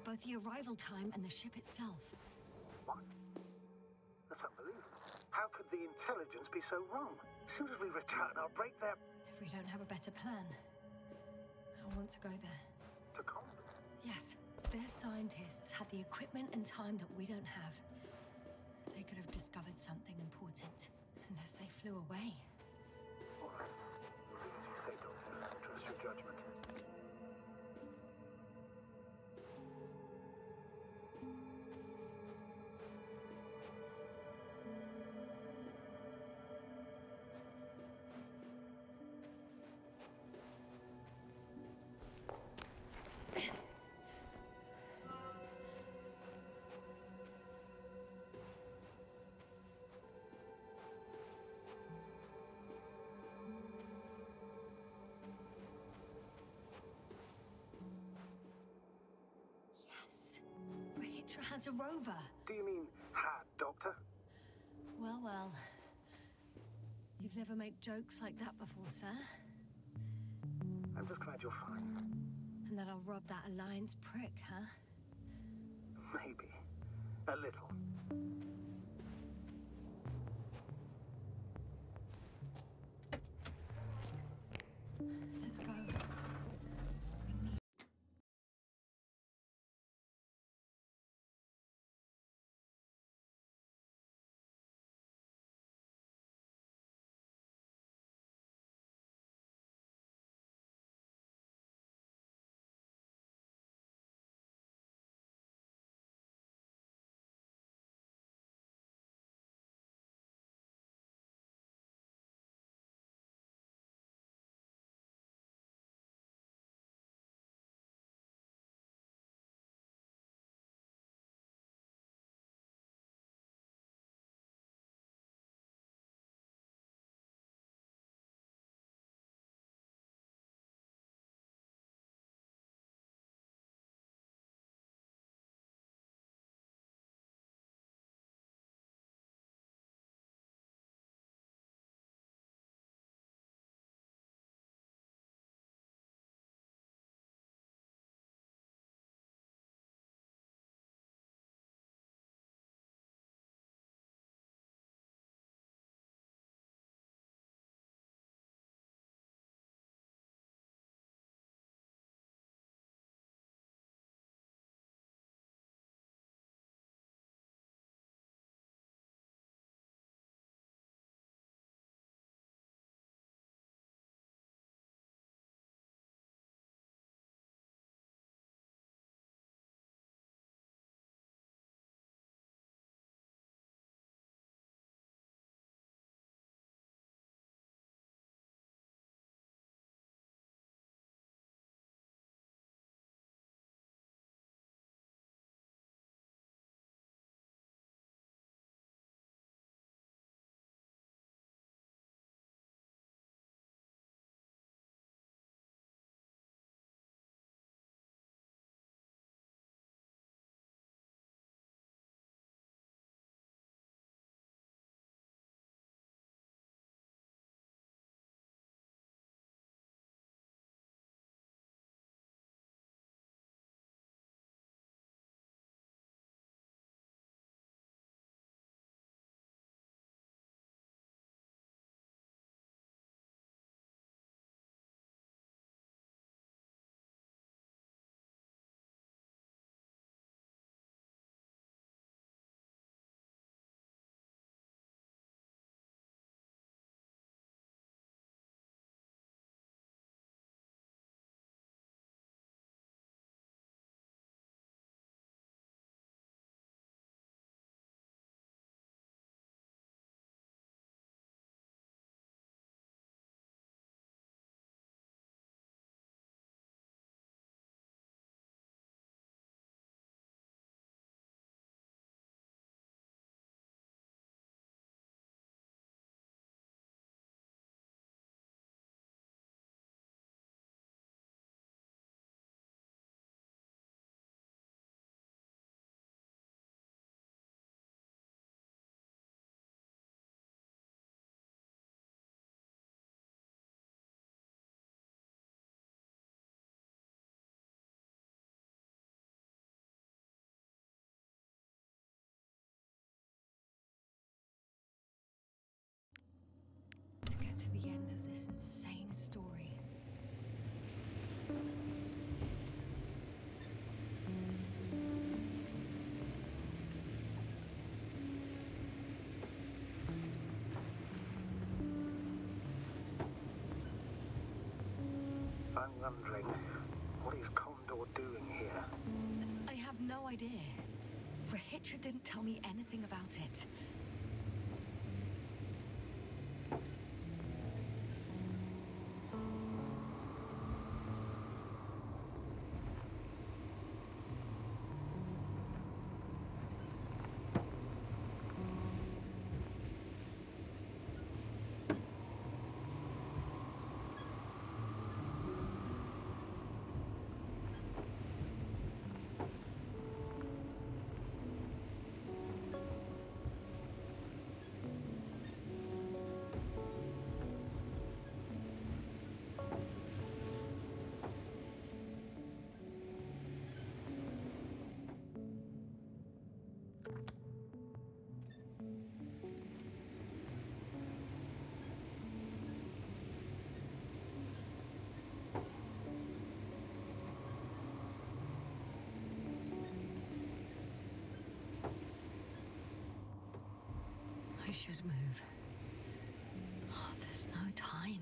B: Both the arrival time and the ship itself. What?
C: That's unbelievable. How could the intelligence be so wrong? As soon as we return, I'll break their
B: if we don't have a better plan, I want to go there. To Cold? Yes. Their scientists had the equipment and time that we don't have. They could have discovered something important, unless they flew away. has a rover. Do you mean had, Doctor? Well, well. You've never made jokes like that before, sir.
C: I'm just glad you're fine.
B: And that I'll rob that Alliance prick, huh?
C: Maybe. A little.
B: insane story.
C: I'm wondering, what is Condor doing here?
B: I have no idea. Rahitra didn't tell me anything about it. should move. Oh, there's no time.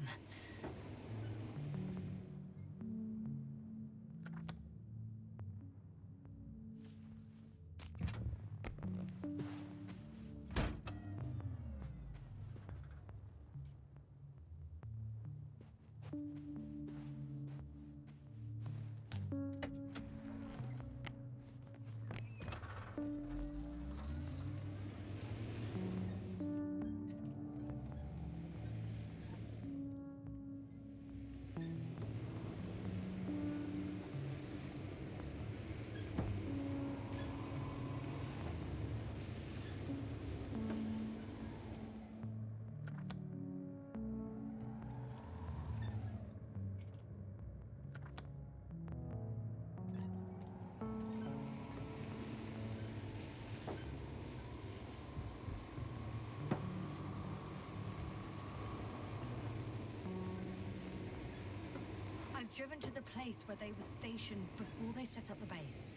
B: driven to the place where they were stationed before they set up the base.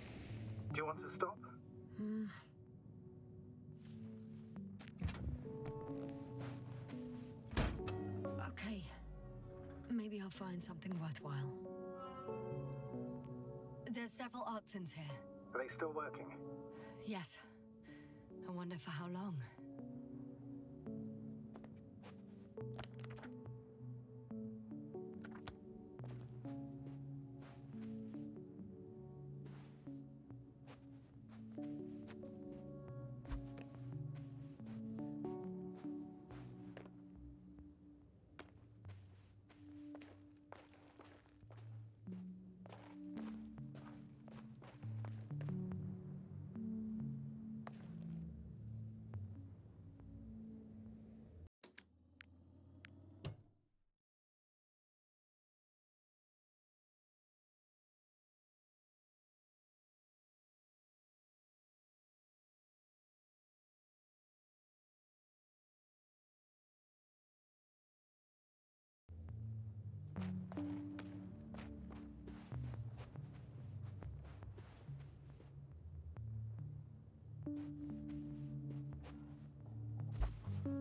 C: Do you want to stop?
B: Hmm. Okay. Maybe I'll find something worthwhile. There's several Arctons here.
C: Are they still working?
B: Yes. I wonder for how long.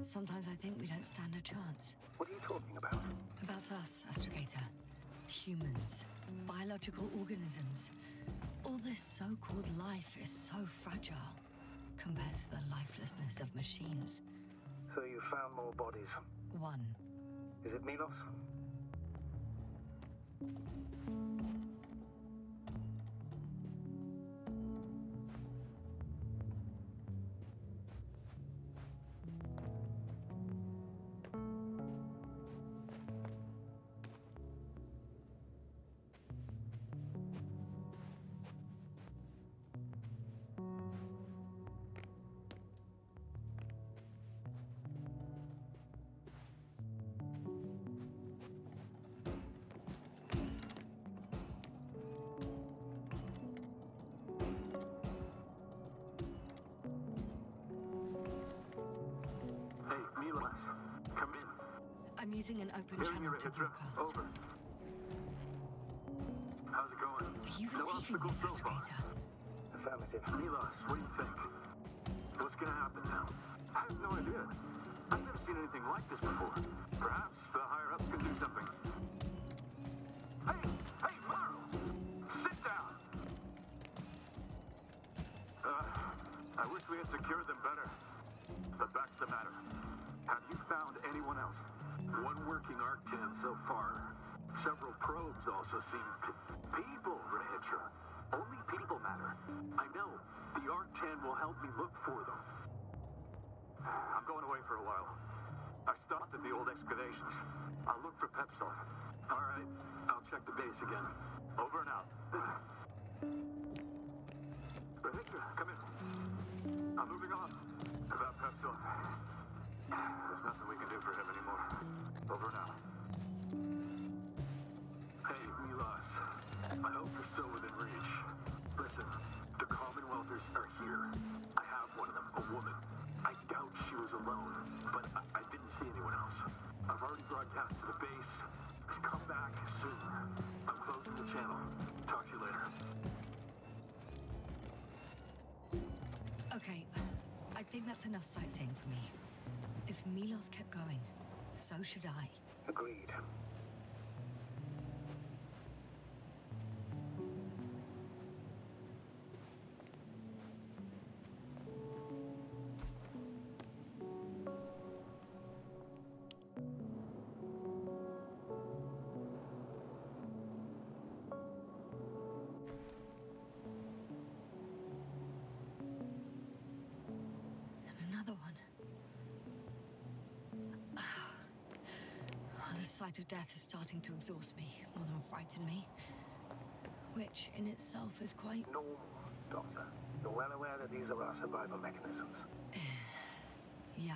B: Sometimes I think we don't stand a chance. What are you talking about? About us, Astrogator. Humans, biological organisms. All this so-called life is so fragile compared to the lifelessness of machines.
C: So you found more bodies? One. Is it Milos?
B: Using an open Clear
C: channel to broadcast. How's it going? Are you receiving this, Astrogator? Affirmative.
D: Milos, what do you think? What's gonna happen now? I have no idea. I've never seen anything like this before. Perhaps the higher-ups can do something. Hey! Hey, Marl! Sit down! Uh, I wish we had secured them better. But that's the matter. Have you found anyone else? One working Arc 10 so far. Several probes also seem people, Rancher. Only people matter. I know. The Arc 10 will help me look for them. I'm going away for a while. I stopped at the old excavations. I'll look for Pepsol. All right. I'll check the base again. Over and out. Rahitra, come in. I'm moving on. About Pepsol. There's nothing we can do for him anymore. Verna. Hey, Milos. I hope you're still within reach. Listen, the Commonwealthers are here. I have one of them, a woman. I doubt she was alone, but I, I didn't see anyone else. I've already broadcast to the base. Come back soon. I'm closing the channel. Talk to you later.
B: Okay, I think that's enough sightseeing for me. If Milos kept going, so should I. Agreed. to death is starting to exhaust me more than frighten me. Which in itself is quite... Normal,
C: Doctor. You're well aware that these are our survival mechanisms.
B: (sighs) yeah.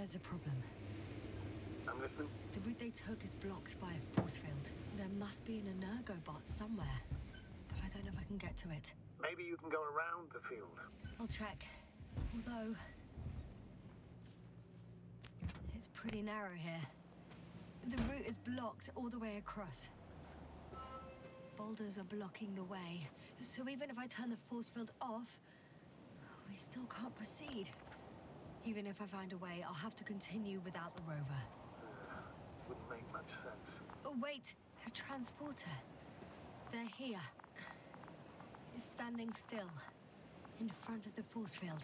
B: There's a problem.
C: I'm listening. The route
B: they took is blocked by a force field. There must be an Energo bot somewhere, but I don't know if I can get to it.
C: Maybe you can go around the field.
B: I'll check. Although... It's pretty narrow here. The route is blocked all the way across. Boulders are blocking the way, so even if I turn the force field off, we still can't proceed. Even if I find a way, I'll have to continue without the rover.
C: Wouldn't make much sense.
B: Oh, wait! A transporter. They're here. It's standing still. In front of the force field.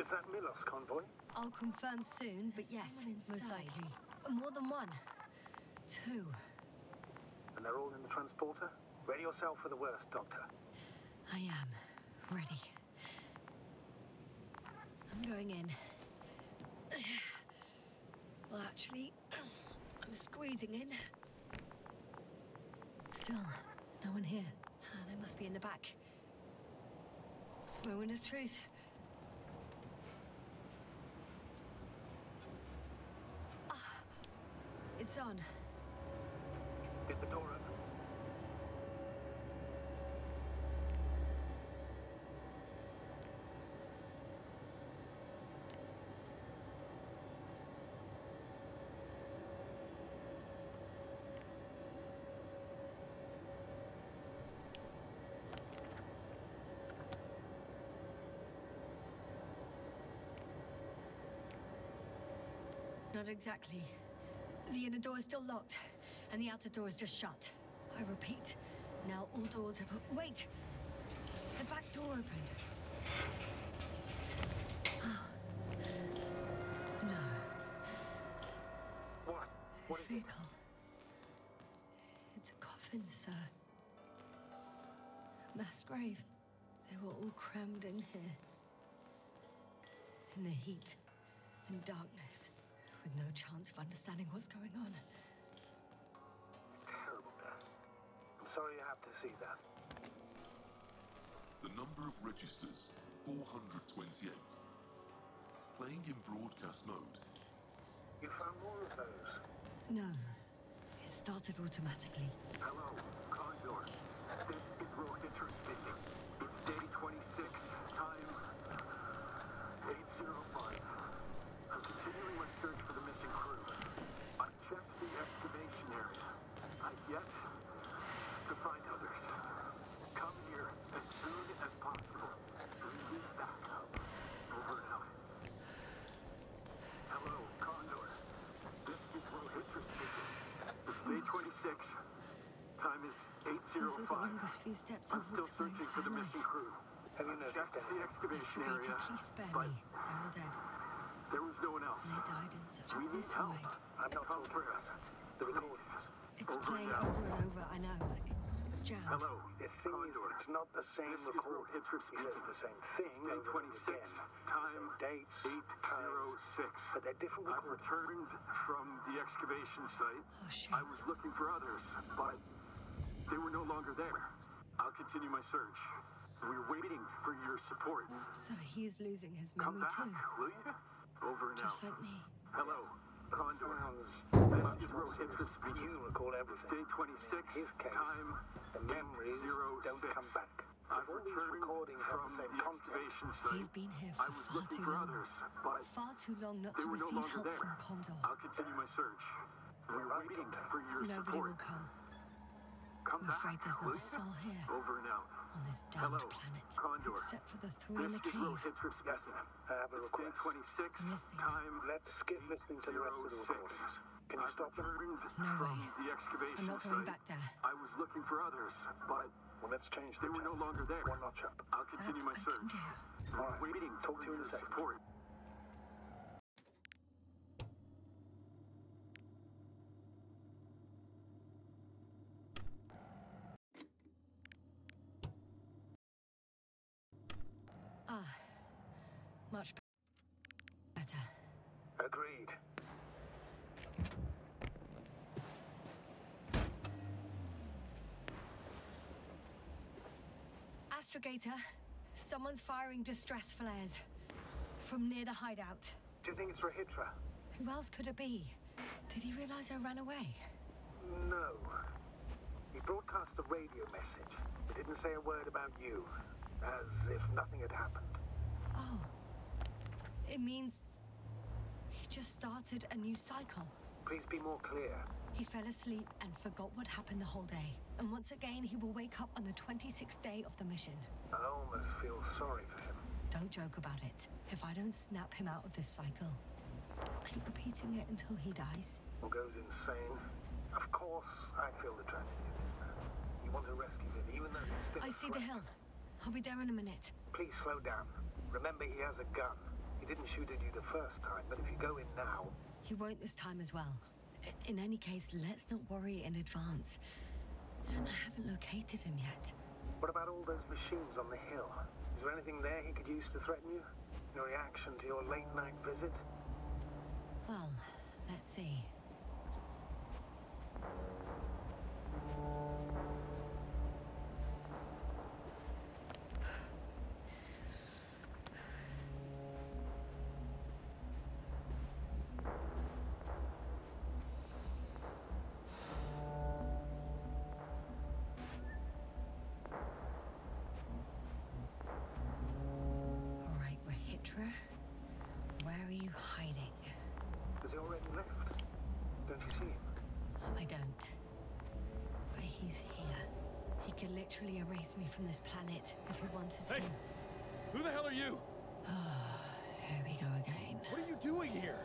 C: Is that Milos convoy?
B: I'll confirm soon, but There's yes, most likely. More than one. Two.
C: And they're all in the transporter? Ready yourself for the worst, Doctor.
B: I am. Ready going in. Well, actually, I'm squeezing in. Still, no one here. Oh, they must be in the back. Moment of truth. Ah, it's on. Get the door open. not exactly. The inner door is still locked, and the outer door is just shut. I repeat, now all doors have... Wait! The back door opened. Oh. Ah. No. What? What this vehicle. It? It's a coffin, sir. A mass grave. They were all crammed in here. In the heat and darkness with no chance of understanding what's going
C: on. Terrible, Dad. I'm sorry you have to see that. The number of registers, 428. Playing in broadcast mode. You found all of those?
B: No. It started automatically.
C: Hello, Condor. This is Rohitra speaking. It's day 26, time
D: traveled
B: along these few steps I walked my entire life. Have you noticed anything? Excavator,
D: please
B: spare me. They're all dead. There was no one else. And they died in such a gruesome way. I'm not told The recordings. It's playing over and over, I know. It's jammed. Hello. The thing is, it's not the
C: same this recording. It says the same thing Day 26, time, dates, 806. But they're different recordings. I returned from the excavation
D: site. Oh, shit. I was looking for others, but... They were no longer there. I'll continue my search.
B: We're waiting for your support. So he's losing his memory Come back, too. Will you? Over and Just out. like me. Hello, Condor.
C: You recall everything. Day 26, his case, time, the memories zero don't come back. I've all these recordings from the, the conservation
B: He's been here for far too long. Others, far too long not to receive no help there. from Condor.
C: I'll continue my search.
B: We're waiting for your Nobody support. Nobody will come. I'm afraid there's no a soul here.
C: Over and out. On this damned Hello, planet. Condor. Except for the three Let's in the cave.
B: Yes, ma'am. I have a
C: request. 26, I'm listening. Time Let's skip listening to the rest of the recordings. Can you I've
D: stop them? No way. The excavation I'm not going site. back there. I was looking for others, but... Well, let's change They were no longer there. One notch up. I'll continue that my I search. can do. All right. Waiting. Talk to you in a second. Support.
C: lead.
B: Astrogator, someone's firing distress flares. From near the hideout.
C: Do you think it's Rahitra?
B: Who else could it be? Did he realize I ran away?
C: No. He broadcast a radio message, but didn't say a word about you, as if nothing had happened.
B: Oh. It means just started a new cycle.
C: Please be more clear.
B: He fell asleep and forgot what happened the whole day. And once again, he will wake up on the 26th day of the mission.
C: I almost feel sorry for him.
B: Don't joke about it. If I don't snap him out of this cycle, I'll keep repeating it until he dies.
C: Or goes insane. Of course, I feel the tragedy of this man. You want to rescue him, even though he's still... I see
B: the hill. I'll be there in a minute.
C: Please slow down. Remember, he has a gun. He didn't shoot at you the first time, but if you go in now...
B: He won't this time as well. In any case, let's not worry in advance. And I haven't located him yet.
C: What about all those machines on the hill? Is there anything there he could use to threaten you? In reaction to your late-night visit?
B: Well, let's see. could literally erase me from this planet if he wanted to. Hey! Who the hell are you? (sighs) here we go again. What are you doing here?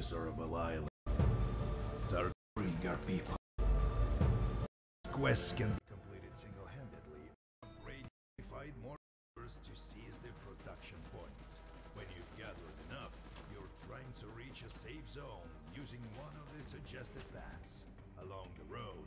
D: colonies are of island. Are freeing our people.
C: Quests can be completed single-handedly. Upgrade more to seize the production point. When you've gathered enough, you're trying to reach a safe zone using one of the suggested paths. Along the
E: road,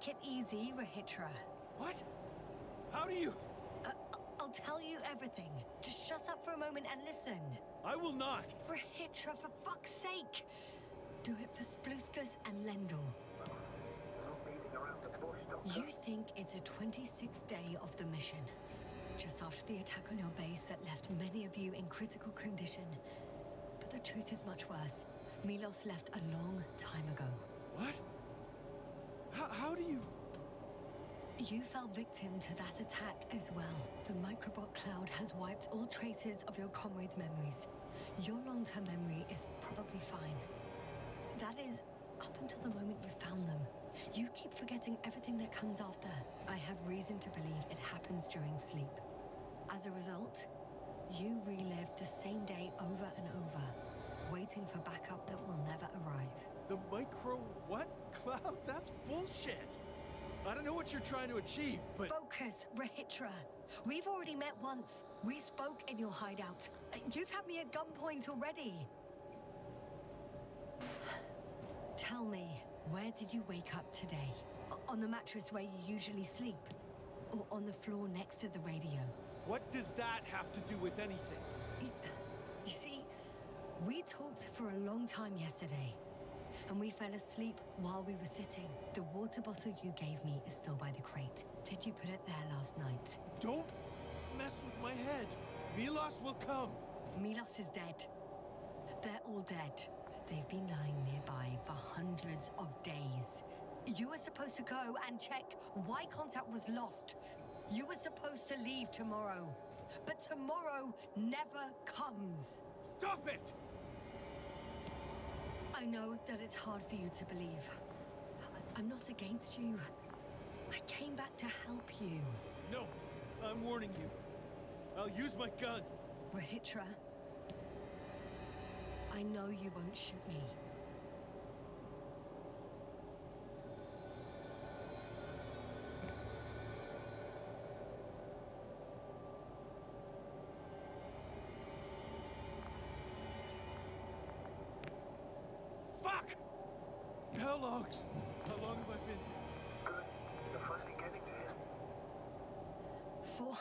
B: Take it easy, Rahitra. What? How do you... Uh, I'll tell you everything. Just shut up for a moment and listen. I will not! Rahitra, for fuck's sake! Do it for Spluskas and Lendl. You think it's the 26th day of the mission. Just after the attack on your base that left many of you in critical condition. But the truth is much worse. Milos left a long time ago. What? How, how do you... You fell victim to that attack as well. The microbot cloud has wiped all traces of your comrades' memories. Your long-term memory is probably fine. That is, up until the moment you found them. You keep forgetting everything that comes after. I have reason to believe it happens during sleep. As a result, you relive the same day over and over, waiting for backup that will never arrive. The micro what (laughs) cloud? That's bullshit. I don't know what you're trying to achieve, but. Focus, Rahitra. We've already met once. We spoke in your hideout. You've had me at gunpoint already. (sighs) Tell me, where did you wake up today? on the mattress where you usually sleep? Or on the floor next to the radio?
D: What does that have to do with anything?
B: You, you see, we talked for a long time yesterday and we fell asleep while we were sitting. The water bottle you gave me is still by the crate. Did you put it there last night? Don't mess with my head. Milos will come. Milos is dead. They're all dead. They've been lying nearby for hundreds of days. You were supposed to go and check why contact was lost. You were supposed to leave tomorrow. But tomorrow never comes. Stop it! I know that it's hard for you to believe. I'm not against you. I came back to help you. No, I'm warning you. I'll use my gun. Rahitra, I know you won't shoot me.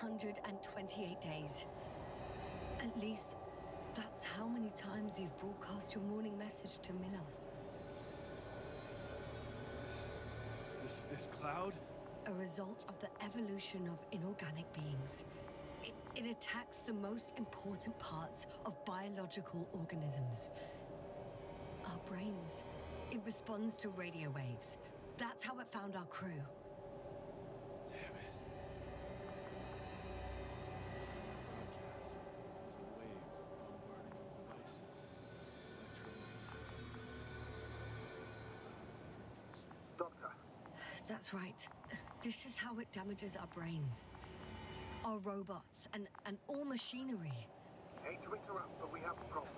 B: 428 days. At least, that's how many times you've broadcast your morning message to Milos.
D: This... this... this
B: cloud? A result of the evolution of inorganic beings. It, it attacks the most important parts of biological organisms. Our brains. It responds to radio waves. That's how it found our crew. right. This is how it damages our brains, our robots, and, and all machinery.
C: Hate to interrupt, but we have a problem.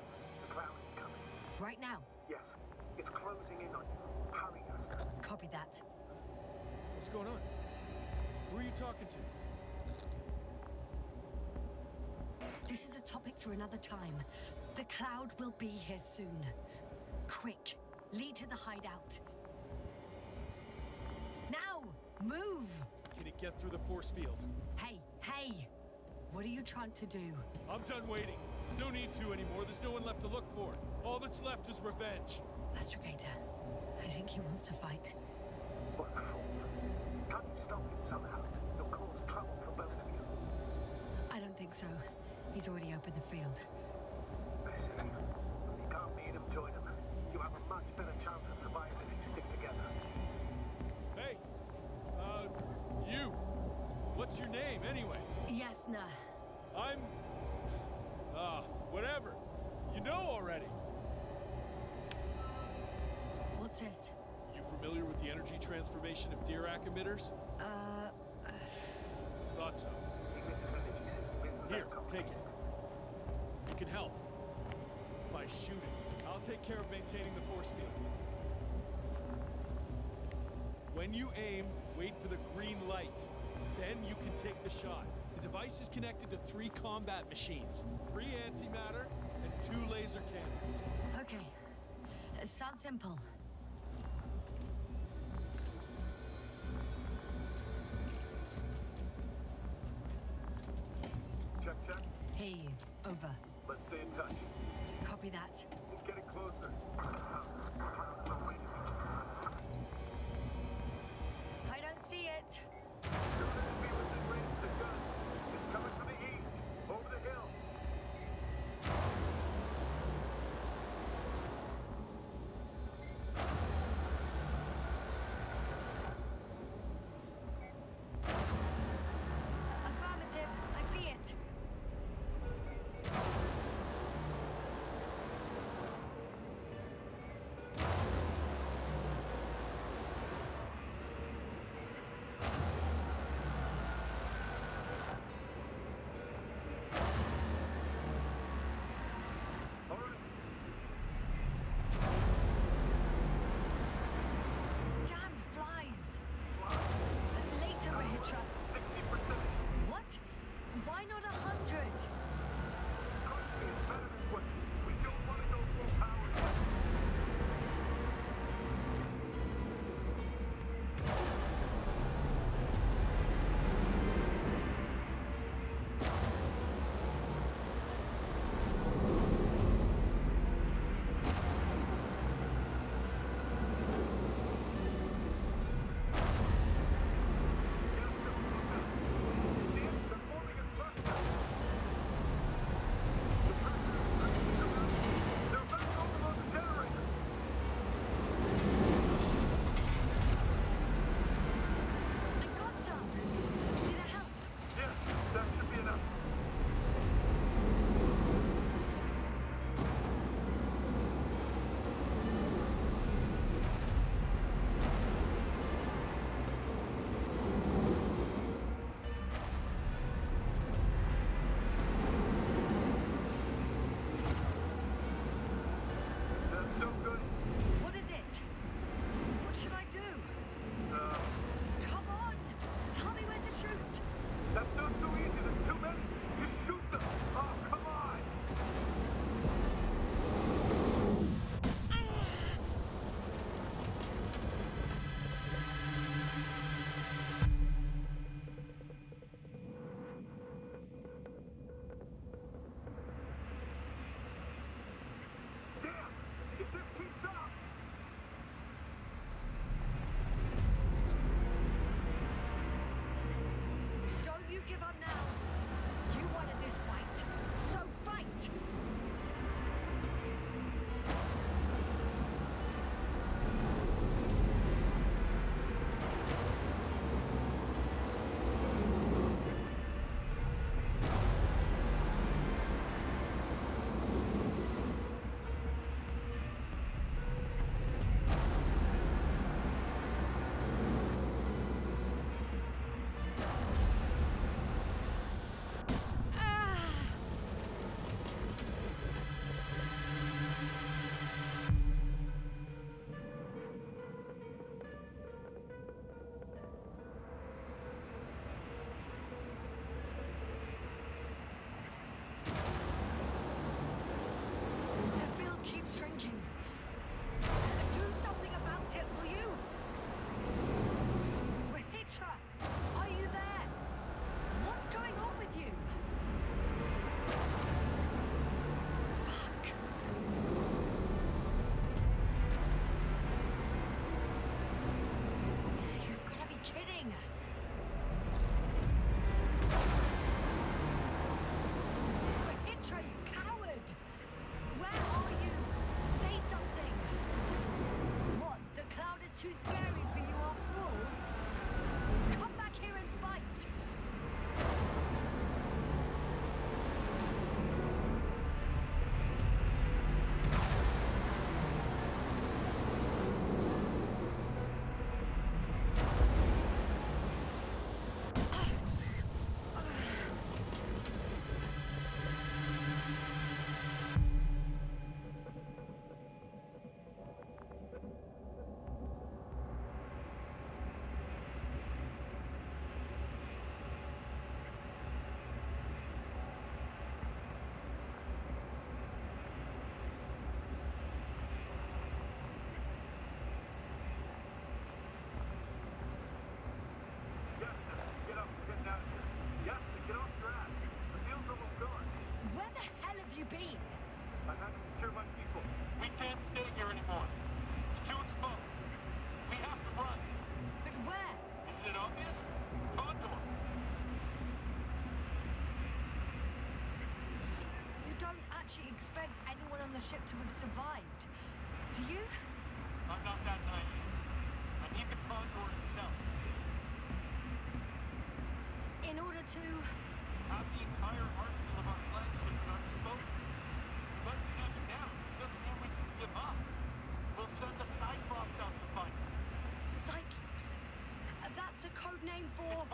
C: The cloud is coming. Right now? Yes. It's closing in on you. Hurry, us.
B: Copy that. What's going on?
D: Who are you talking to?
B: This is a topic for another time. The cloud will be here soon. Quick, lead to the hideout.
D: Move! Can it get through the force field?
B: Hey, hey!
D: What are you trying to do? I'm done waiting. There's no need to anymore. There's no one left to look for. All that's left is revenge.
B: Astrogator, I think he wants to fight. What for? Can't you stop him somehow? You'll cause trouble for both of you. I don't think so. He's already opened the field.
D: Uh,
B: uh...
D: Thought so. Here, take it. You can help. By shooting. I'll take care of maintaining the force field. When you aim, wait for the green light. Then you can take the shot. The device is connected to three combat machines. Three antimatter and two laser cannons.
B: Okay. Sounds simple. You give up now. actually expect anyone on the ship to have survived. Do you? I'm not that naive. I need the closed door itself. In order to... Have the entire arsenal of our flagship at our disposal. it down. Doesn't mean
D: we
C: can give up. We'll send the Cyclops out to fight.
B: Cyclops? Uh, that's a code name for...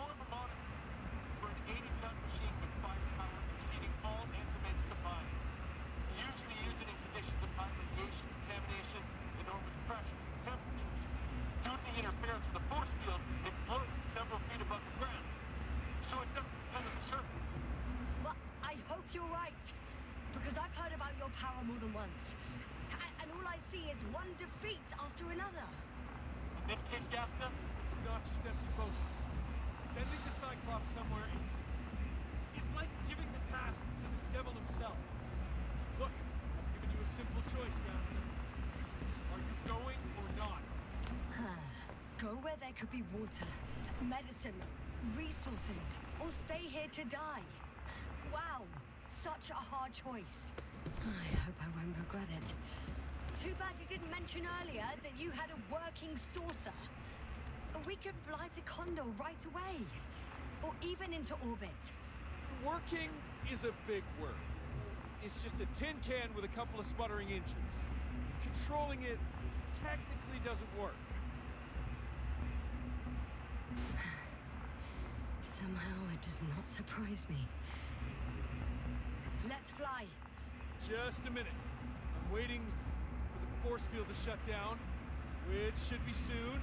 B: power more than once. and all I see is one defeat after another. This kid Gaster? It's not just empty boasting. Sending the Cyclops somewhere is... It's like
D: giving the task to the devil himself. Look, I've given you a simple choice, Gaster. Are you going or not?
B: (sighs) Go where there could be water, medicine, resources, or stay here to die. (sighs) Wow, such a hard choice. I hope I won't regret it. Too bad you didn't mention earlier that you had a working saucer. We could fly to Condor right away, or even into orbit. Working
D: is a big word. It's just a tin can with a couple of sputtering engines. Controlling it technically doesn't work.
B: (sighs) Somehow it does not surprise me. Let's fly. Just a minute. I'm waiting
D: for the force field to shut down, which should be soon.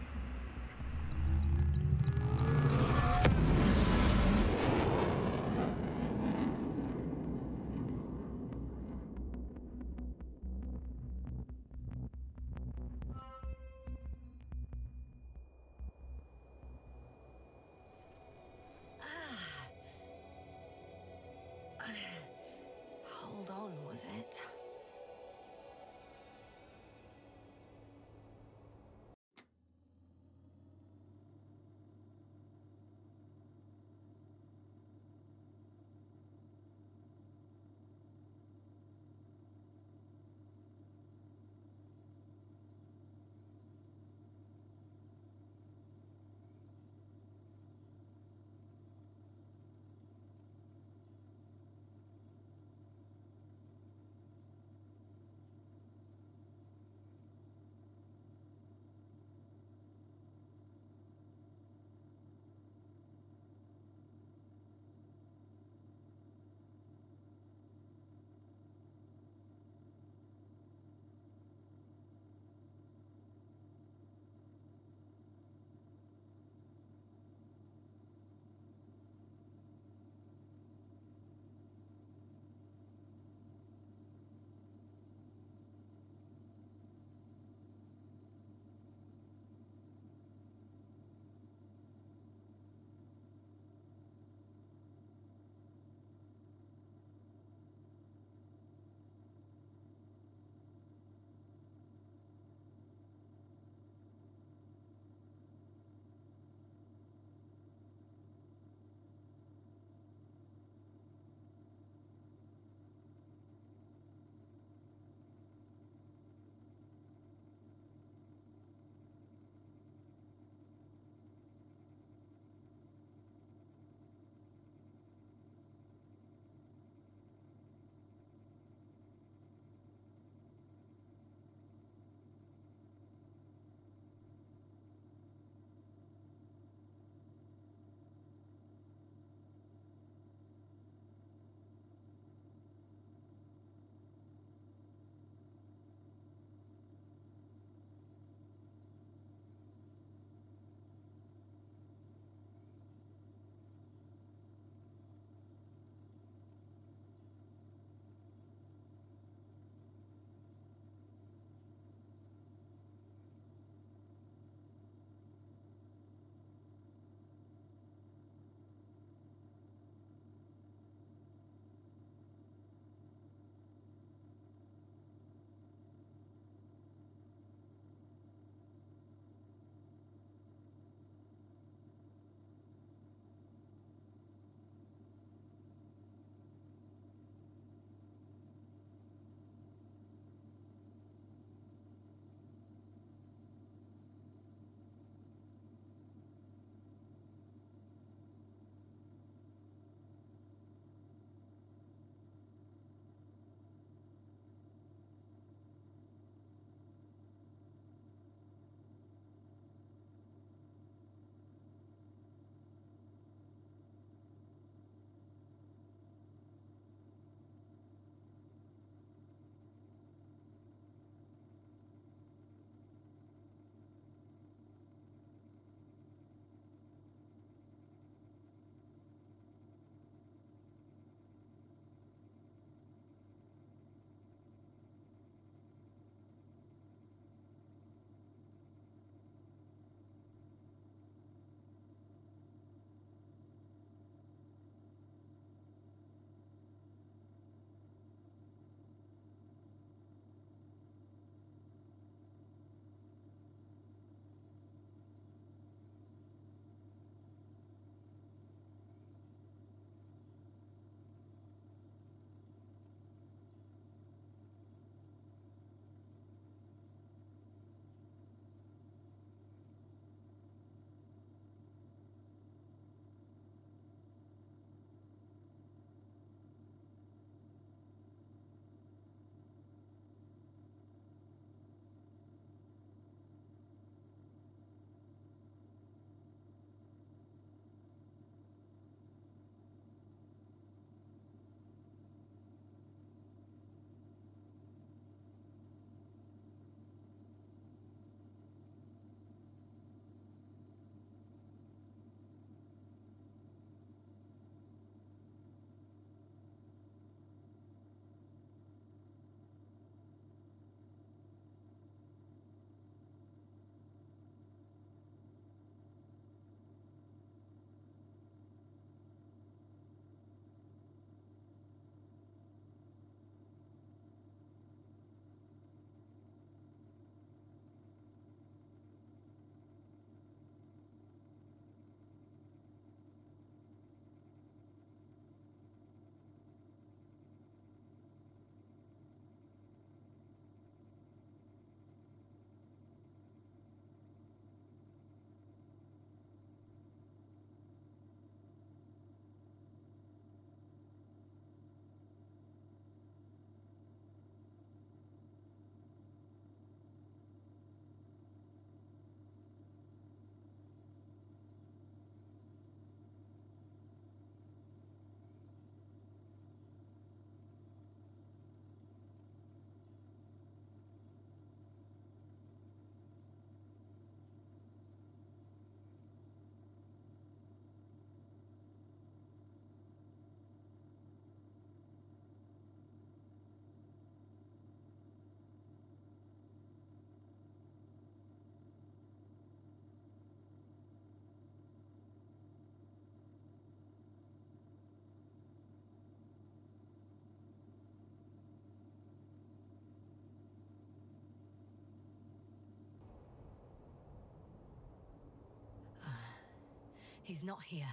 B: He's not here.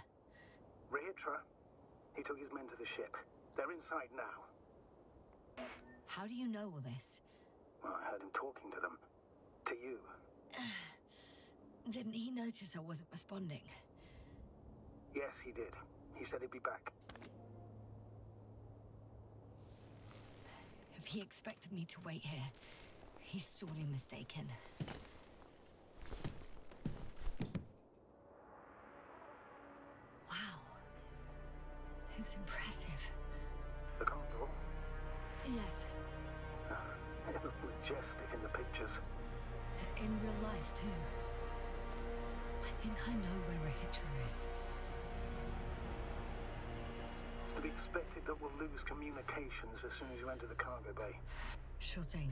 C: Rahitra? He took his men to the ship. They're inside now.
B: How do you know all this?
C: Well, I heard him talking to them. To you.
B: (sighs) Didn't he notice I wasn't responding?
C: Yes, he did. He said he'd be back.
B: If he expected me to wait here, he's sorely mistaken. in real life, too. I think I know where a hitcher is.
C: It's to be expected that we'll lose communications as soon as you enter the cargo bay.
B: Sure thing.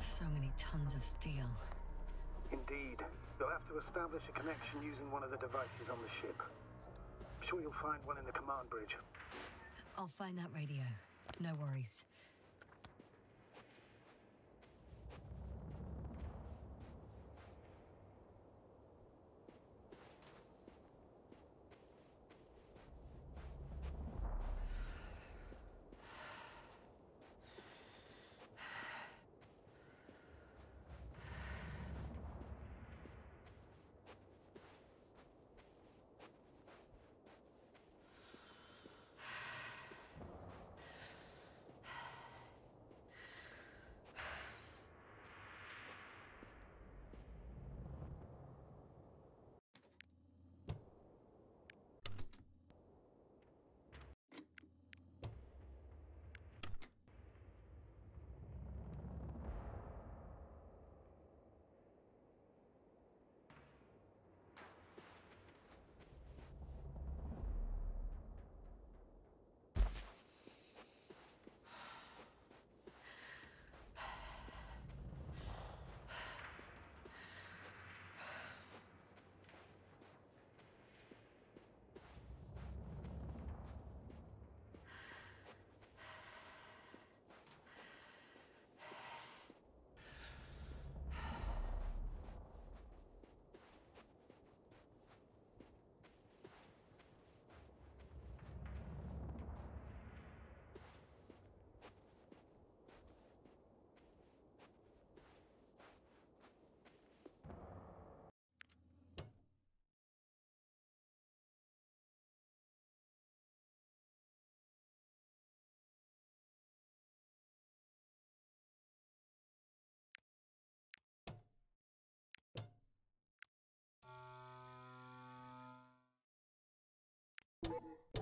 B: So many tons of steel.
C: Indeed. You'll have to establish a connection using one of the devices on the ship. I'm sure you'll find one in the command bridge.
B: I'll find that radio. No worries.
E: Thank you.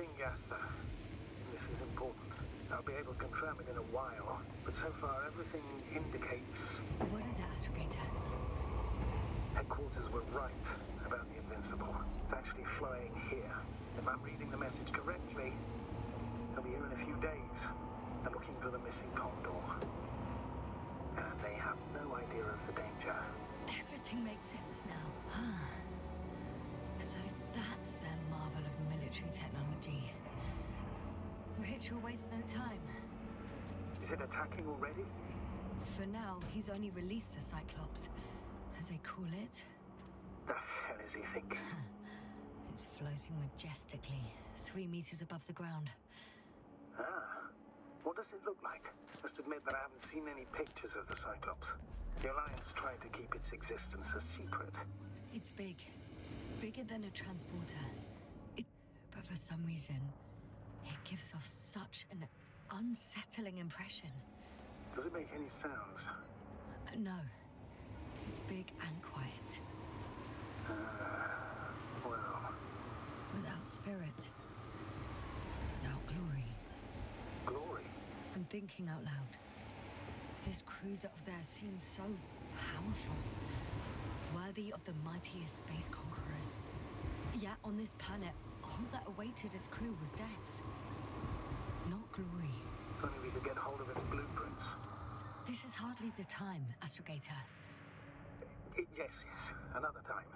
C: This is important. I'll be able to confirm it in a while, but so far everything indicates... What is Astrogator? Headquarters were right about the Invincible. It's actually flying here. If I'm reading the message correctly, they'll be here in a few days. They're looking for the missing Condor. And they have no idea of the danger.
B: Everything makes sense now. Huh. So that's their marvel of military technology. Rahitra wastes no time.
C: Is it attacking already?
B: For now, he's only released the Cyclops, as they call it.
C: The hell is he
B: thinking? (laughs) it's floating majestically, three meters above the ground.
C: Ah. What does it look like? Must admit that I haven't seen any pictures of the Cyclops. The Alliance tried to keep its existence a secret.
B: It's big, bigger than a transporter. It, but for some reason, it gives off such an unsettling impression.
C: Does it make any sounds? Uh,
B: no. It's big and
C: quiet. Uh, well.
B: Without spirit. Without glory. Glory? I'm thinking out loud. This cruiser of theirs seems so powerful worthy of the mightiest space conquerors. Yet on this planet, all that awaited its crew was death,
C: not glory. If only we could get hold of its blueprints.
B: This is hardly the time, Astrogator.
C: Yes, yes, another time.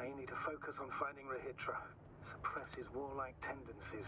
C: I need to focus on finding Rahitra, suppress his warlike tendencies,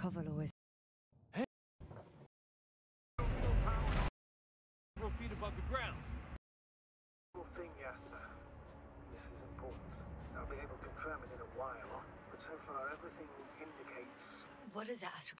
C: Cover always. Hey! Several feet above the ground. thing, Yasna. This is important. I'll be able to confirm it in a while, but so far everything indicates.
B: What is Astro?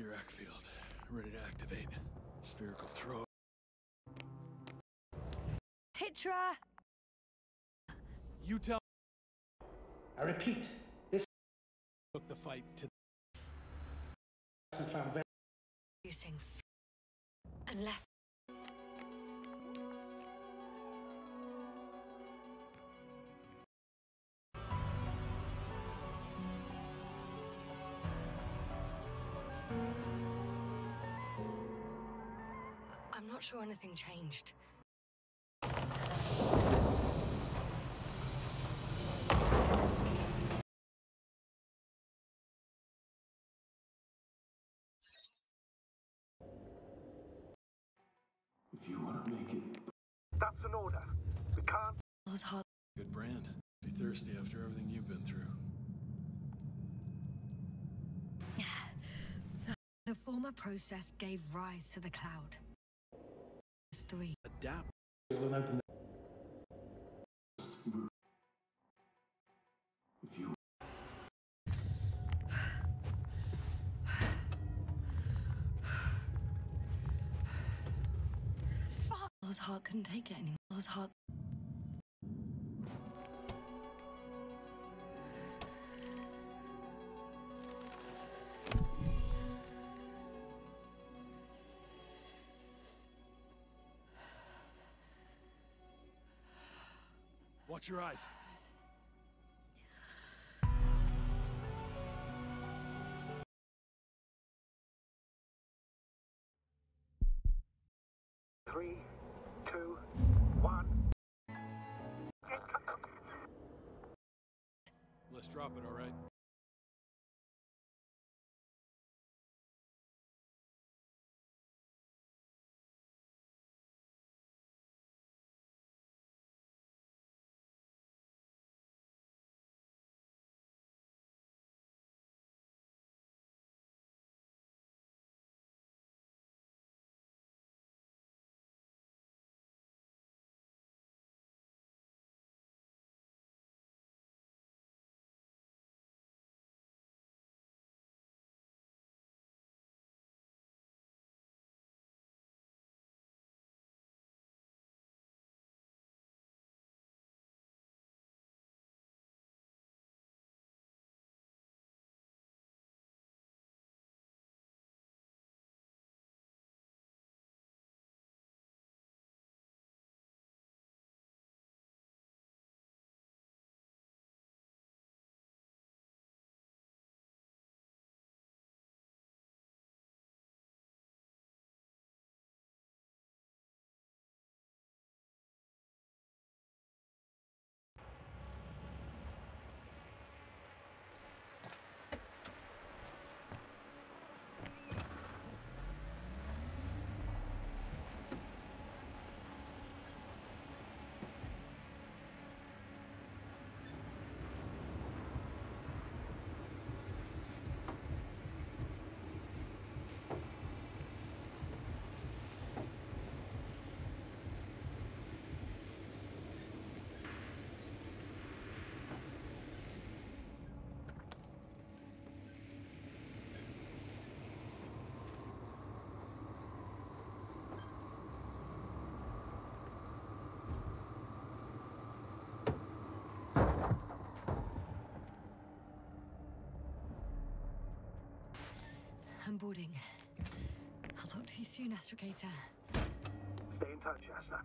D: Dirac field, ready to activate. Spherical throw.
B: Hitra!
E: You tell. I repeat, this took
D: the fight to. found Using. Unless.
B: not sure anything changed. If
D: you want to make it... That's an order. We can't... Those hard. Good brand. Be thirsty after everything you've been through.
B: (sighs) the former process gave rise to the cloud
D: adapt. If
B: Fuck! Those heart couldn't take it anymore. Those heart.
D: Watch your eyes. Three, two, one. Let's drop it, all right?
B: I'm boarding. I'll talk to you soon, Astrogator.
C: Stay in touch, Yasna.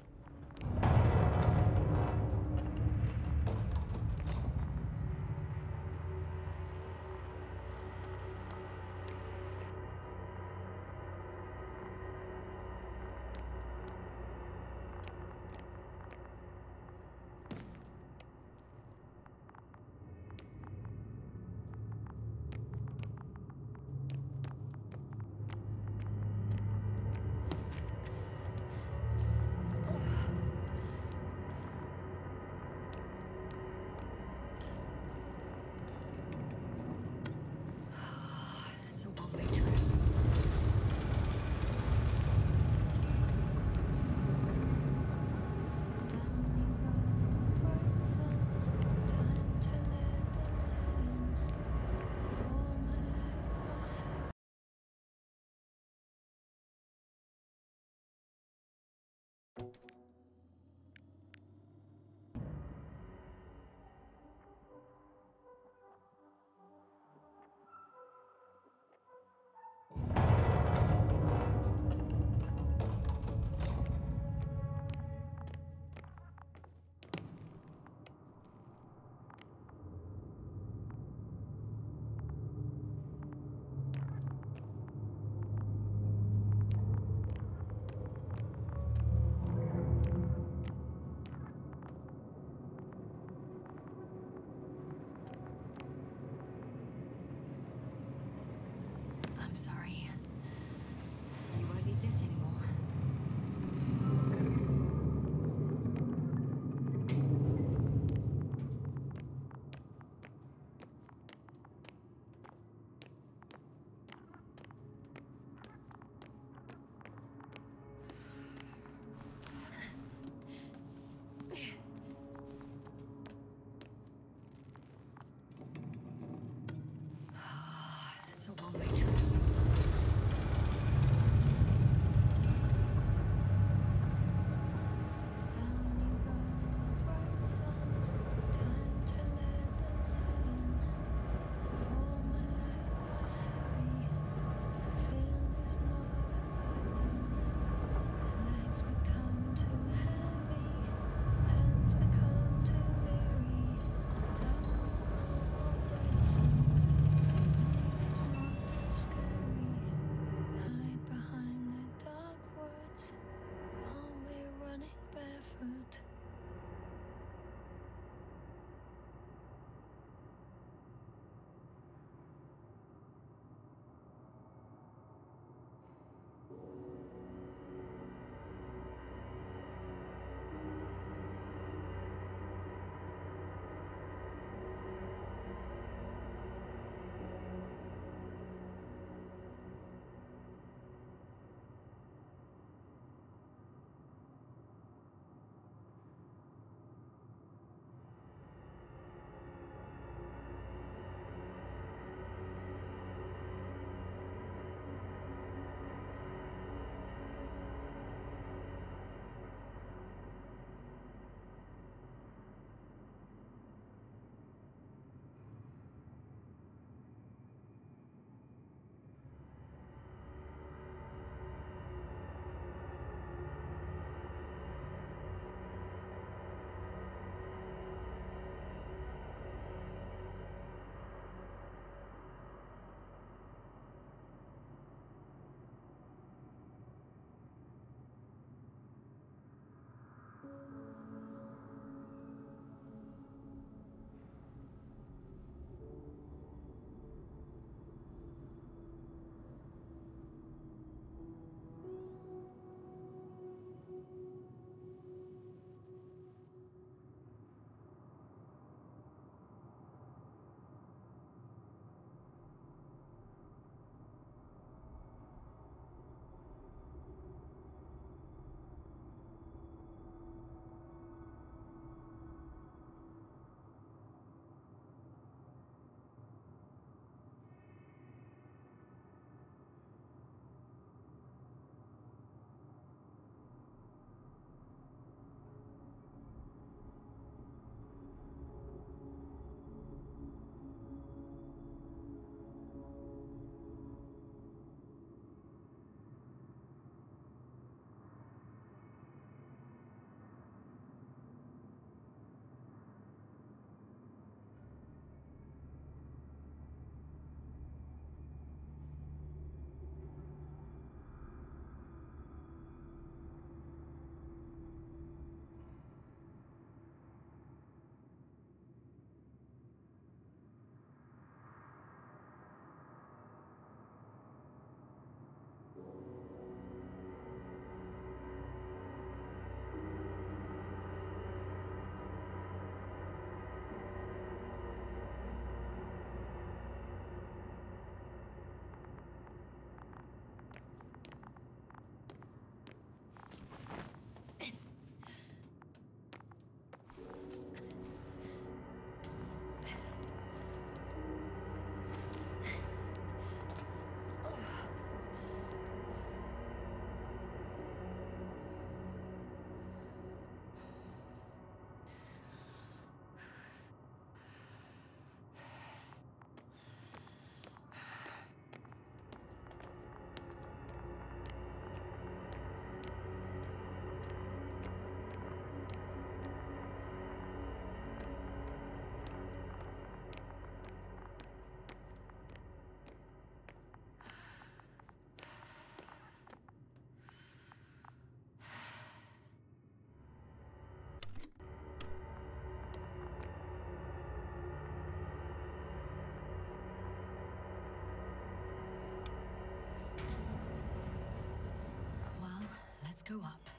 B: go up.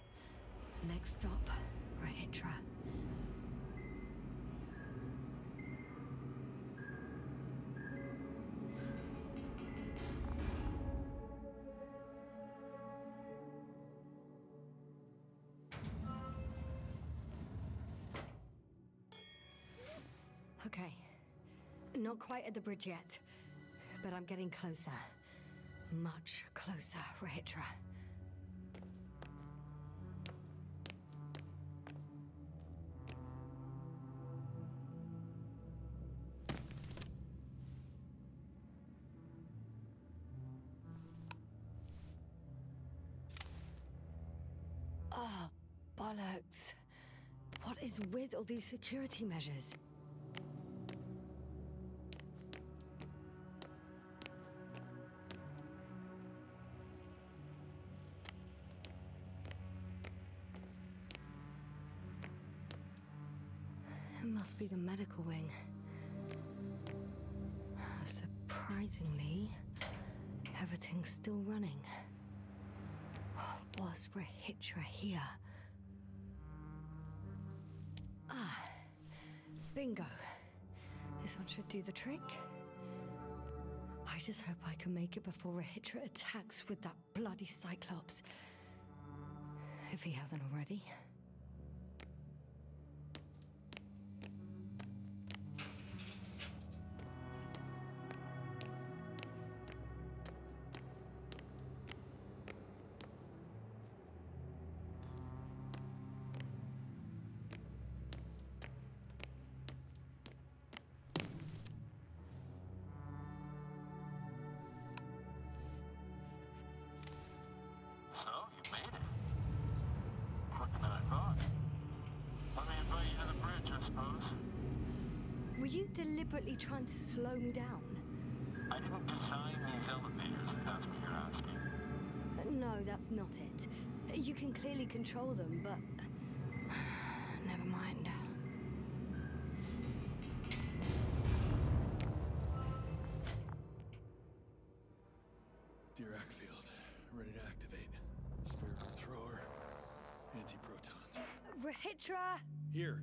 B: Next stop, Rahitra. Okay. Not quite at the bridge yet, but I'm getting closer. Much closer, Rahitra. with all these security measures? It must be the medical wing. Surprisingly, everything's still running. Was Rahitra here? one should do the trick. I just hope I can make it before Rahitra attacks with that bloody Cyclops. If he hasn't already. me down?
A: I didn't design these elevators, if that's what you're asking.
B: Uh, no, that's not it. You can clearly control them, but... (sighs) Never mind.
D: Dear Ackfield, ready to activate. Spherical thrower, anti-protons. Here,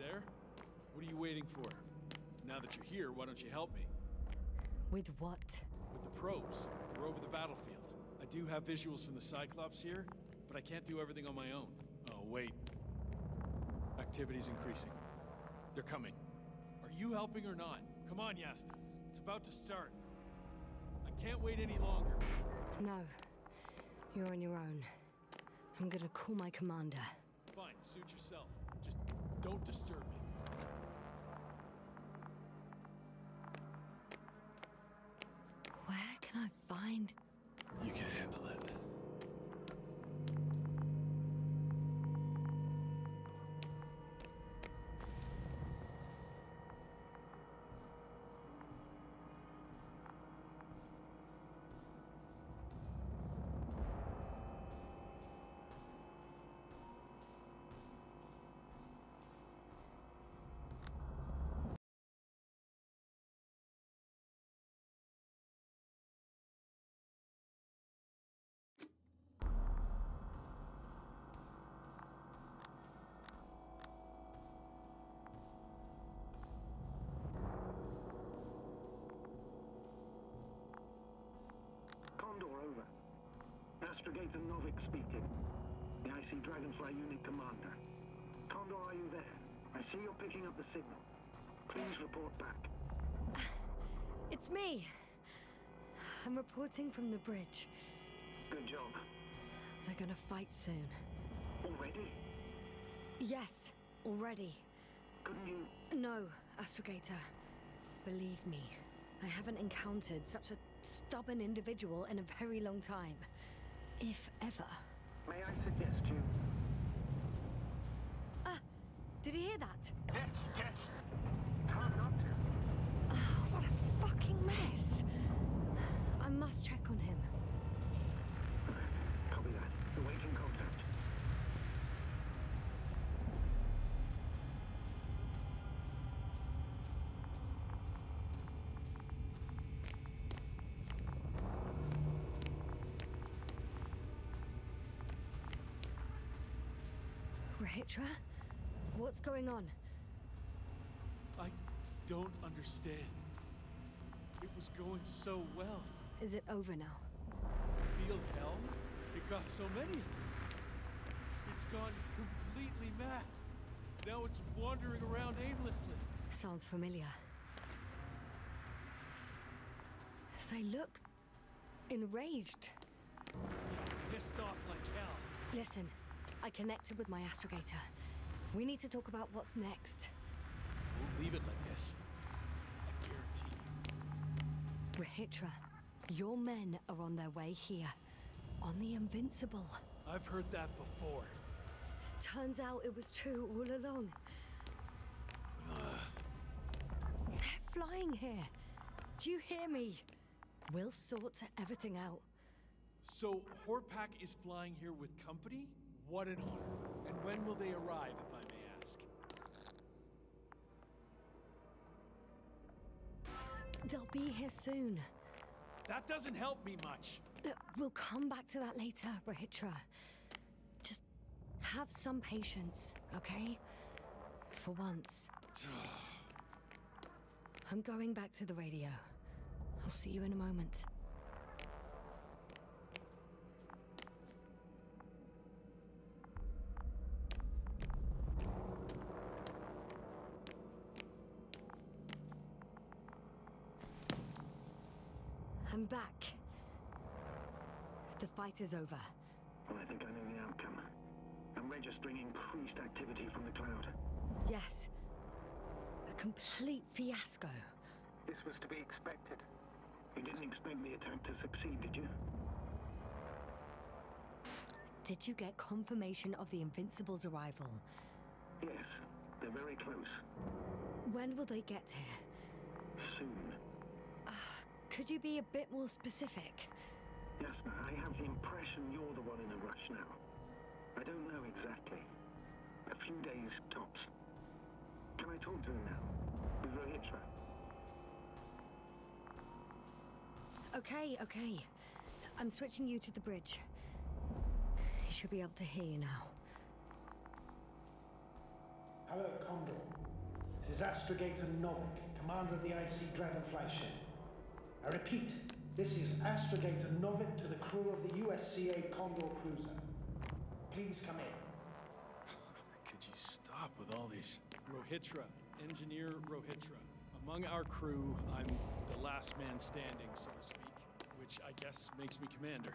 D: there? What are you waiting for? Now that you're here, why don't you help me? With what? With the probes. They're over the battlefield. I do have visuals from the Cyclops here, but I can't do everything on my own. Oh, wait. Activity's increasing. They're coming. Are you helping or not? Come on, Yasna. It's about to start. I can't wait any longer.
B: No. You're on your own. I'm gonna call my commander.
D: Fine, suit yourself. Don't disturb me.
B: Where can I find
C: Astrogator Novik speaking. The IC Dragonfly Unit Commander. Condor, are you there? I see you're picking up the signal. Please report back. (sighs) It's me.
B: I'm reporting from the bridge. Good job. They're gonna fight soon. Already? Yes, already. Couldn't you... No, Astrogator. Believe me, I haven't encountered such a stubborn individual in a very long time. If ever.
C: May I suggest you?
B: Ah, uh, did you hear that?
C: Yes, yes. It's hard not to. Oh,
B: what a fucking mess. I must check on him. Hitra? What's going on?
D: I don't understand. It was going so well.
B: Is it over now?
D: The field held? It got so many of them. It's gone completely mad. Now it's wandering around aimlessly.
B: Sounds familiar. They look enraged. Yeah,
D: pissed off like hell.
B: Listen, I connected with my astrogator. We need to talk about what's next.
D: We'll leave it like this. I
B: guarantee. Rahitra, your men are on their way here. On the Invincible.
D: I've heard that before.
B: Turns out it was true all along. Uh. They're flying here. Do you hear me? We'll sort everything out.
D: So Horpach is flying here with company? What an honor. And when will they arrive, if I may ask?
B: They'll be here soon.
D: That doesn't help me much.
B: we'll come back to that later, Rahitra. Just have some patience, okay? For once. (sighs) I'm going back to the radio. I'll see you in a moment. I'm back. The fight is over.
C: Well, I think I know the outcome. I'm registering increased activity from the cloud. Yes. A
B: complete fiasco.
C: This was to be expected. You didn't expect the attack to succeed, did you?
B: Did you get confirmation of the Invincible's arrival?
C: Yes. They're very close.
B: When will they get here? Soon. Could you be a bit more specific?
C: ma'am. I have the impression you're the one in a rush now. I don't know exactly. A few days, tops. Can I talk to him now? With Rahitra?
B: Okay, okay. I'm switching you to the bridge. He should be able to hear you now.
C: Hello, Condor. This is Astrogator Novik, commander of the IC Dragonfly ship. I repeat, this is Astrogator Novik to the crew of the USCA Condor Cruiser. Please
D: come in. (laughs) Could you stop with all these? Rahitra, Engineer Rahitra. Among our crew, I'm the last man standing, so to speak, which I guess makes me commander.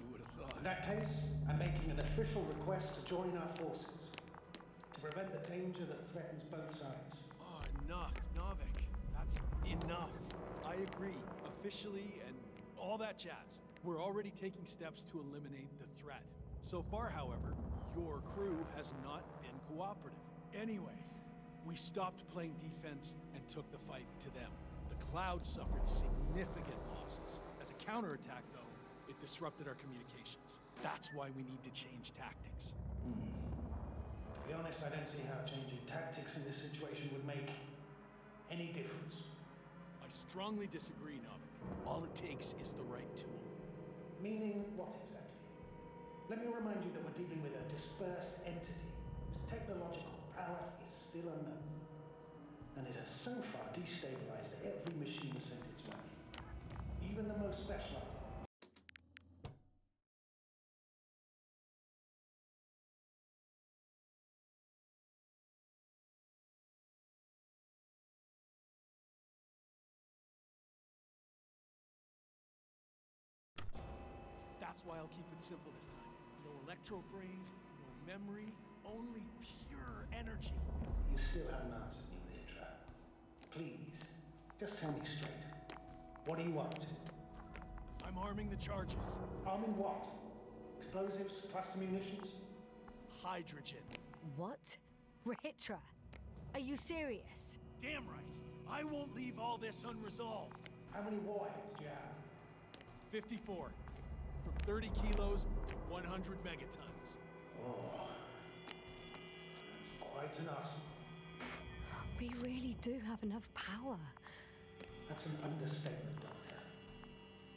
D: Who would have thought? In that case,
C: I'm making an official request to join our forces to prevent the danger that threatens both sides. Oh, enough, Novik. Enough. I agree,
D: officially and all that jazz. We're already taking steps to eliminate the threat. So far, however, your crew has not been cooperative. Anyway, we stopped playing defense and took the fight to them. The Cloud suffered significant losses. As a counterattack, though, it disrupted our communications. That's why we need to change tactics.
C: To be honest, I don't see how changing tactics
D: in this situation would make any difference. I strongly disagree,
C: Novik.
D: All it takes is the right tool.
C: Meaning what exactly? Let me remind you that we're dealing with a dispersed entity whose technological prowess is still unknown. And it has so far destabilized every machine sent its way, even the most specialized
D: That's why I'll keep it simple this time.
C: No electro brains, no memory, only pure energy. You still haven't answered me, Leotra. Please, just tell me straight. What are you up to? I'm arming the charges. Arming what? Explosives?
D: Cluster munitions? Hydrogen. What?
B: Rahitra? Are you serious?
D: Damn right. I won't leave all this unresolved. How many warheads do you have? 54. 30 kilos to 100 megatons. Oh, that's quite an arsenal.
B: We really do have enough power.
C: That's an understatement, Doctor.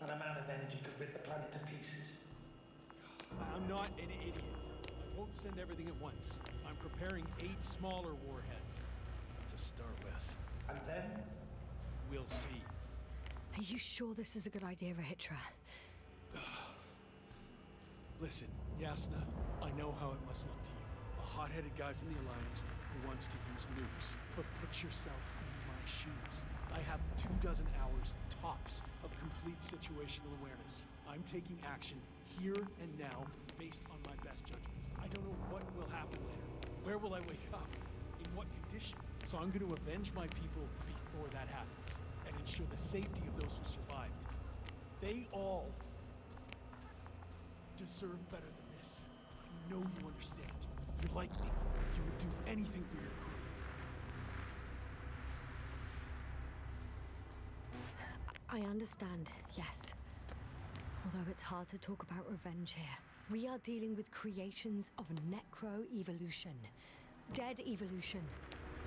C: And amount of energy could rip the planet to pieces.
B: I'm
D: not an idiot. I won't send everything at once. I'm preparing eight smaller warheads to start with. And then? We'll see.
B: Are you sure this is a good idea, Rahitra?
D: (sighs) (sighs) (sighs) Listen, Yasna, I know how it must look to you. A hot-headed guy from the Alliance who wants to use nukes. But put yourself in my shoes. I have two dozen hours, tops, of complete situational awareness. I'm taking action here and now based on my best judgment. I don't know what will happen later. Where will I wake up? In what condition? So I'm going to avenge my people before that happens and ensure the safety of those who survived. They all deserve better than this. I know you understand. You're like me. You would do anything for your crew.
B: I understand, yes. Although it's hard to talk about revenge here. We are dealing with creations of necro evolution, dead evolution,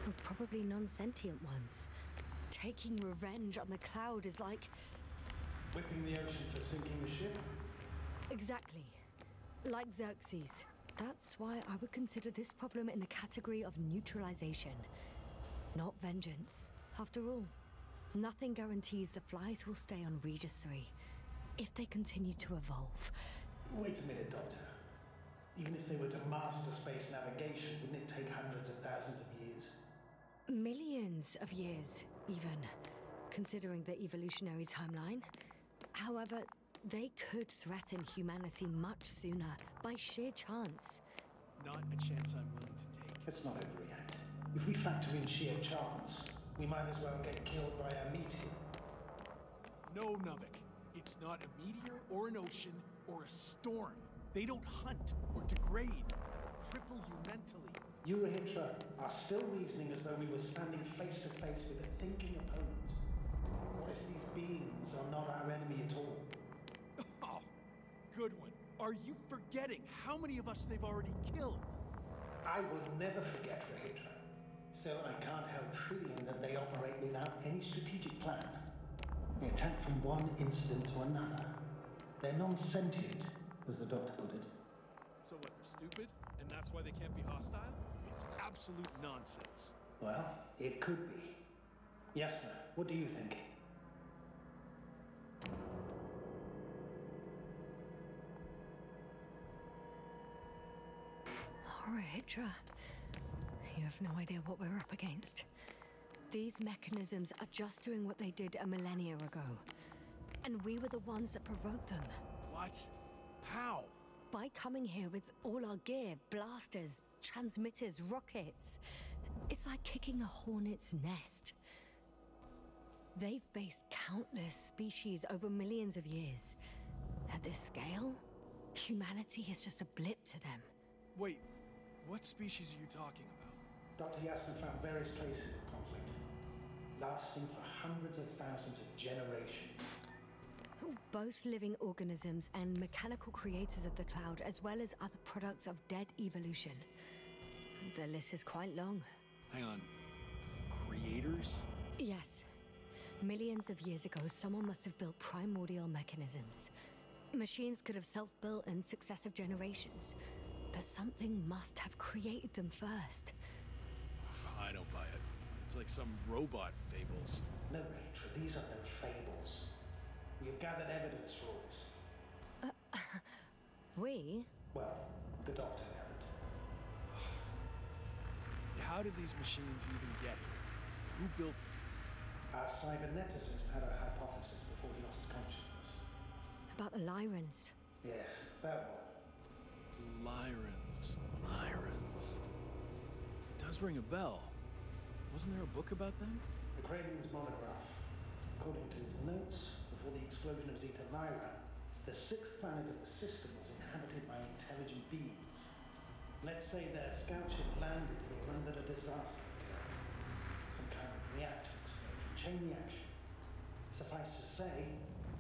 B: and probably non sentient ones. Taking revenge on the cloud is like.
C: whipping the ocean for sinking the ship?
B: Exactly. Like Xerxes. That's why I would consider this problem in the category of neutralization, not vengeance. After all, nothing guarantees the flies will stay on Regis 3 if they continue to evolve.
C: Wait a minute, Doctor. Even if they were to master space navigation, wouldn't it take hundreds of thousands of years?
B: Millions of years, even, considering the evolutionary timeline. However, they could threaten humanity much sooner
C: by sheer chance. Not a chance I'm willing to take. Let's not overreact. If we factor in sheer chance, we might as well get killed by a meteor.
D: No, Novik. It's not a meteor or an ocean or a storm. They don't hunt or degrade or cripple you mentally.
C: You, Rahitra, are still reasoning as though we were standing face to face with a thinking opponent. What if these beings are not our enemy at all? one. are you forgetting how many of us they've already killed? I will never forget, Rahitra. So I can't help feeling that they operate without any strategic plan. They attack from one incident to another. They're non-sentient, as the doctor put it.
D: So what, they're stupid? And that's why they can't be hostile? It's absolute nonsense.
C: Well, it could be. Yes, sir. What do you think?
B: Corahedra, you have no idea what we're up against. These mechanisms are just doing what they did a millennia ago. And we were the ones that provoked them. What? How? By coming here with all our gear, blasters, transmitters, rockets. It's like kicking a hornet's nest. They've faced countless species over millions of years. At this scale, humanity is just a
C: blip to them. Wait, what species are you talking about? Dr. Yasna found various traces of conflict, lasting for hundreds of thousands of generations.
B: Both living organisms and mechanical creators of the cloud, as well as other products of dead evolution. The list is quite long.
D: Hang on. Creators?
B: Yes. Millions of years ago, someone must have built primordial mechanisms. Machines could have self built in successive generations. But something must have created them first.
D: I don't buy it. It's like some robot fables. No, Rachel, these are no fables.
C: We have gathered evidence for this.
B: Uh, (laughs) we?
C: Well, the doctor gathered.
D: (sighs) How did these machines
C: even get here? Who built them? Our cyberneticist had a hypothesis before he lost consciousness.
B: About the Lyrans?
C: Yes, that one.
D: Lyrans. Lyrans. It does ring a bell.
C: Wasn't there a book about them? The Kraven's monograph. According to his notes, before the explosion of Zeta Lyra, the sixth planet of the system was inhabited by intelligent beings. Let's say their scout ship landed here and that a disaster occurred. Some kind of reactor explosion, chain reaction. Suffice to say,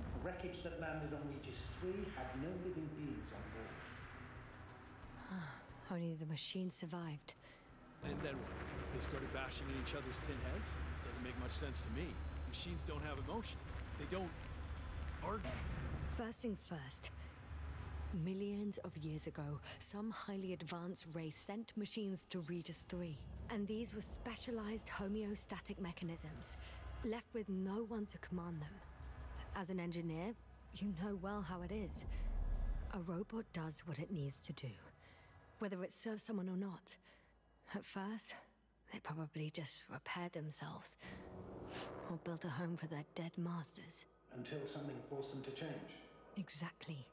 C: the wreckage that landed on Regis 3 had no living beings on board.
B: (sighs) Only the machine survived.
C: And then what? They started
D: bashing in each other's tin heads? Doesn't make much sense to me. Machines don't have emotion. They don't...
B: argue. First things first. Millions of years ago, some highly advanced race sent machines to Regis 3. And these were specialized homeostatic mechanisms, left with no one to command them. As an engineer, you know well how it is. A robot does what it needs to do whether it serves someone or not. At first, they probably just repaired themselves or built a home for their dead masters.
C: Until something forced them to change.
B: Exactly.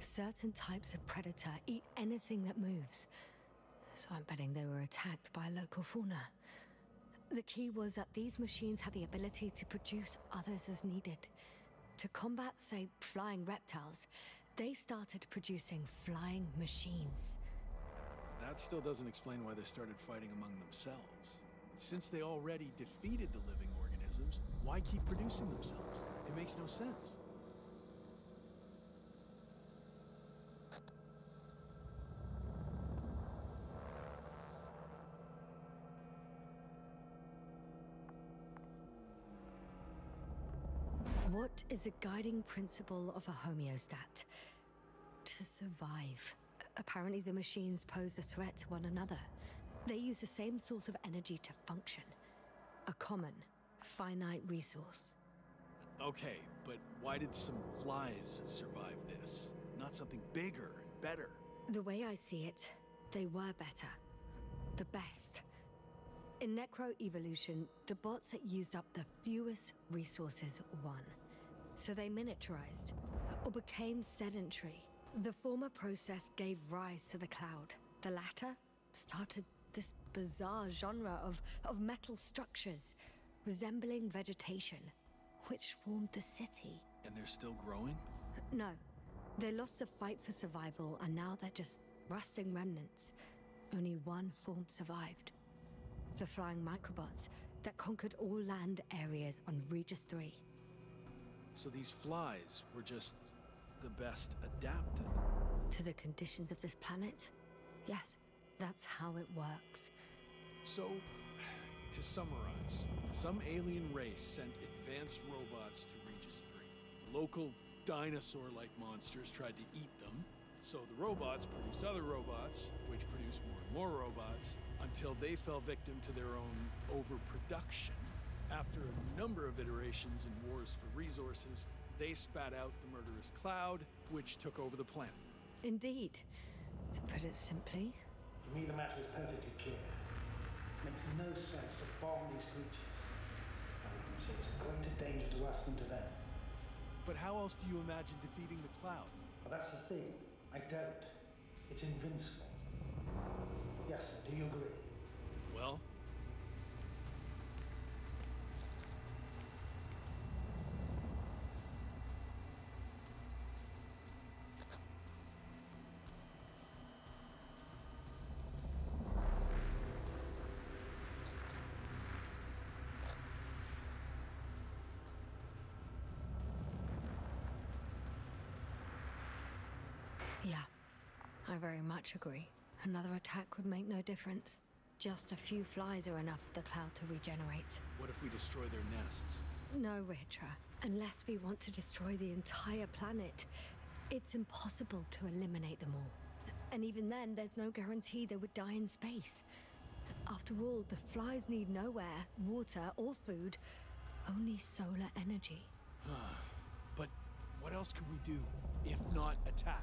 B: Certain types of predator eat anything that moves. So I'm betting they were attacked by local fauna. The key was that these machines had the ability to produce others as needed. To combat, say, flying reptiles, they started producing flying machines.
D: That still doesn't explain why they started fighting among themselves. Since they already defeated the living organisms, why keep producing themselves? It makes no sense.
B: What is a guiding principle of a homeostat? To survive. Apparently the machines pose a threat to one another. They use the same source of energy to function. A common, finite resource.
D: Okay, but why did some flies survive this? Not something bigger and better?
B: The way I see it, they were better. The best. In Necroevolution, the bots that used up the fewest resources won. So they miniaturized, or became sedentary, the former process gave rise to the cloud. The latter started this bizarre genre of, of metal structures resembling vegetation, which formed the city.
D: And they're still growing?
B: No. They lost the fight for survival, and now they're just rusting remnants. Only one form survived the flying microbots that conquered all land areas on Regis 3.
D: So these flies were just the best adapted.
B: To the conditions of this planet? Yes, that's how it works.
D: So, (sighs) to summarize, some alien race sent advanced robots to Regis 3. The local dinosaur-like monsters tried to eat them, so the robots produced other robots, which produced more and more robots, until they fell victim to their own overproduction. After a number of iterations and wars for resources, they spat out the murderous cloud, which took over the planet.
B: Indeed,
C: to put it simply. For me, the matter is perfectly clear. It makes no sense to bomb these creatures. I can it's a greater danger to us than to them. But how else do you imagine defeating the cloud? Well, that's the thing. I don't. It's invincible. Yes, sir, do you agree?
D: Well,
B: I very much agree. Another attack would make no difference. Just a few flies are enough for the cloud to regenerate.
D: What if we destroy their nests?
B: No, Rahitra. Unless we want to destroy the entire planet, it's impossible to eliminate them all. And even then, there's no guarantee they would die in space. After all, the flies need nowhere, water, or food, only solar energy.
D: (sighs) but what else could we do if not attack?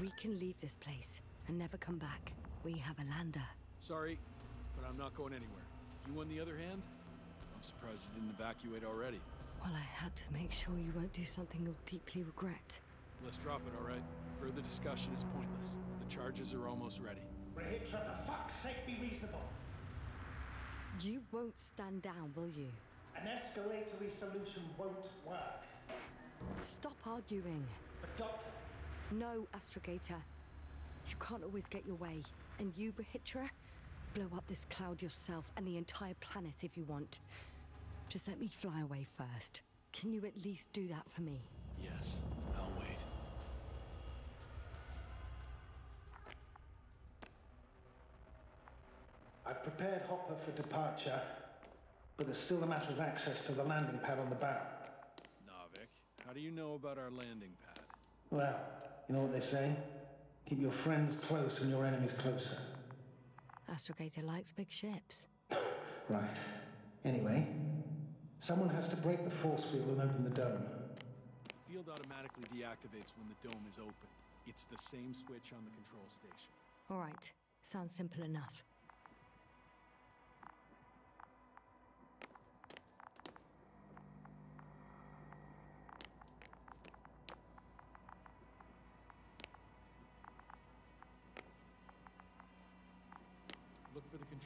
B: We can leave this place and never come back. We have a lander.
D: Sorry, but I'm not going anywhere. You, on the other hand, I'm surprised you didn't evacuate already.
B: Well, I had to make sure you won't do something you'll deeply regret.
D: Let's drop it, all right? Further discussion is pointless. The charges are almost ready. Rahitra, for
C: fuck's sake, be reasonable.
B: You won't stand down, will you?
C: An escalatory solution won't work.
B: Stop arguing. But, Doctor, no, Astrogator. You can't always get your way. And you, Rahitra, blow up this cloud yourself and the entire planet if you want. Just let me fly away first. Can you at least do that for me?
D: Yes, I'll
C: wait. I've prepared Hopper for departure, but there's still a matter of access to the landing pad on the bow. Novik, how do you know about our landing pad? Well, you know what they say? Keep your friends close and your enemies closer.
B: Astrogator likes big ships.
C: (coughs) right. Anyway, someone has to break the force field and open the dome. The
D: field automatically deactivates when the dome is opened. It's the same switch on the control station.
C: All right. Sounds
B: simple enough.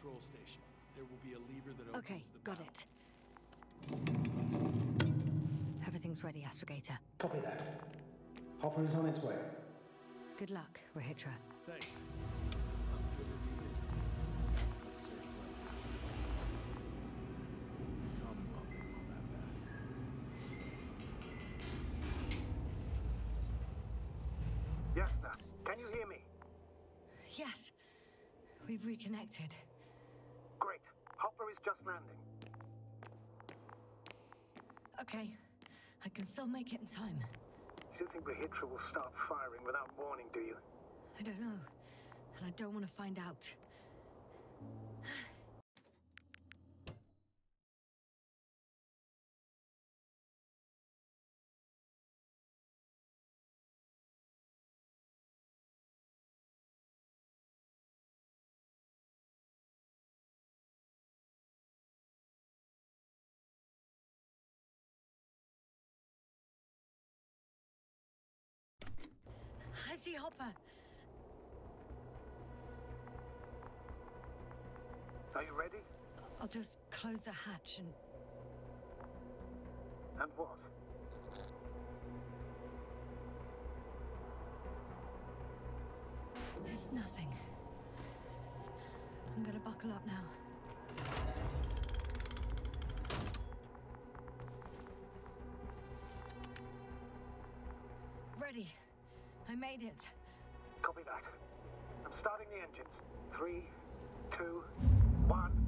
D: control station. There will be a lever that opens okay, the got it.
B: Everything's ready, Astrogator.
C: Copy that. Hopper is on its way.
B: Good luck, Rahitra. Thanks.
C: Yes, can you hear me?
B: Yes. We've reconnected landing. Okay. I can still make it in time.
C: You don't think Rahitra will start firing without warning, do you?
B: I don't know. And I don't want to find out. Hopper. Are you ready? I'll just close the hatch and... And what? There's nothing. I'm gonna buckle up now. Ready. I made it.
C: Copy that. I'm starting the engines. Three, two, one.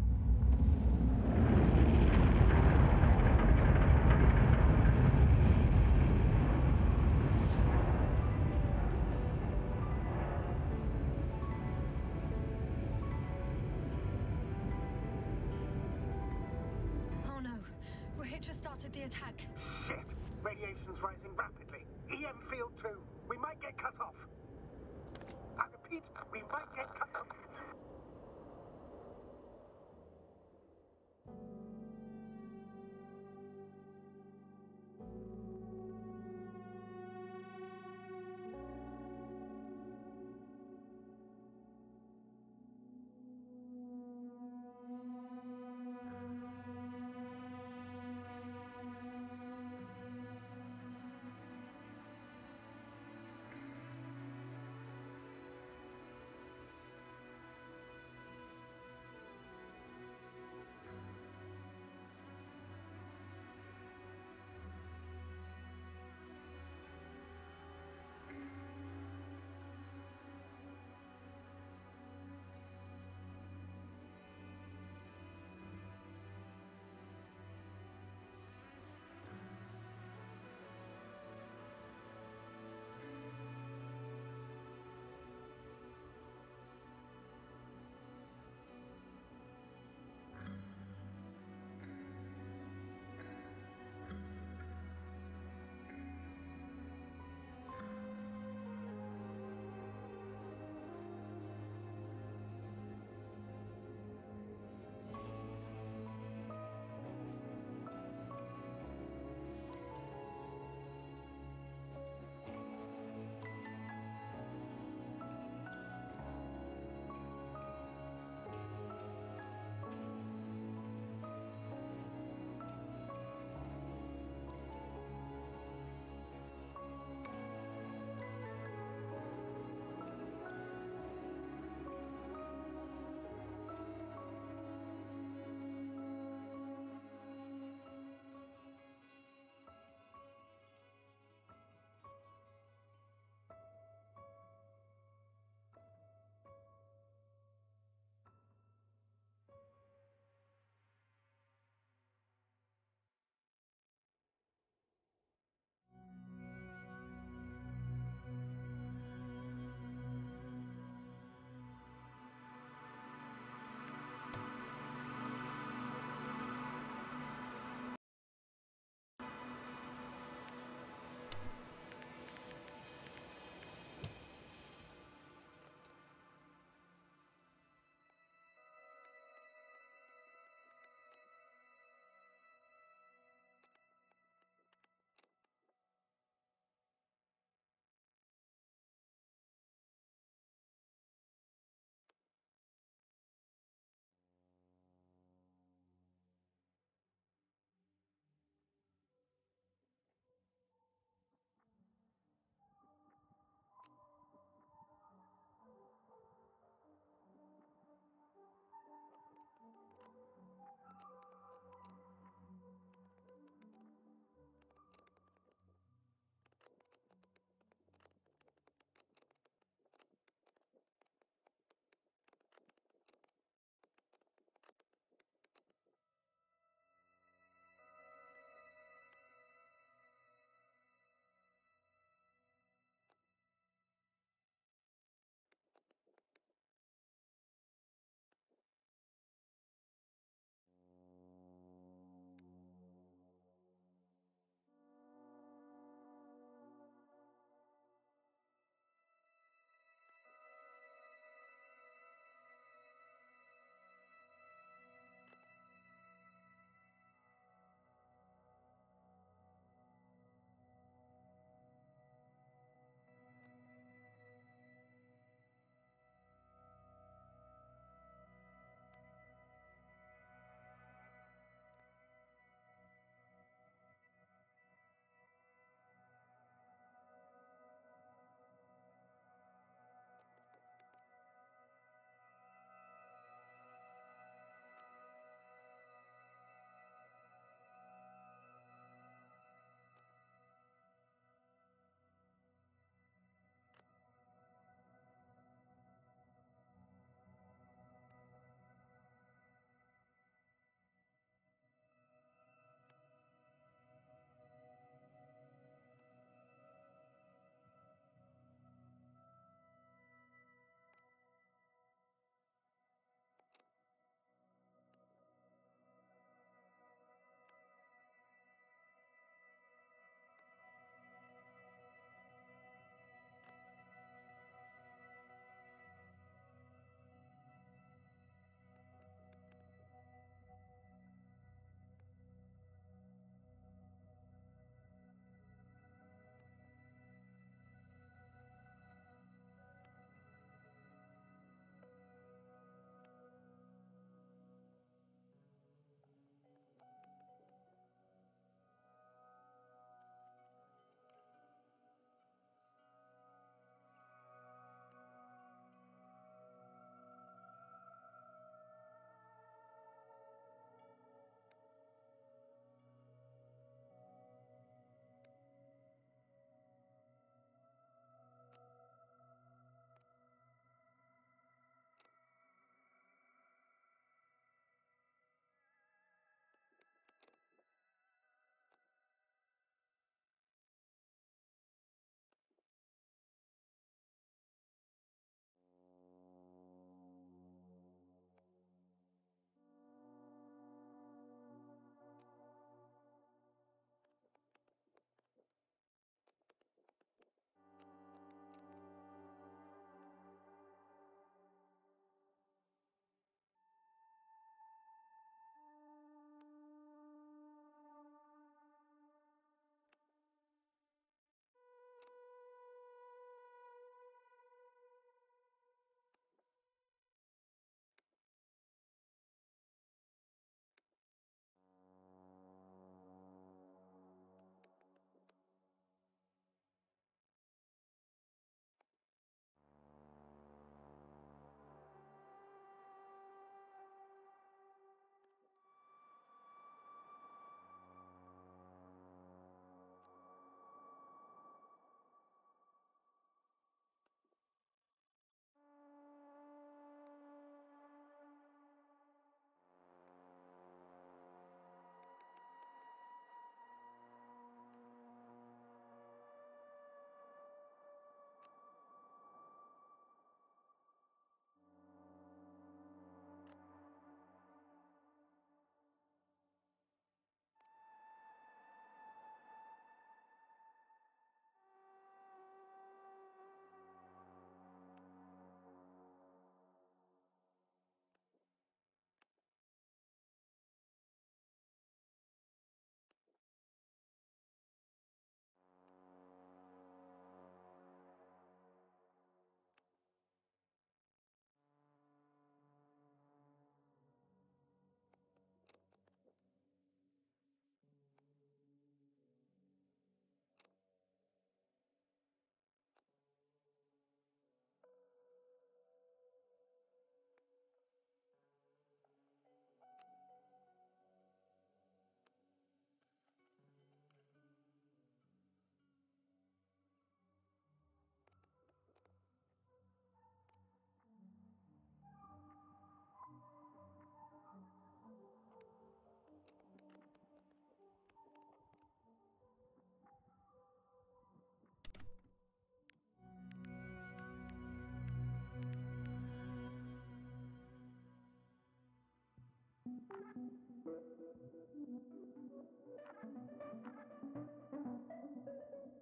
F: Thank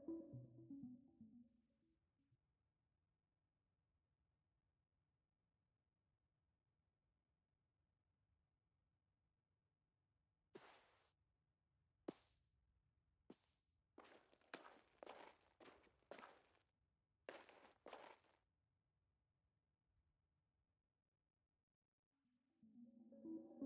F: you.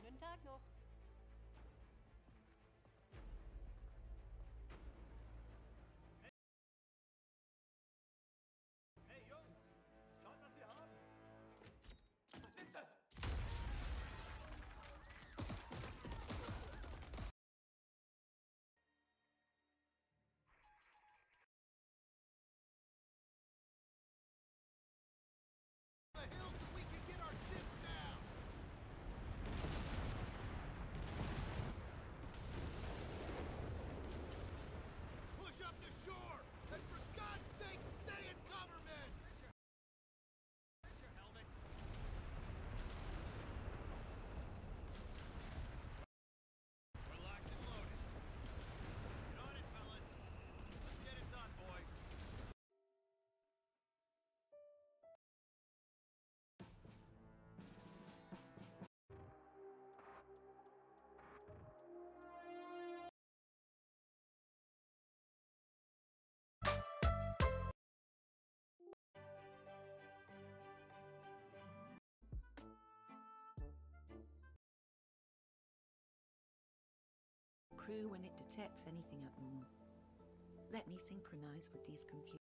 A: Schönen Tag noch.
E: crew
B: when it detects anything abnormal. Let me synchronize with these computers.